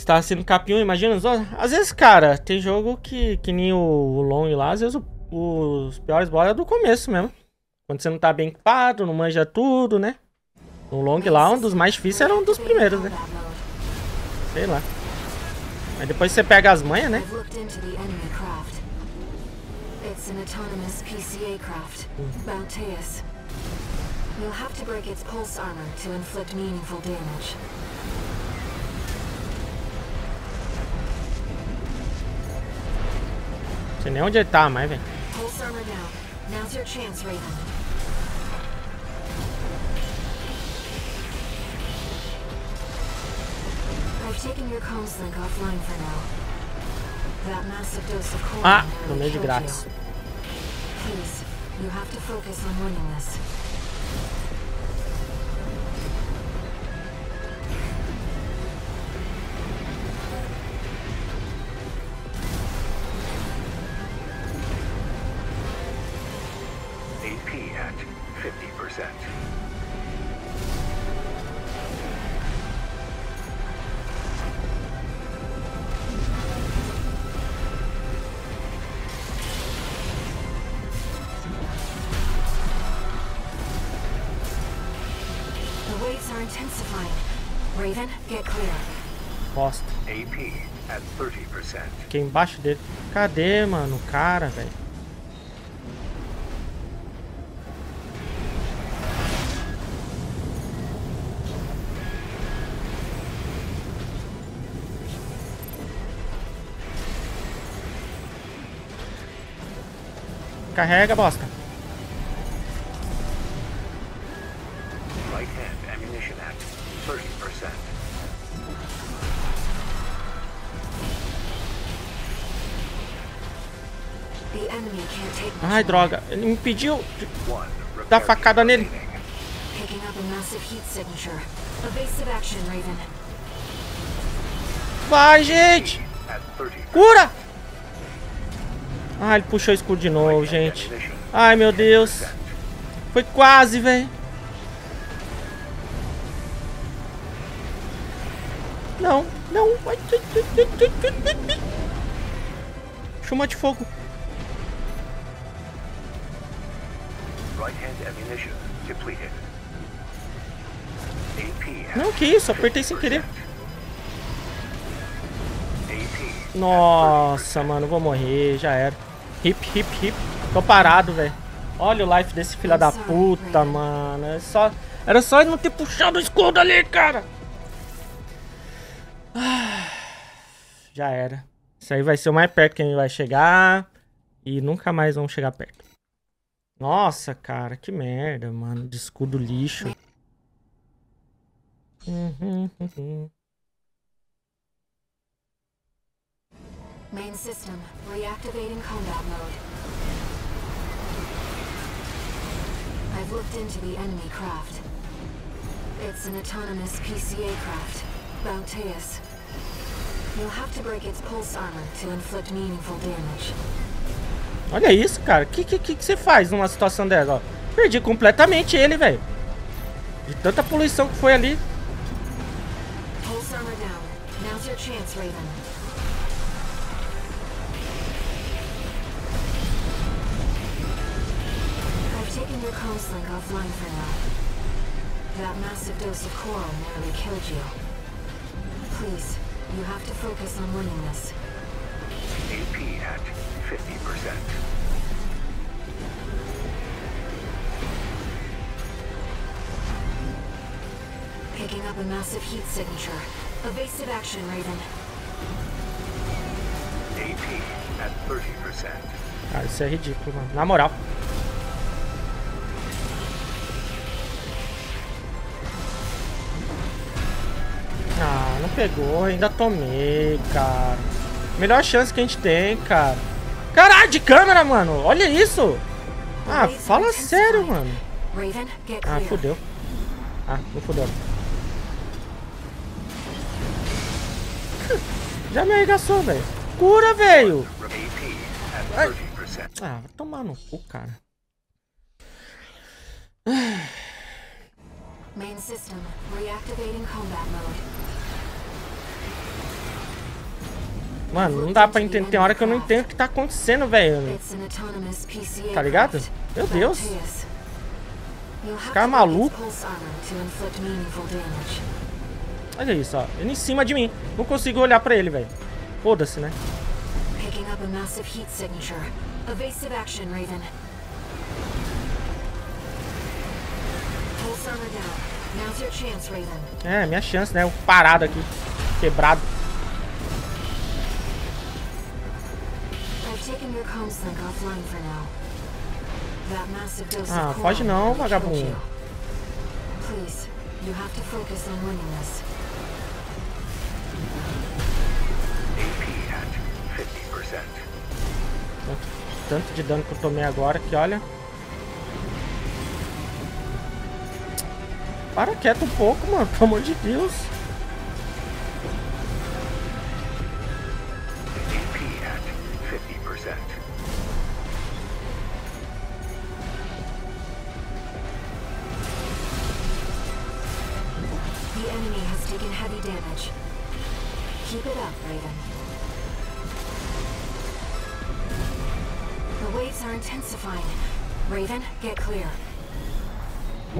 Você tá sendo capinho, imagina. Às vezes, cara, tem jogo que, que nem o, o Long lá, às vezes o- os piores bolas é do começo mesmo. Quando você não tá bem equipado, não manja tudo, né? O Long lá, um dos mais difíceis, era um dos primeiros, né? Sei lá. Mas depois você pega as manhas, né? It's an autonomous PCA craft, Bounteus. You'll have to break its pulse armor to inflict meaningful damage. Não sei nem onde ele tá mais, velho. Ah, nearly tomei de grátis. Please, you have to focus on winning this. Embaixo dele. Cadê, mano? O cara, velho. Carrega, bosta. Ai, droga. Ele me impediu de One dar facada nele. Vai, gente! At 30%. Cura! Ah, ele puxou o escudo de novo, gente. Ai, meu Deus. Foi quase, velho. Não, não. Chama de fogo. Ammunition depleted. Não, que isso? Apertei sem querer. 30%. AP Nossa, mano, vou morrer. Já era. Hip, hip, hip. Tô parado, velho. Olha o life desse filho da puta, mano. É só... Era só ele não ter puxado o escudo ali, cara. Ah, Já era. Isso aí vai ser o mais perto que a gente vai chegar. E nunca mais vamos chegar perto. Nossa, cara, que merda, mano. De escudo lixo. Uhum, uhum. Main system, reactivating combat mode. I've looked into the enemy craft. It's an autonomous PCA craft, Bounteus. You'll have to break its pulse armor to inflict meaningful damage. Olha isso, cara. O que, que, que você faz numa situação dessa? Ó, perdi completamente ele, velho. De tanta poluição que foi ali. Pulse armor down. Now's your chance, Raven. I've taken your comms link offline for now. That massive dose of coral nearly killed you. Please, you have to focus on winning this. AP 50%. Picking up a massive heat signature. Evasive action, Raven. AP at 30%. Ah, isso é ridículo, mano. Na moral. Ah, não pegou. Ainda tomei, cara. Melhor chance que a gente tem, cara. Caralho, de câmera, mano. Olha isso. Ah, fala sério, mano. Ah, fudeu. Ah, não fudeu. Já me arregaçou, velho. Cura, velho. AP at 30%. Ah, vai tomar no cu, cara. Main system, reactivating combat mode. Mano, não dá pra entender. Tem hora que eu não entendo o que tá acontecendo, velho. Tá ligado? Meu Deus. Its maluco. Olha isso, ó. Ele em cima de mim. Não consigo olhar pra ele, velho. Foda-se, né? É, minha chance, né? Eu parado aqui. Quebrado. Ah, foge não, vagabundo. you. Please, you have to focus on winning this. AP at 50%. Tanto, tanto de dano que eu tomei agora que, olha. Para quieto um pouco, mano. Pelo amor de Deus.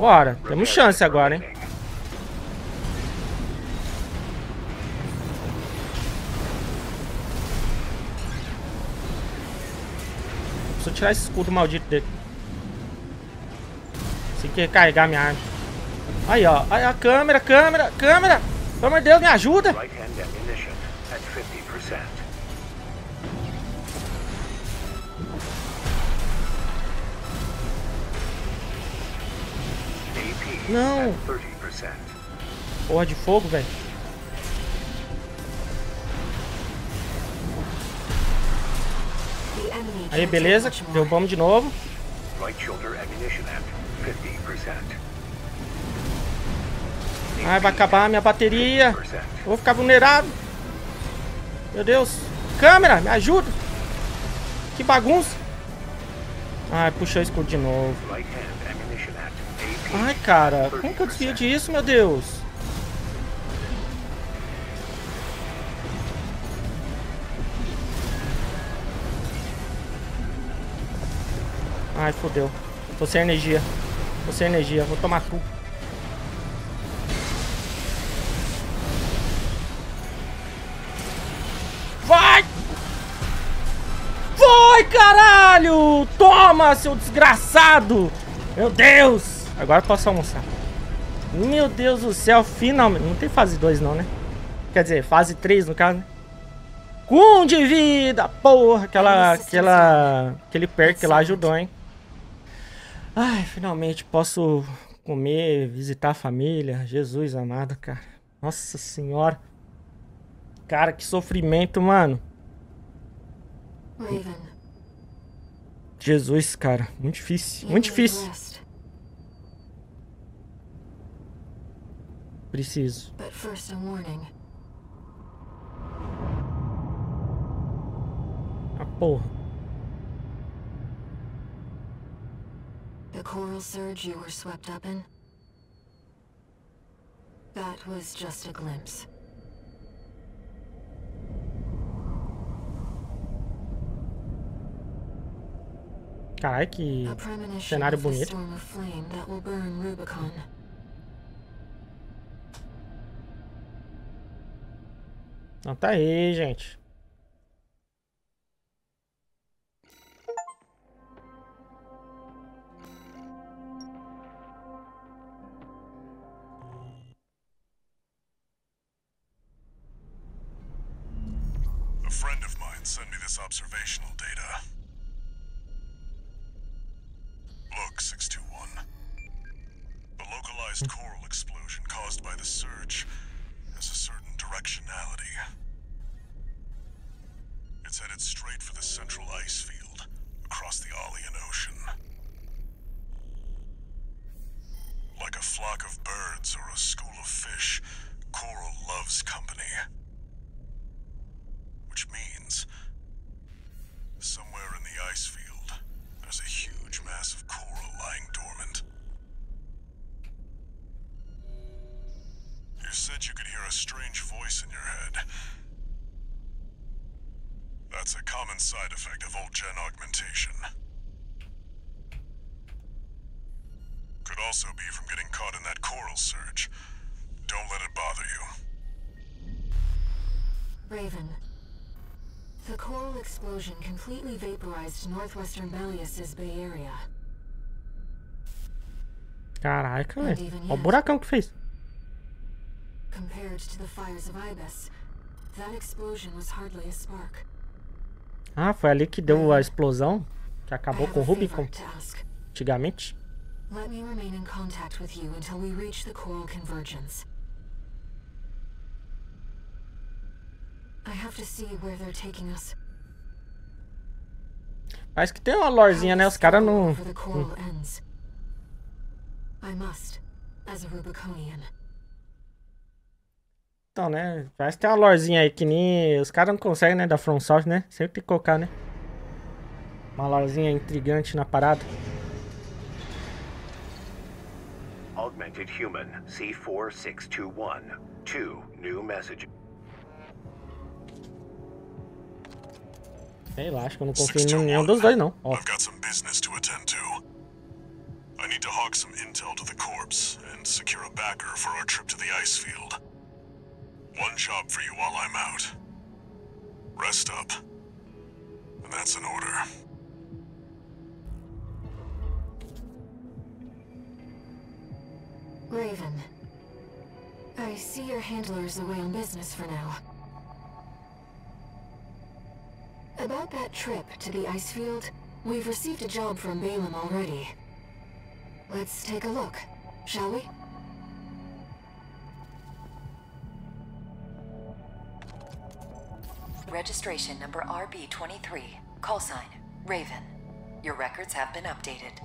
Bora, temos chance agora, hein? Preciso tirar esse escudo maldito dele. Tem que recarregar minha arma. Aí, ó. Aí, a câmera, câmera, câmera. Pelo amor de Deus, me ajuda. Não. at 30%. Porra de fogo, velho. Aí, beleza. Derrubamos de novo. Right shoulder ammunition at 50%. Ai, vai acabar a minha bateria. 50%. Eu vou ficar vulnerável. Meu Deus. Câmera, me ajuda. Que bagunça. Ai, puxou o escudo de novo. Ai, cara. Como que eu desvio disso, meu Deus? Ai, fodeu. Tô sem energia. Tô sem energia. Vou tomar tudo. Vai! Vai, caralho! Toma, seu desgraçado! Meu Deus! Agora posso almoçar. Meu Deus do céu, finalmente. Não tem fase 2 não, né? Quer dizer, fase 3 no caso, né? Com de vida! Porra, aquela. aquela. aquele perk lá ajudou, hein? Ai, finalmente posso comer, visitar a família. Jesus amado, cara. Nossa senhora. Cara, que sofrimento, mano. Raven, Jesus, cara. Muito difícil. Muito difícil. Preciso. But first, a warning. Ah, porra. The coral surge you were swept up in? That was just a glimpse. Caralho, que A cenário bonito. Não tá aí, gente. A friend of mine sent me this observational data. Look, 621. The localized hmm. coral explosion caused by the surge has a certain directionality. It's headed straight for the central ice field across the Alian Ocean. Like a flock of birds or a school of fish, coral loves company. Which means, somewhere in the ice field, there's a huge mass of coral lying dormant. You said you could hear a strange voice in your head. That's a common side effect of old gen augmentation. Could also be from getting caught in that coral surge. Don't let it bother you. Raven. The coral explosion completely vaporized northwestern Belius's Bay Area. Caraca, And velho. even Olha o buracão que fez. Compared to the fires of Ibis, that explosion was hardly a spark. Ah, foi ali que deu a explosão. Que acabou com o Rubicon antigamente. Let me remain in contact with you until we reach the coral convergence. I have to see where they're taking us. Parece que tem uma lorzinha, né? Os caras não. I must, as a Rubiconian. Então, né? Parece que tem uma lorzinha aí que nem. Os caras não conseguem, né? Da From Soft, né? Sempre tem que colocar, né? Uma lorzinha intrigante na parada. Augmented human C4621. Two new messages. Sei lá, acho que eu não confio em nenhum dos dois, não. Ó. I've got some business to attend to. I need to hawk some intel to the corpse and secure a backer for our trip to the ice field. One job for you while I'm out. Rest up. And that's an order. Raven. I see your handler's away on business for now. About that trip to the ice field, we've received a job from Balaam already. Let's take a look, shall we? Registration number RB23. Call sign Raven. Your records have been updated.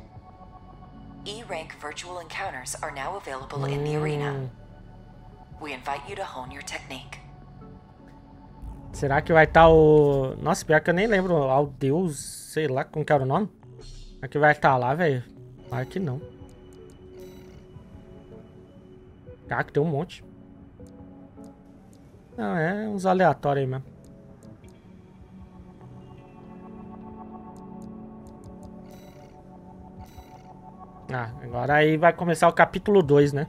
E rank virtual encounters are now available in the arena. We invite you to hone your technique. Será que vai estar o. Nossa, pior que eu nem lembro. Ao Deus, sei lá como que era o nome. Será que vai estar lá, velho? Claro que não. Que tem um monte. Não, é uns aleatórios aí mesmo. Ah, agora aí vai começar o capítulo 2, né?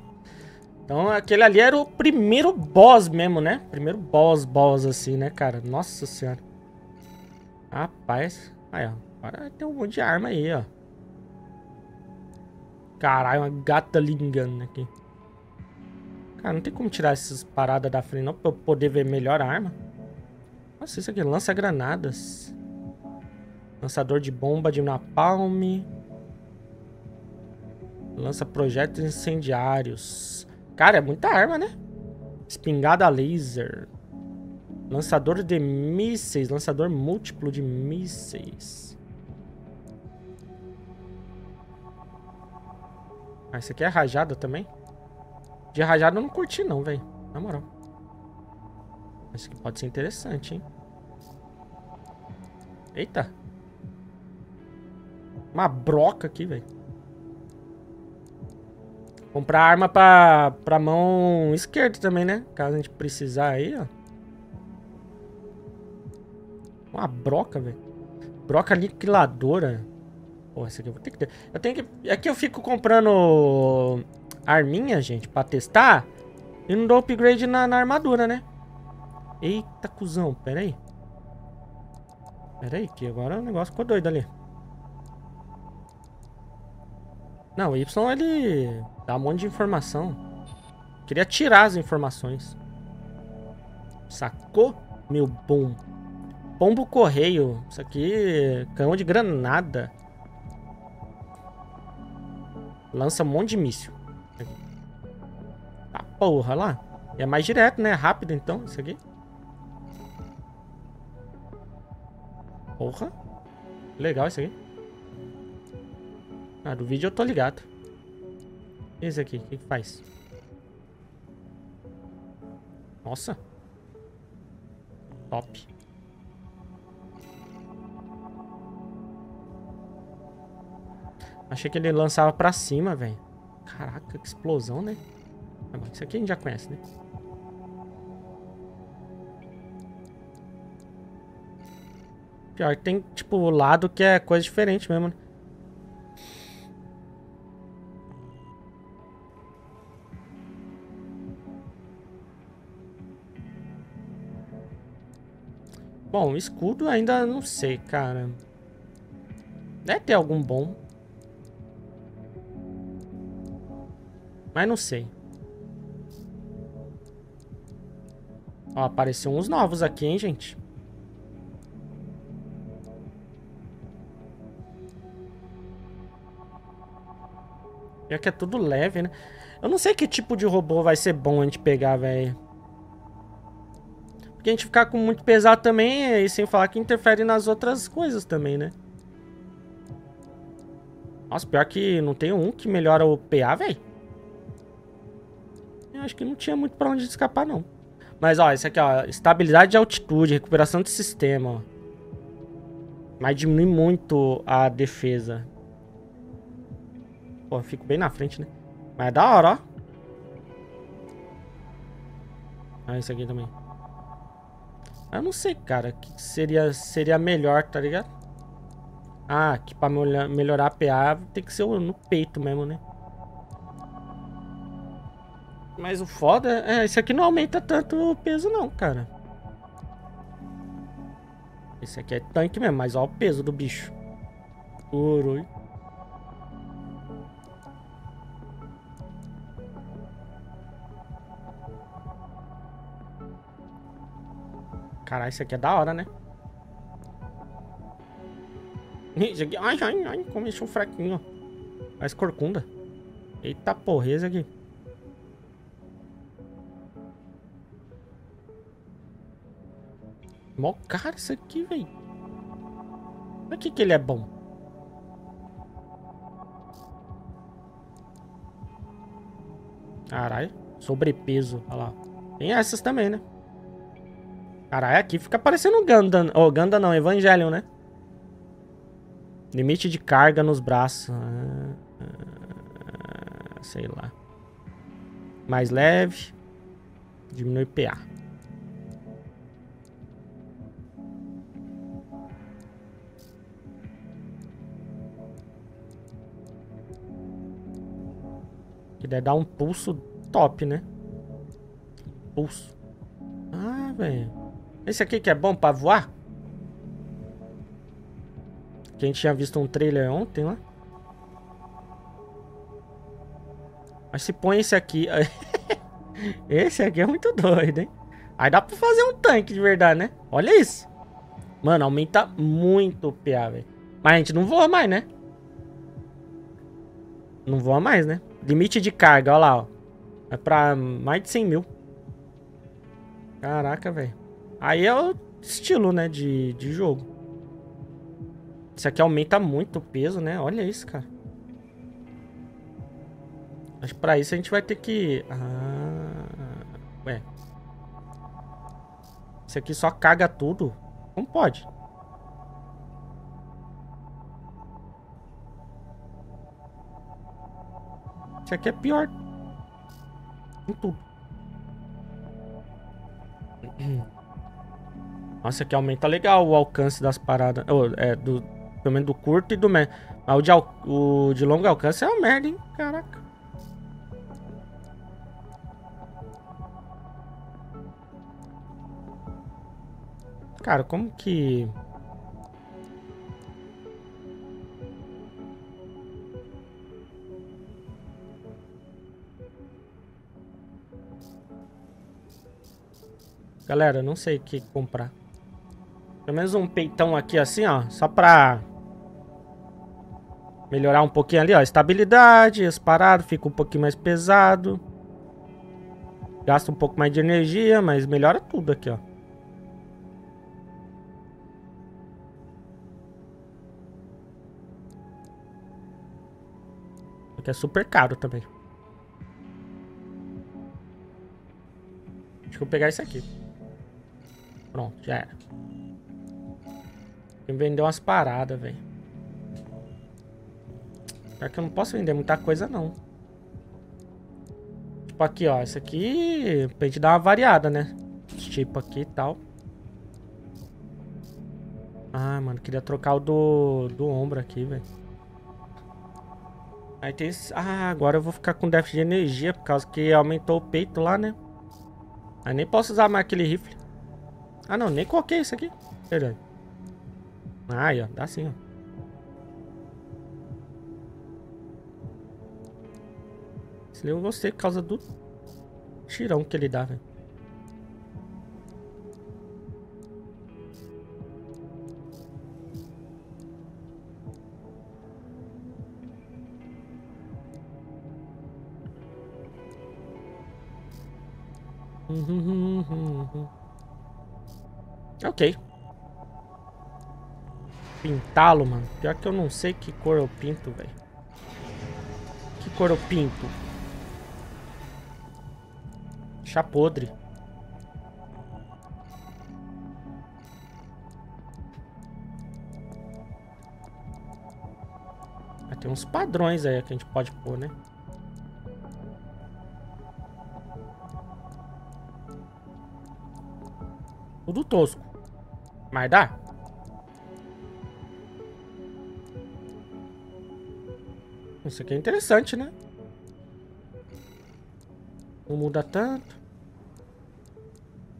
Então aquele ali era o primeiro boss mesmo, né? Primeiro boss, boss assim, né, cara? Nossa senhora. Rapaz. Aí, ó. Agora tem um monte de arma aí, ó. Caralho, uma gata ligando aqui. Cara, não tem como tirar essas paradas da frente não pra eu poder ver melhor a arma. Nossa, isso aqui lança granadas. Lançador de bomba de napalm. Lança projetos incendiários. Cara, é muita arma, né? Espingarda laser. Lançador de mísseis. Lançador múltiplo de mísseis. Ah, isso aqui é rajada também? De rajada eu não curti não, velho. Na moral. Isso aqui pode ser interessante, hein? Eita. Uma broca aqui, velho. Comprar arma pra, pra mão esquerda também, né? Caso a gente precisar aí, ó. Uma broca, velho. Broca aniquiladora. Pô, essa aqui eu vou ter que ter. Eu tenho que... Aqui eu fico comprando arminha, gente, pra testar. E não dou upgrade na, na armadura, né? Eita, cuzão. Pera aí. Pera aí, que agora o negócio ficou doido ali. Não, o Y ele dá um monte de informação. Queria tirar as informações. Sacou? Meu bom. Pombo correio. Isso aqui canhão de granada. Lança um monte de míssil. Tá porra lá. É mais direto, né? Rápido então, isso aqui. Porra. Legal isso aqui. Ah, do vídeo eu tô ligado. Esse aqui, o que, que faz? Nossa. Top. Achei que ele lançava pra cima, velho. Caraca, que explosão, né? Isso aqui a gente já conhece, né? Pior que tem, tipo, o lado que é coisa diferente mesmo, né? Bom, escudo ainda não sei, cara. Deve ter algum bom. Mas não sei. Ó, apareceu uns novos aqui, hein, gente. Já que é tudo leve, né? Eu não sei que tipo de robô vai ser bom a gente pegar, velho. Porque a gente ficar com muito pesado também, e sem falar que interfere nas outras coisas também, né? Nossa, pior que não tem um que melhora o PA, velho. Eu acho que não tinha muito pra onde escapar, não. Mas, ó, esse aqui, ó. Estabilidade de altitude, recuperação de sistema, ó. Mas diminui muito a defesa. Pô, fico bem na frente, né? Mas é da hora, ó. Ah, esse aqui também. Eu não sei, cara. que seria, seria melhor, tá ligado? Ah, que pra melhorar a PA tem que ser no peito mesmo, né? Mas o foda é, esse aqui não aumenta tanto o peso não, cara. Esse aqui é tanque mesmo, mas olha o peso do bicho. Urui. Caralho, isso aqui é da hora, né? Isso aqui... Ai, ai, ai, começou fraquinho. Mais corcunda. Eita porra, esse aqui. Mó caro isso aqui, velho. Olha que que ele é bom. Caralho. Sobrepeso. Olha lá. Tem essas também, né? Caralho, aqui fica parecendo Ganda. Oh, Ganda não, Evangelion, né? Limite de carga nos braços. Ah, ah, sei lá. Mais leve. Diminui PA. Que deve dar um pulso top, né? Pulso. Ah, velho. Esse aqui que é bom pra voar? Que a gente tinha visto um trailer ontem lá. Mas se põe esse aqui... esse aqui é muito doido, hein? Aí dá pra fazer um tanque de verdade, né? Olha isso. Mano, aumenta muito o PA, velho. Mas a gente não voa mais, né? Não voa mais, né? Limite de carga, olha lá, ó. É pra mais de 100 mil. Caraca, velho. Aí é o estilo, né, de, de jogo. Isso aqui aumenta muito o peso, né? Olha isso, cara. Mas pra isso a gente vai ter que... Ah... Ué. Isso aqui só caga tudo? Não pode. Isso aqui é pior. Em tudo. Nossa, aqui aumenta legal o alcance das paradas. Oh, é, do, pelo menos do curto e do médio. Mas o de, o de longo alcance é uma merda, hein? Caraca. Cara, como que... Galera, não sei o que comprar. Pelo menos um peitão aqui assim, ó. Só pra... Melhorar um pouquinho ali, ó. Estabilidade, as paradas, fica um pouquinho mais pesado. Gasta um pouco mais de energia, mas melhora tudo aqui, ó. Aqui é super caro também. Acho que vou pegar esse aqui. Pronto, já era. Tem que vender umas paradas, velho. Pior que eu não posso vender muita coisa, não. Tipo aqui, ó. Isso aqui, pra gente dar uma variada, né? Tipo aqui e tal. Ah, mano, queria trocar o do, do ombro aqui, velho. Aí tem esse... Ah, agora eu vou ficar com déficit de energia, por causa que aumentou o peito lá, né? Aí nem posso usar mais aquele rifle. Ah, não, nem coloquei isso aqui. Verdade. Ah, aí, ó. Dá sim, ó. Livro eu gostei por causa do tirão que ele dá, velho. Uhum, uhum, uhum. Ok pintá-lo, mano. Pior que eu não sei que cor eu pinto, velho. Que cor eu pinto? Chá podre. Mas tem uns padrões aí que a gente pode pôr, né? Tudo tosco. Mas dá? Isso aqui é interessante, né? Não muda tanto.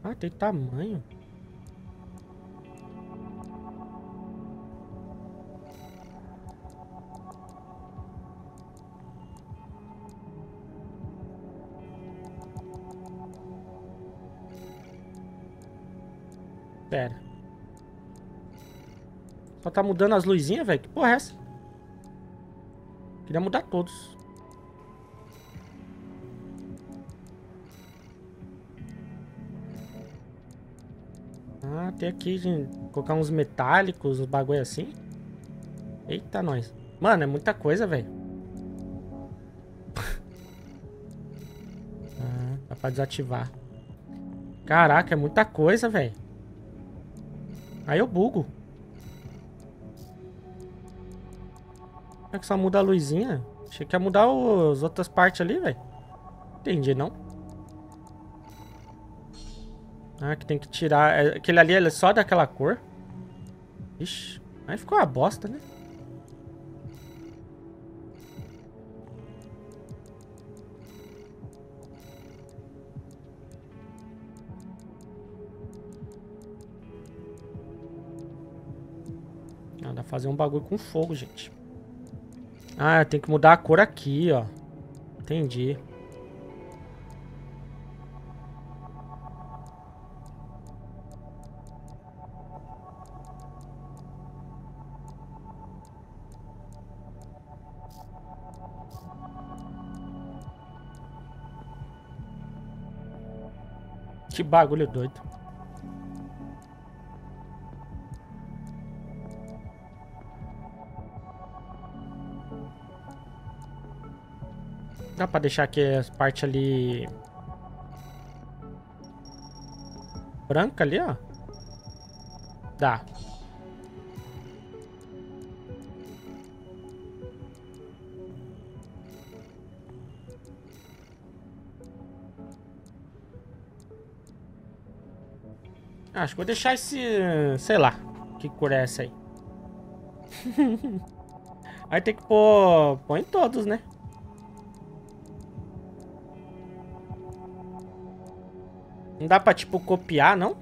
Ah, tem tamanho. Pera. Só tá mudando as luzinhas, velho? Que porra é essa? Queria mudar todos. Ah, tem aqui, gente. Colocar uns metálicos, uns bagulho assim. Eita, nós. Mano, é muita coisa, velho. ah, dá pra desativar. Caraca, é muita coisa, velho. Aí eu bugo. É que só muda a luzinha? Achei que ia mudar as outras partes ali, velho. Entendi, não. Ah, que tem que tirar... É, aquele ali é só daquela cor. Ixi, aí ficou uma bosta, né? Ah, dá pra fazer um bagulho com fogo, gente. Ah, tem que mudar a cor aqui, ó. Entendi. Que bagulho doido. Dá pra deixar aqui as partes ali... Branca ali, ó. Dá. Acho que vou deixar esse... Sei lá. Que cor é essa aí? aí tem que pôr... Põe todos, né? Não dá pra, tipo, copiar, não?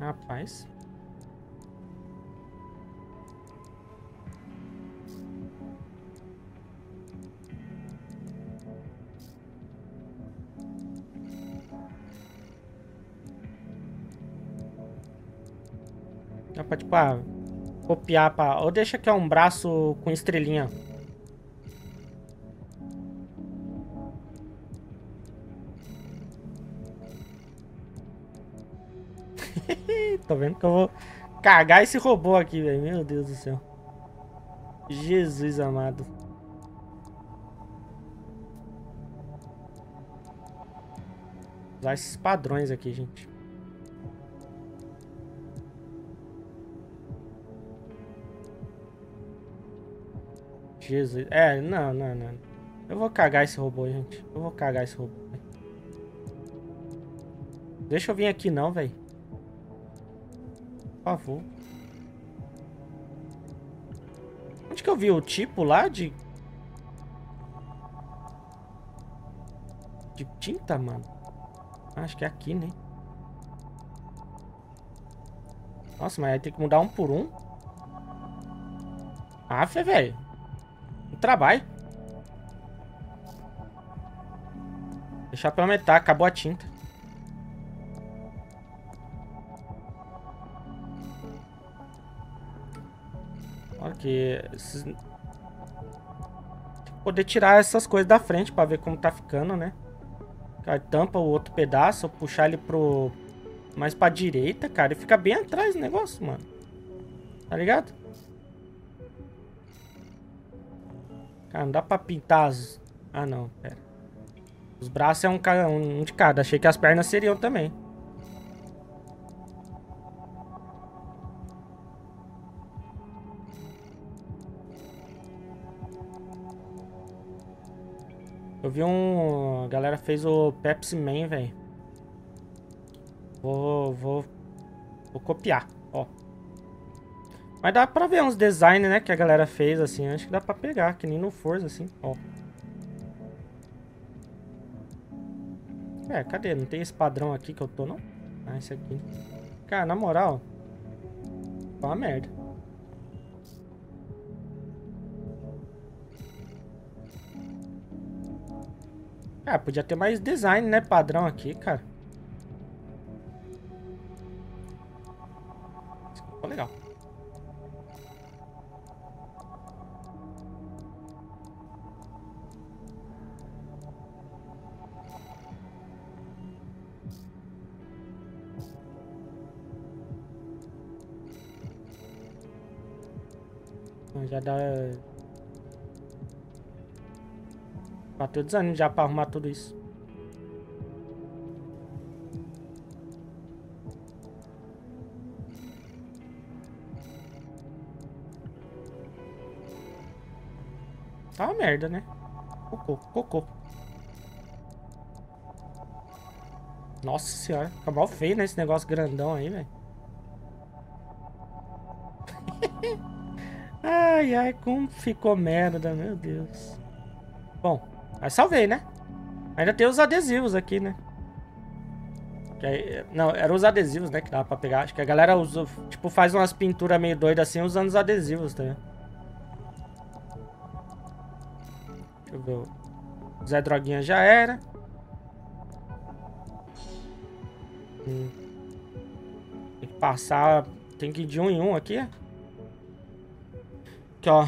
Rapaz. Dá pra, tipo, ah, copiar pra... Ou deixa aqui, ó, um braço com estrelinha. Tô vendo que eu vou cagar esse robô aqui, velho. Meu Deus do céu. Jesus amado. Usar esses padrões aqui, gente. Jesus. É, não, não, não. Eu vou cagar esse robô, gente. Eu vou cagar esse robô. Deixa eu vir aqui não, velho favor. Onde que eu vi o tipo lá de... De tinta, mano? Acho que é aqui, né? Nossa, mas aí tem que mudar um por um. Ah, velho. Um trabalho. Deixar pela metade, acabou a tinta. Porque... Esses... Poder tirar essas coisas da frente pra ver como tá ficando, né? Cara, tampa o outro pedaço, puxar ele pro... Mais pra direita, cara. E fica bem atrás do negócio, mano. Tá ligado? Cara, não dá pra pintar as... Ah, não, pera. Os braços é um, um de cada. Achei que as pernas seriam também. Eu vi um... A galera fez o Pepsi Man, velho. Vou... Vou... Vou copiar, ó. Mas dá pra ver uns designs, né, que a galera fez, assim. Acho que dá pra pegar, que nem no Forza, assim, ó. É, cadê? Não tem esse padrão aqui que eu tô, não? Ah, esse aqui. Cara, na moral... Tá uma merda. Ah, podia ter mais design, né? Padrão aqui, cara. Ficou legal. Já dá Bateu desânimo já pra arrumar tudo isso. Tá uma merda, né? Cocô, cocô. Nossa senhora, fica mal feio, né? Esse negócio grandão aí, velho. ai, ai, como ficou merda, meu Deus. Bom, mas salvei, né? Ainda tem os adesivos aqui, né? Aí, não, eram os adesivos, né? Que dava pra pegar. Acho que a galera usa, tipo, faz umas pinturas meio doidas assim usando os adesivos, tá vendo? Deixa eu ver. Zé Droguinha já era. Hum. Tem que passar. Tem que ir de um em um aqui. Aqui, ó.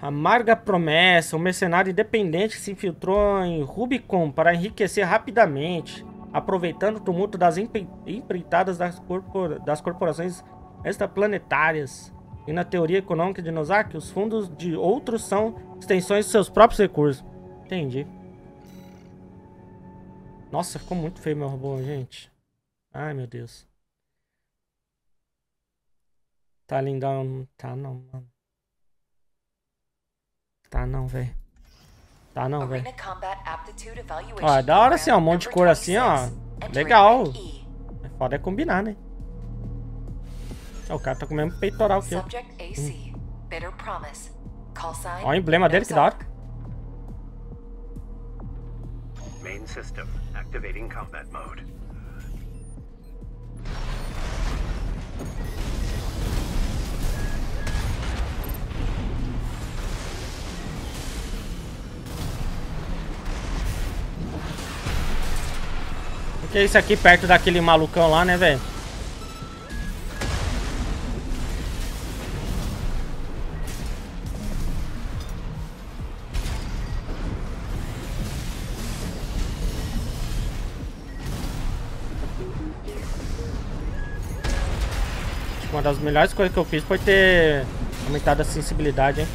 Amarga promessa, um mercenário independente que se infiltrou em Rubicon para enriquecer rapidamente, aproveitando o tumulto das empreitadas das, corpora das corporações extraplanetárias. E na teoria econômica de Nozaki, os fundos de outros são extensões de seus próprios recursos. Entendi. Nossa, ficou muito feio meu robô, gente. Ai, meu Deus. Tá lindão. Tá não, mano. Tá não, velho. Tá não, velho. Ó, é da hora assim, ó. Um monte de cor assim, ó. Legal. É foda é combinar, né? Ó, o cara tá com o mesmo peitoral que eu. Hum. Ó o emblema dele, que da hora. Main system activating combat mode. Que isso aqui perto daquele malucão lá, né, velho? Uma das melhores coisas que eu fiz foi ter aumentado a sensibilidade, hein?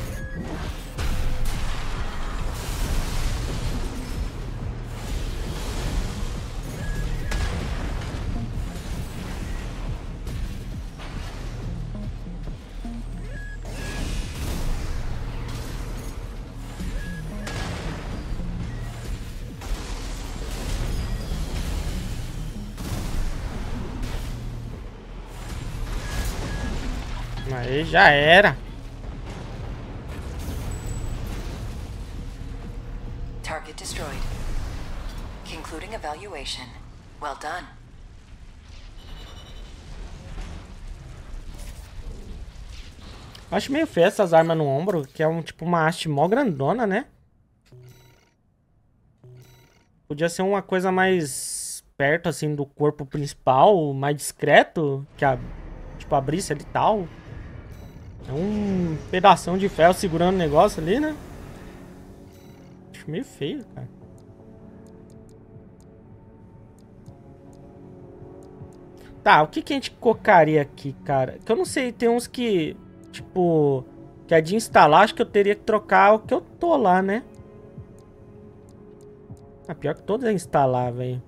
Aí já era. Target destroyed. Concluding evaluation. Well done. Acho meio feio essas armas no ombro, que é um tipo uma haste mó grandona, né? Podia ser uma coisa mais perto, assim, do corpo principal, mais discreto, que a, tipo, abrisse ali e tal. É um pedação de ferro segurando o negócio ali, né? Acho meio feio, cara. Tá, o que, que a gente colocaria aqui, cara? Que eu não sei, tem uns que, tipo, que é de instalar, acho que eu teria que trocar o que eu tô lá, né? Ah, pior que todos é instalar, velho.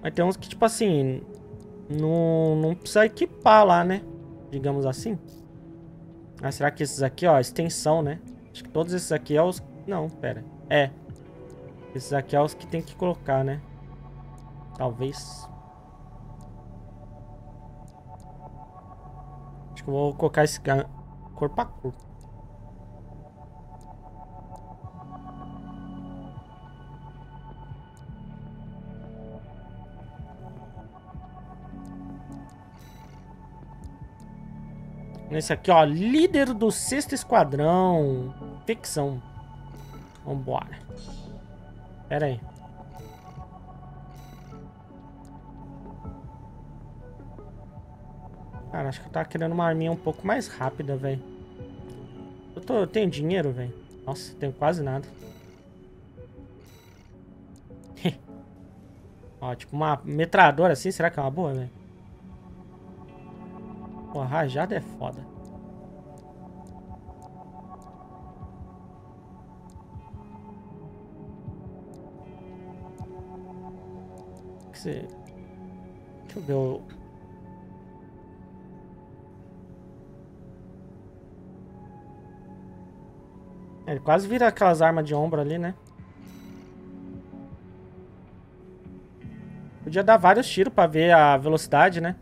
Mas tem uns que, tipo assim, não, não precisa equipar lá, né? Digamos assim. Ah, será que esses aqui, ó, extensão, né? Acho que todos esses aqui é os... Não, pera. É. Esses aqui é os que tem que colocar, né? Talvez. Acho que eu vou colocar esse corpo a corpo. Nesse aqui, ó. Líder do sexto esquadrão. Ficção. Vambora. Pera aí. Cara, acho que eu tava querendo uma arminha um pouco mais rápida, velho. Eu, tô, eu tenho dinheiro, velho. Nossa, tenho quase nada. Ó, tipo uma metralhadora assim, será que é uma boa, velho? Pô, rajada é foda. Que você... Deixa eu ver o... É, ele quase vira aquelas armas de ombro ali, né? Podia dar vários tiros pra ver a velocidade, né?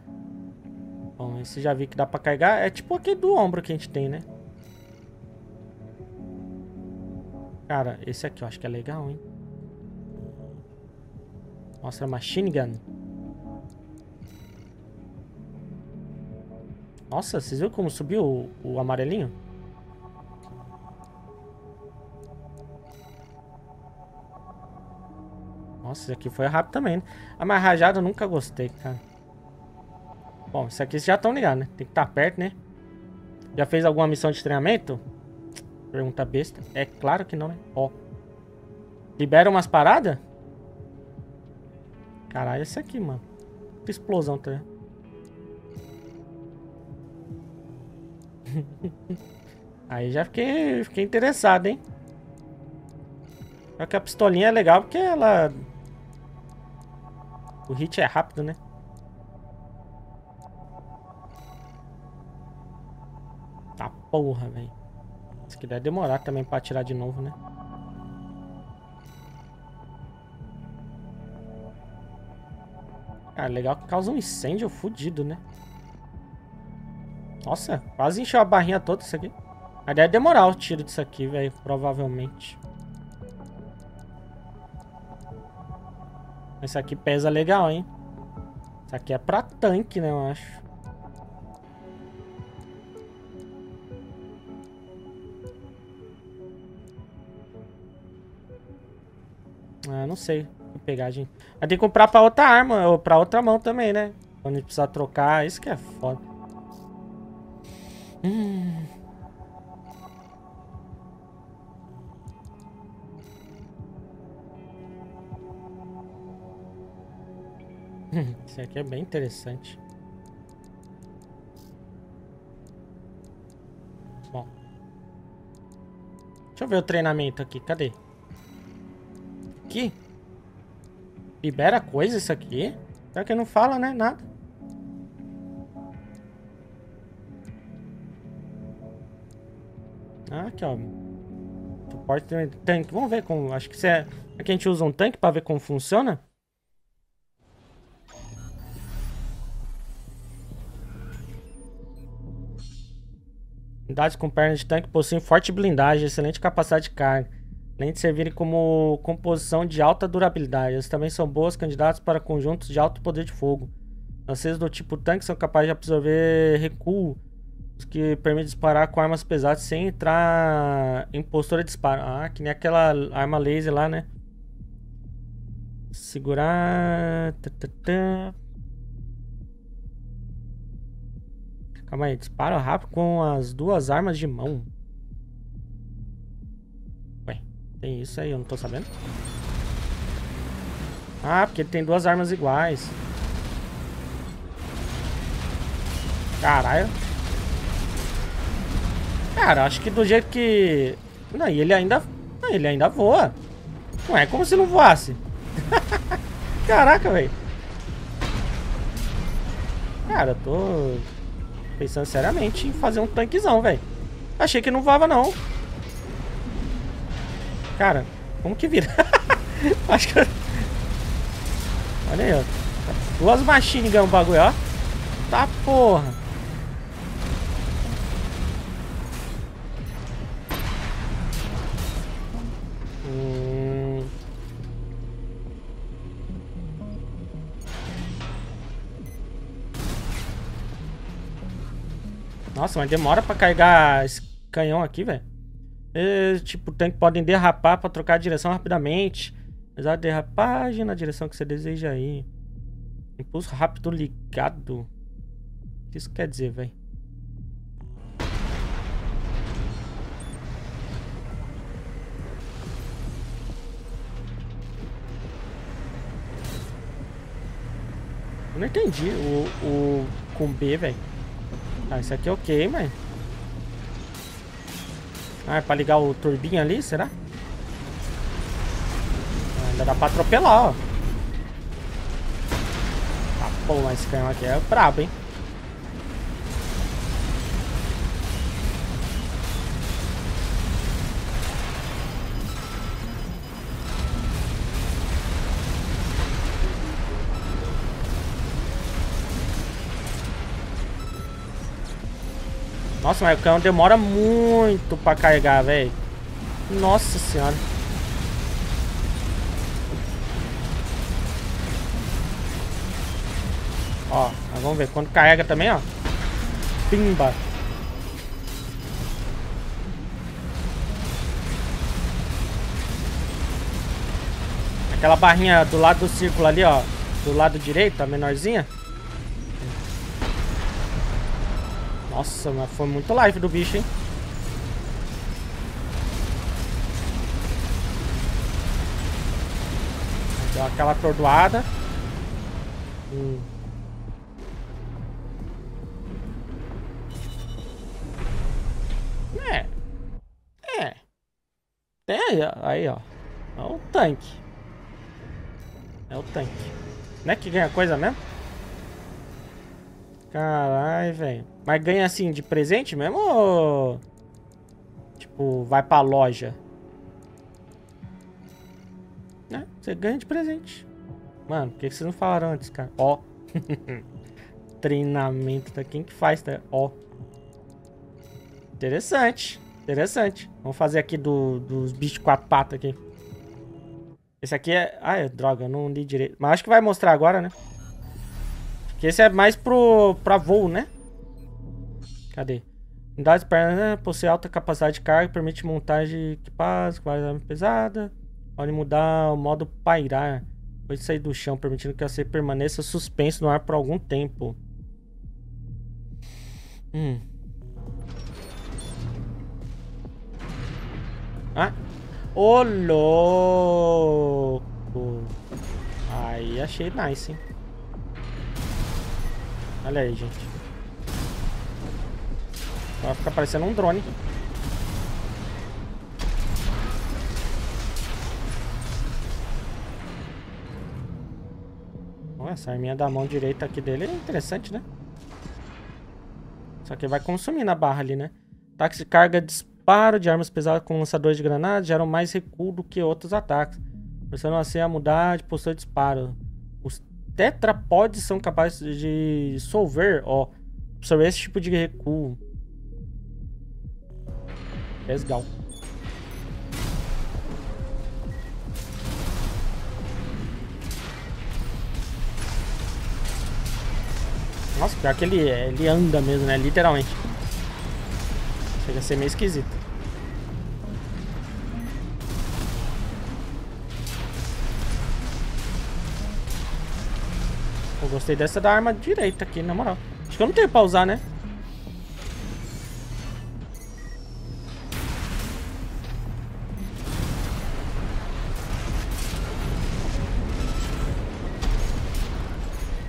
Bom, esse já vi que dá pra carregar. É tipo aquele do ombro que a gente tem, né? Cara, esse aqui eu acho que é legal, hein? Mostra machine gun. Nossa, vocês viram como subiu o, o amarelinho? Nossa, esse aqui foi rápido também, né? A mais rajada eu nunca gostei, cara. Bom, isso aqui vocês já estão ligados, né? Tem que estar tá perto, né? Já fez alguma missão de treinamento? Pergunta besta. É claro que não, né? Ó. Libera umas paradas? Caralho, esse aqui, mano. Que explosão, tá? Aí já fiquei, fiquei interessado, hein? Só que a pistolinha é legal porque ela... O hit é rápido, né? Porra, velho. Se quiser demorar também pra atirar de novo, né? Cara, legal que causa um incêndio fudido, né? Nossa, quase encheu a barrinha toda isso aqui. A ideia é demorar o tiro disso aqui, velho, provavelmente. Esse aqui pesa legal, hein? Isso aqui é pra tanque, né, eu acho. Ah, não sei. Pegar, gente. Vai ter que comprar pra outra arma, ou pra outra mão também, né? Quando a gente precisar trocar, isso que é foda. Hum. Esse aqui é bem interessante. Bom. Deixa eu ver o treinamento aqui. Cadê? Aqui? Libera coisa isso aqui? Será que não fala, né? Nada. Ah, aqui, ó. Suporte tanque. Vamos ver como... Acho que, é... aqui a gente usa um tanque pra ver como funciona. Unidades com pernas de tanque possuem forte blindagem, excelente capacidade de carga além de servirem como composição de alta durabilidade. Eles também são boas candidatos para conjuntos de alto poder de fogo. Lançeiros do tipo tanque são capazes de absorver recuo, os que permitem disparar com armas pesadas sem entrar em postura de disparo. Ah, que nem aquela arma laser lá, né? Segurar... Calma aí, dispara rápido com as duas armas de mão. Tem isso aí, eu não tô sabendo. Ah, porque ele tem duas armas iguais. Caralho. Cara, acho que do jeito que... Não, e ele ainda... Não, ele ainda voa. Não é como se não voasse. Caraca, velho. Cara, eu tô pensando seriamente em fazer um tanquezão, velho. Achei que não voava, não. Cara, como que vira? Acho que... Olha aí, ó. Duas machine gun o bagulho, ó. Tá porra. Hum... Nossa, mas demora pra carregar esse canhão aqui, velho. Tipo, tanque podem derrapar pra trocar a direção rapidamente. Apesar da derrapagem na direção que você deseja aí. Impulso rápido ligado. O que isso quer dizer, velho? Eu não entendi o, o com B, velho. Ah, isso aqui é ok, mas... Ah, é pra ligar o turbinho ali, será? Ah, ainda dá pra atropelar, ó. Pô, mas esse canhão aqui é brabo, hein? Nossa, mas o canhão demora muito pra carregar, velho. Nossa senhora. Ó, vamos ver. Quando carrega também, ó. Pimba. Aquela barrinha do lado do círculo ali, ó. Do lado direito, a menorzinha. Nossa, mas foi muito live do bicho, hein? Deu aquela atordoada. Hum. É. É. Tem aí, aí, ó. É o tanque. É o tanque. Não é que ganha coisa mesmo? Caralho, velho. Mas ganha assim de presente mesmo ou... Tipo, vai pra loja? É, você ganha de presente. Mano, por que vocês não falaram antes, cara? Ó. Treinamento da quem que faz, tá? Ó. Interessante. Interessante. Vamos fazer aqui do, dos bichos quatro patas aqui. Esse aqui é... Ah, é droga, eu não li direito. Mas acho que vai mostrar agora, né? Que esse é mais pro, pra voo, né? Cadê? Unidades pernas né? possui alta capacidade de carga, permite montagem de equipados arma pesada. Pode mudar o modo pairar. Pode sair do chão, permitindo que você permaneça suspenso no ar por algum tempo. Hum. Ah! Ô, louco! Aí achei nice, hein? Olha aí, gente. Vai ficar parecendo um drone. Essa arminha da mão direita aqui dele é interessante, né? Só que vai consumir na barra ali, né? Ataques de carga disparo de armas pesadas com lançadores de granadas geram mais recuo do que outros ataques. Pressionando assim a mudar de postura de disparo. Os tetrapods são capazes de solver, ó, absorver esse tipo de recuo. Legal. Nossa, pior que ele, ele anda mesmo, né? Literalmente. Chega a ser meio esquisito. Gostei dessa da arma direita aqui, na moral. Acho que eu não tenho pra usar, né?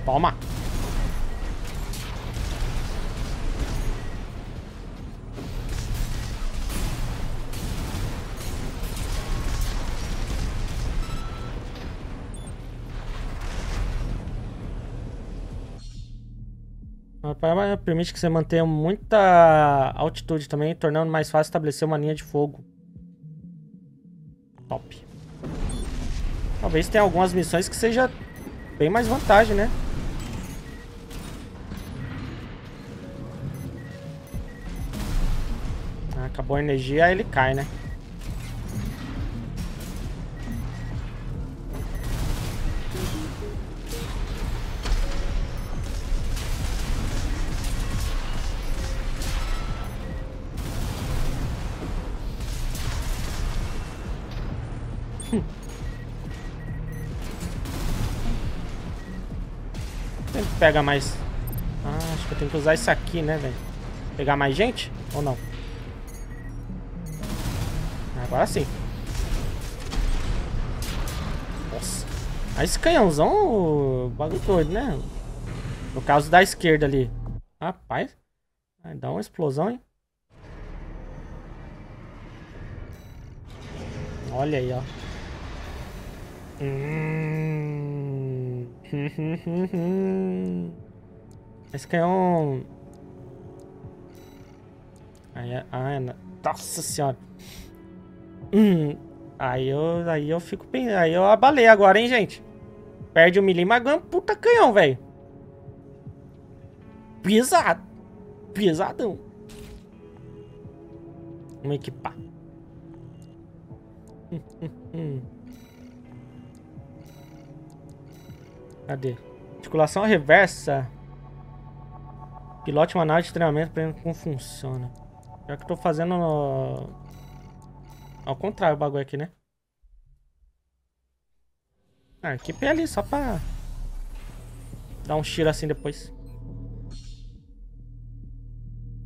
Toma. Permite que você mantenha muita altitude também, tornando mais fácil estabelecer uma linha de fogo. Top. Talvez tenha algumas missões que seja bem mais vantagem, né? Ah, acabou a energia, aí ele cai, né? Pega mais... Ah, acho que eu tenho que usar isso aqui, né, velho? Pegar mais gente? Ou não? Agora sim. Nossa. Ah, esse canhãozão, bagulho doido, né? No caso da esquerda ali. Rapaz. Vai dar uma explosão, hein? Olha aí, ó. Hum... Esse canhão... Aí, é, aí, é, nossa senhora. Hum, aí eu, aí eu fico pensando, aí eu abalei agora, hein, gente. Perde o milímetro, ganha puta canhão, velho. Pesado. Pesadão. Vamos equipar. Hum, hum, hum. Cadê? Articulação reversa. Pilote uma nave de treinamento para como funciona. Já que eu tô fazendo no... ao contrário o bagulho aqui, né? Ah, equipe é ali só pra dar um tiro assim depois.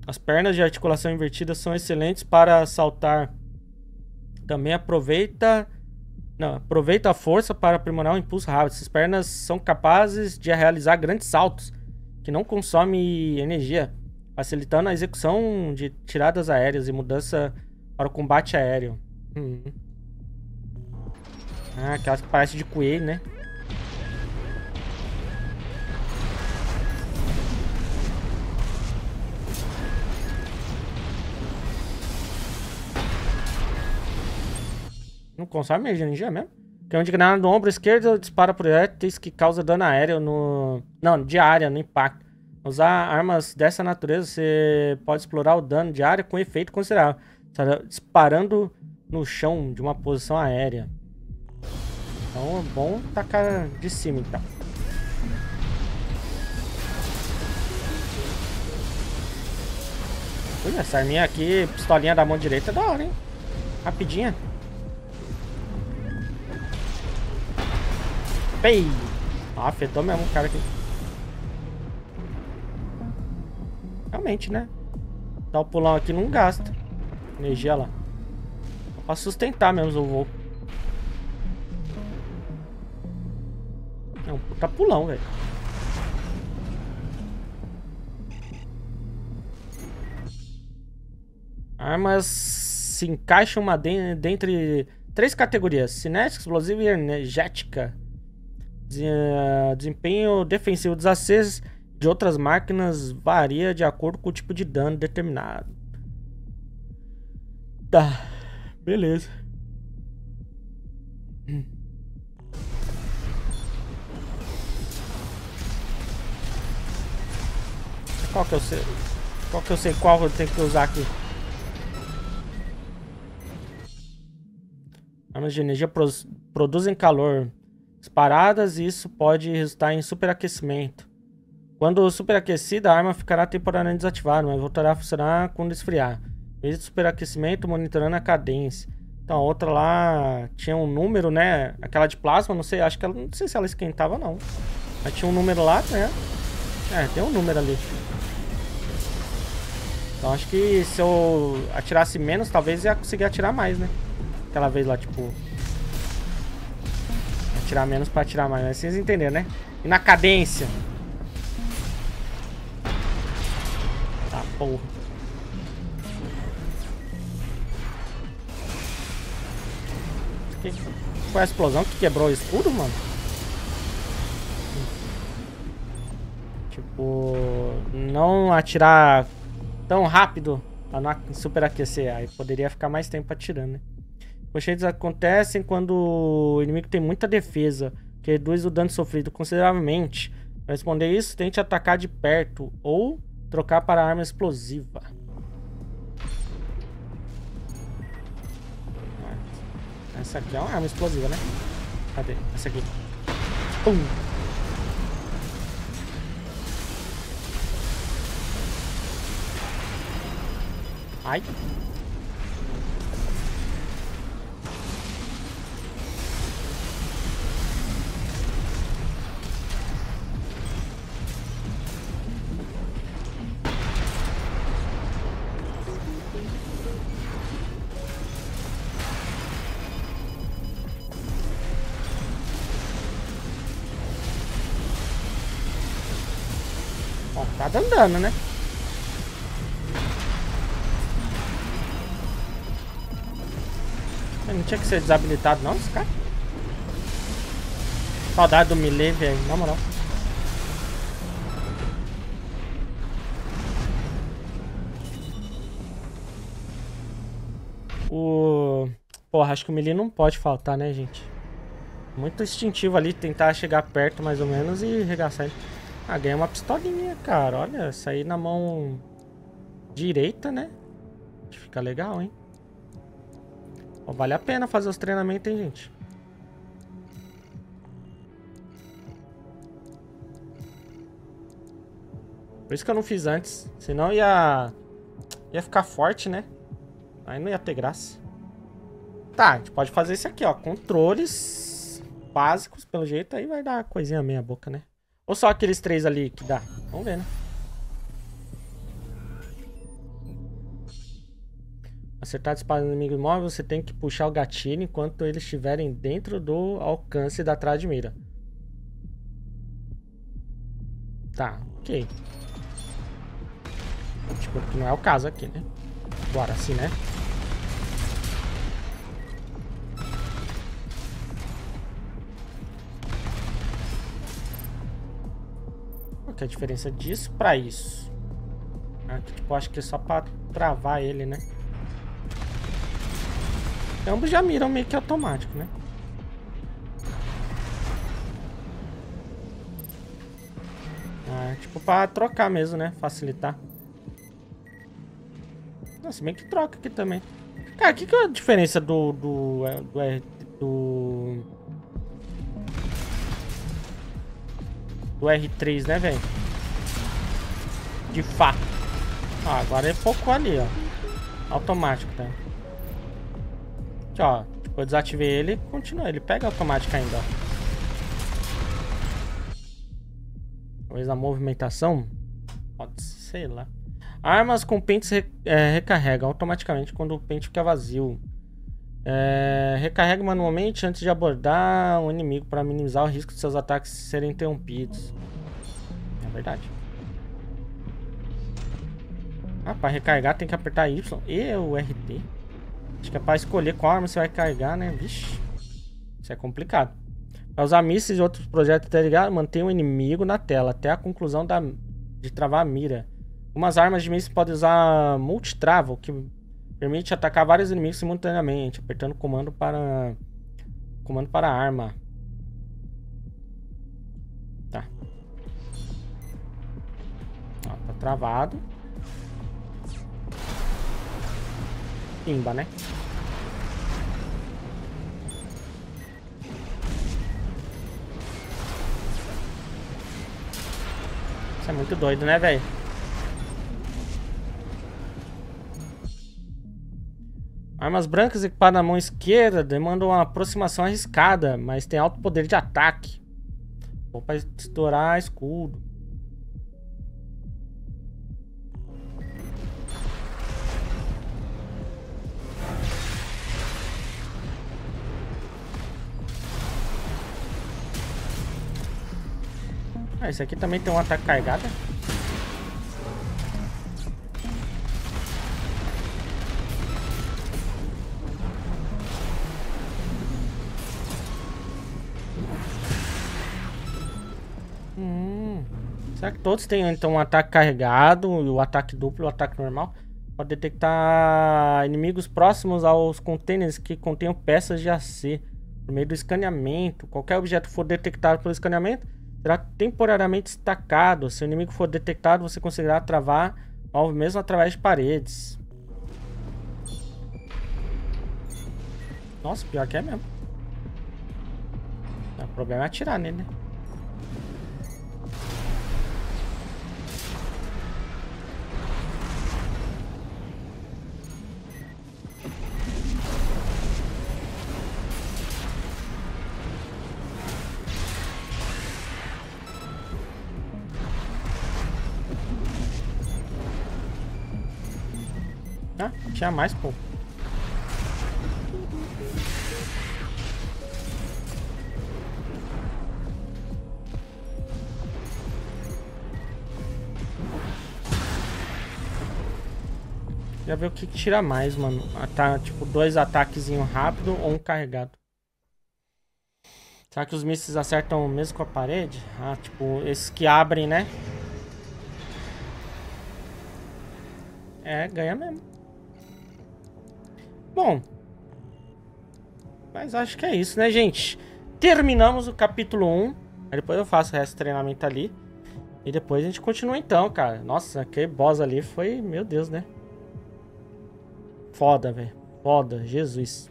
As pernas de articulação invertida são excelentes para saltar. Também aproveita não, aproveita a força para aprimorar o impulso rápido. Essas pernas são capazes de realizar grandes saltos, que não consomem energia, facilitando a execução de tiradas aéreas e mudança para o combate aéreo. Hum. Ah, aquelas que parecem de coelho, né? Não consome energia mesmo? Canhão de granada no ombro esquerdo dispara projéteis que causa dano aéreo no... Não, de área, no impacto. Usar armas dessa natureza, você pode explorar o dano de área com efeito considerável. Disparando no chão de uma posição aérea. Então é bom tacar de cima, então. Ui, essa arminha aqui, pistolinha da mão direita é da hora, hein? Rapidinha. Pei! Ah, afetou mesmo o cara aqui. Realmente, né? Dá o pulão aqui não gasta. Energia lá. Só pra sustentar mesmo o voo. É um puta pulão, velho. Armas se encaixam uma dentre três categorias: cinética, explosiva e energética. Desempenho defensivo dos ACs de outras máquinas varia de acordo com o tipo de dano determinado. Tá, beleza. Qual que eu sei? Qual que eu sei qual eu tenho que usar aqui? Armas de energia produzem calor disparadas e isso pode resultar em superaquecimento. Quando superaquecida, a arma ficará temporariamente desativada, mas voltará a funcionar quando esfriar. Mês de superaquecimento, monitorando a cadência. Então a outra lá tinha um número, né? Aquela de plasma, não sei, acho que ela não sei se ela esquentava não. Mas tinha um número lá, né? É, tem um número ali. Então acho que se eu atirasse menos, talvez ia conseguir atirar mais, né? Aquela vez lá, tipo, Tirar menos pra tirar mais. Mas vocês entenderam, né? E na cadência. Tá, porra. Que foi a explosão que quebrou o escudo, mano? Tipo, não atirar tão rápido pra não superaquecer. Aí poderia ficar mais tempo atirando, né? Ricochetes acontecem quando o inimigo tem muita defesa, que reduz o dano sofrido consideravelmente. Para responder isso, tente atacar de perto ou trocar para arma explosiva. Essa aqui é uma arma explosiva, né? Cadê? Essa aqui. Pum! Ai. Tá dando dano, né? Não tinha que ser desabilitado não, esse cara. Saudade do melee, velho. Na moral. O... Porra, acho que o melee não pode faltar, né, gente? Muito instintivo ali, tentar chegar perto mais ou menos e regaçar ele. Ah, ganhei uma pistolinha, cara. Olha, sair na mão direita, né? Fica legal, hein? Ó, vale a pena fazer os treinamentos, hein, gente? Por isso que eu não fiz antes. Senão ia... Ia ficar forte, né? Aí não ia ter graça. Tá, a gente pode fazer isso aqui, ó. Controles básicos, pelo jeito. Aí vai dar coisinha meia boca, né? Ou só aqueles três ali que dá? Vamos ver, né? Acertar disparo no inimigo imóvel, você tem que puxar o gatilho enquanto eles estiverem dentro do alcance da trás de mira. Tá, ok. Tipo, não é o caso aqui, né? Bora, assim, né? Que é a diferença disso pra isso? Aqui, tipo, acho que é só pra travar ele, né? Ambos já miram meio que automático, né? Ah, tipo pra trocar mesmo, né? Facilitar. Nossa, bem que troca aqui também. Cara, o que, que é a diferença do... Do... Do... Do, do R3, né, velho? De fato. Ah, agora ele focou ali, ó. Automático, tá? Aqui, ó. Eu desativei ele continua. Ele pega automático ainda, ó. Talvez a movimentação. Pode ser, sei lá. Armas com pentes re é, recarregam automaticamente quando o pente fica vazio. É, recarrega manualmente antes de abordar um inimigo para minimizar o risco de seus ataques serem interrompidos. É verdade. Ah, para recarregar tem que apertar Y e o RT. Acho que é para escolher qual arma você vai carregar, né? Vixe. Isso é complicado. Para usar mísseis e outros projetos interligados, mantenha o inimigo na tela até a conclusão da, de travar a mira. Algumas armas de mísseis podem usar multitrava, o que permite atacar vários inimigos simultaneamente, apertando comando para comando para arma. Tá. Ó, tá travado. Pimba, né? Isso é muito doido, né, velho? Armas brancas equipadas na mão esquerda demandam uma aproximação arriscada, mas tem alto poder de ataque. Vou para estourar escudo. Ah, esse aqui também tem um ataque carregado. Hum. Será que todos têm então um ataque carregado, o ataque duplo o ataque normal? Pode detectar inimigos próximos aos containers que contenham peças de AC. Por meio do escaneamento. Qualquer objeto for detectado pelo escaneamento será temporariamente destacado. Se o inimigo for detectado, você conseguirá travar alvo mesmo através de paredes. Nossa, pior que é mesmo. O problema é atirar nele, né? Ah, tinha mais, pô. Já ver o que, que tira mais, mano. Tá, tipo, dois ataquezinho rápido ou um carregado. Será que os mísseis acertam mesmo com a parede? Ah, tipo, esses que abrem, né? É, ganha mesmo. Bom. Mas acho que é isso, né, gente? Terminamos o capítulo 1. Aí depois eu faço o resto do treinamento ali. E depois a gente continua então, cara. Nossa, aquele boss ali foi... Meu Deus, né? Foda, velho. Foda. Jesus.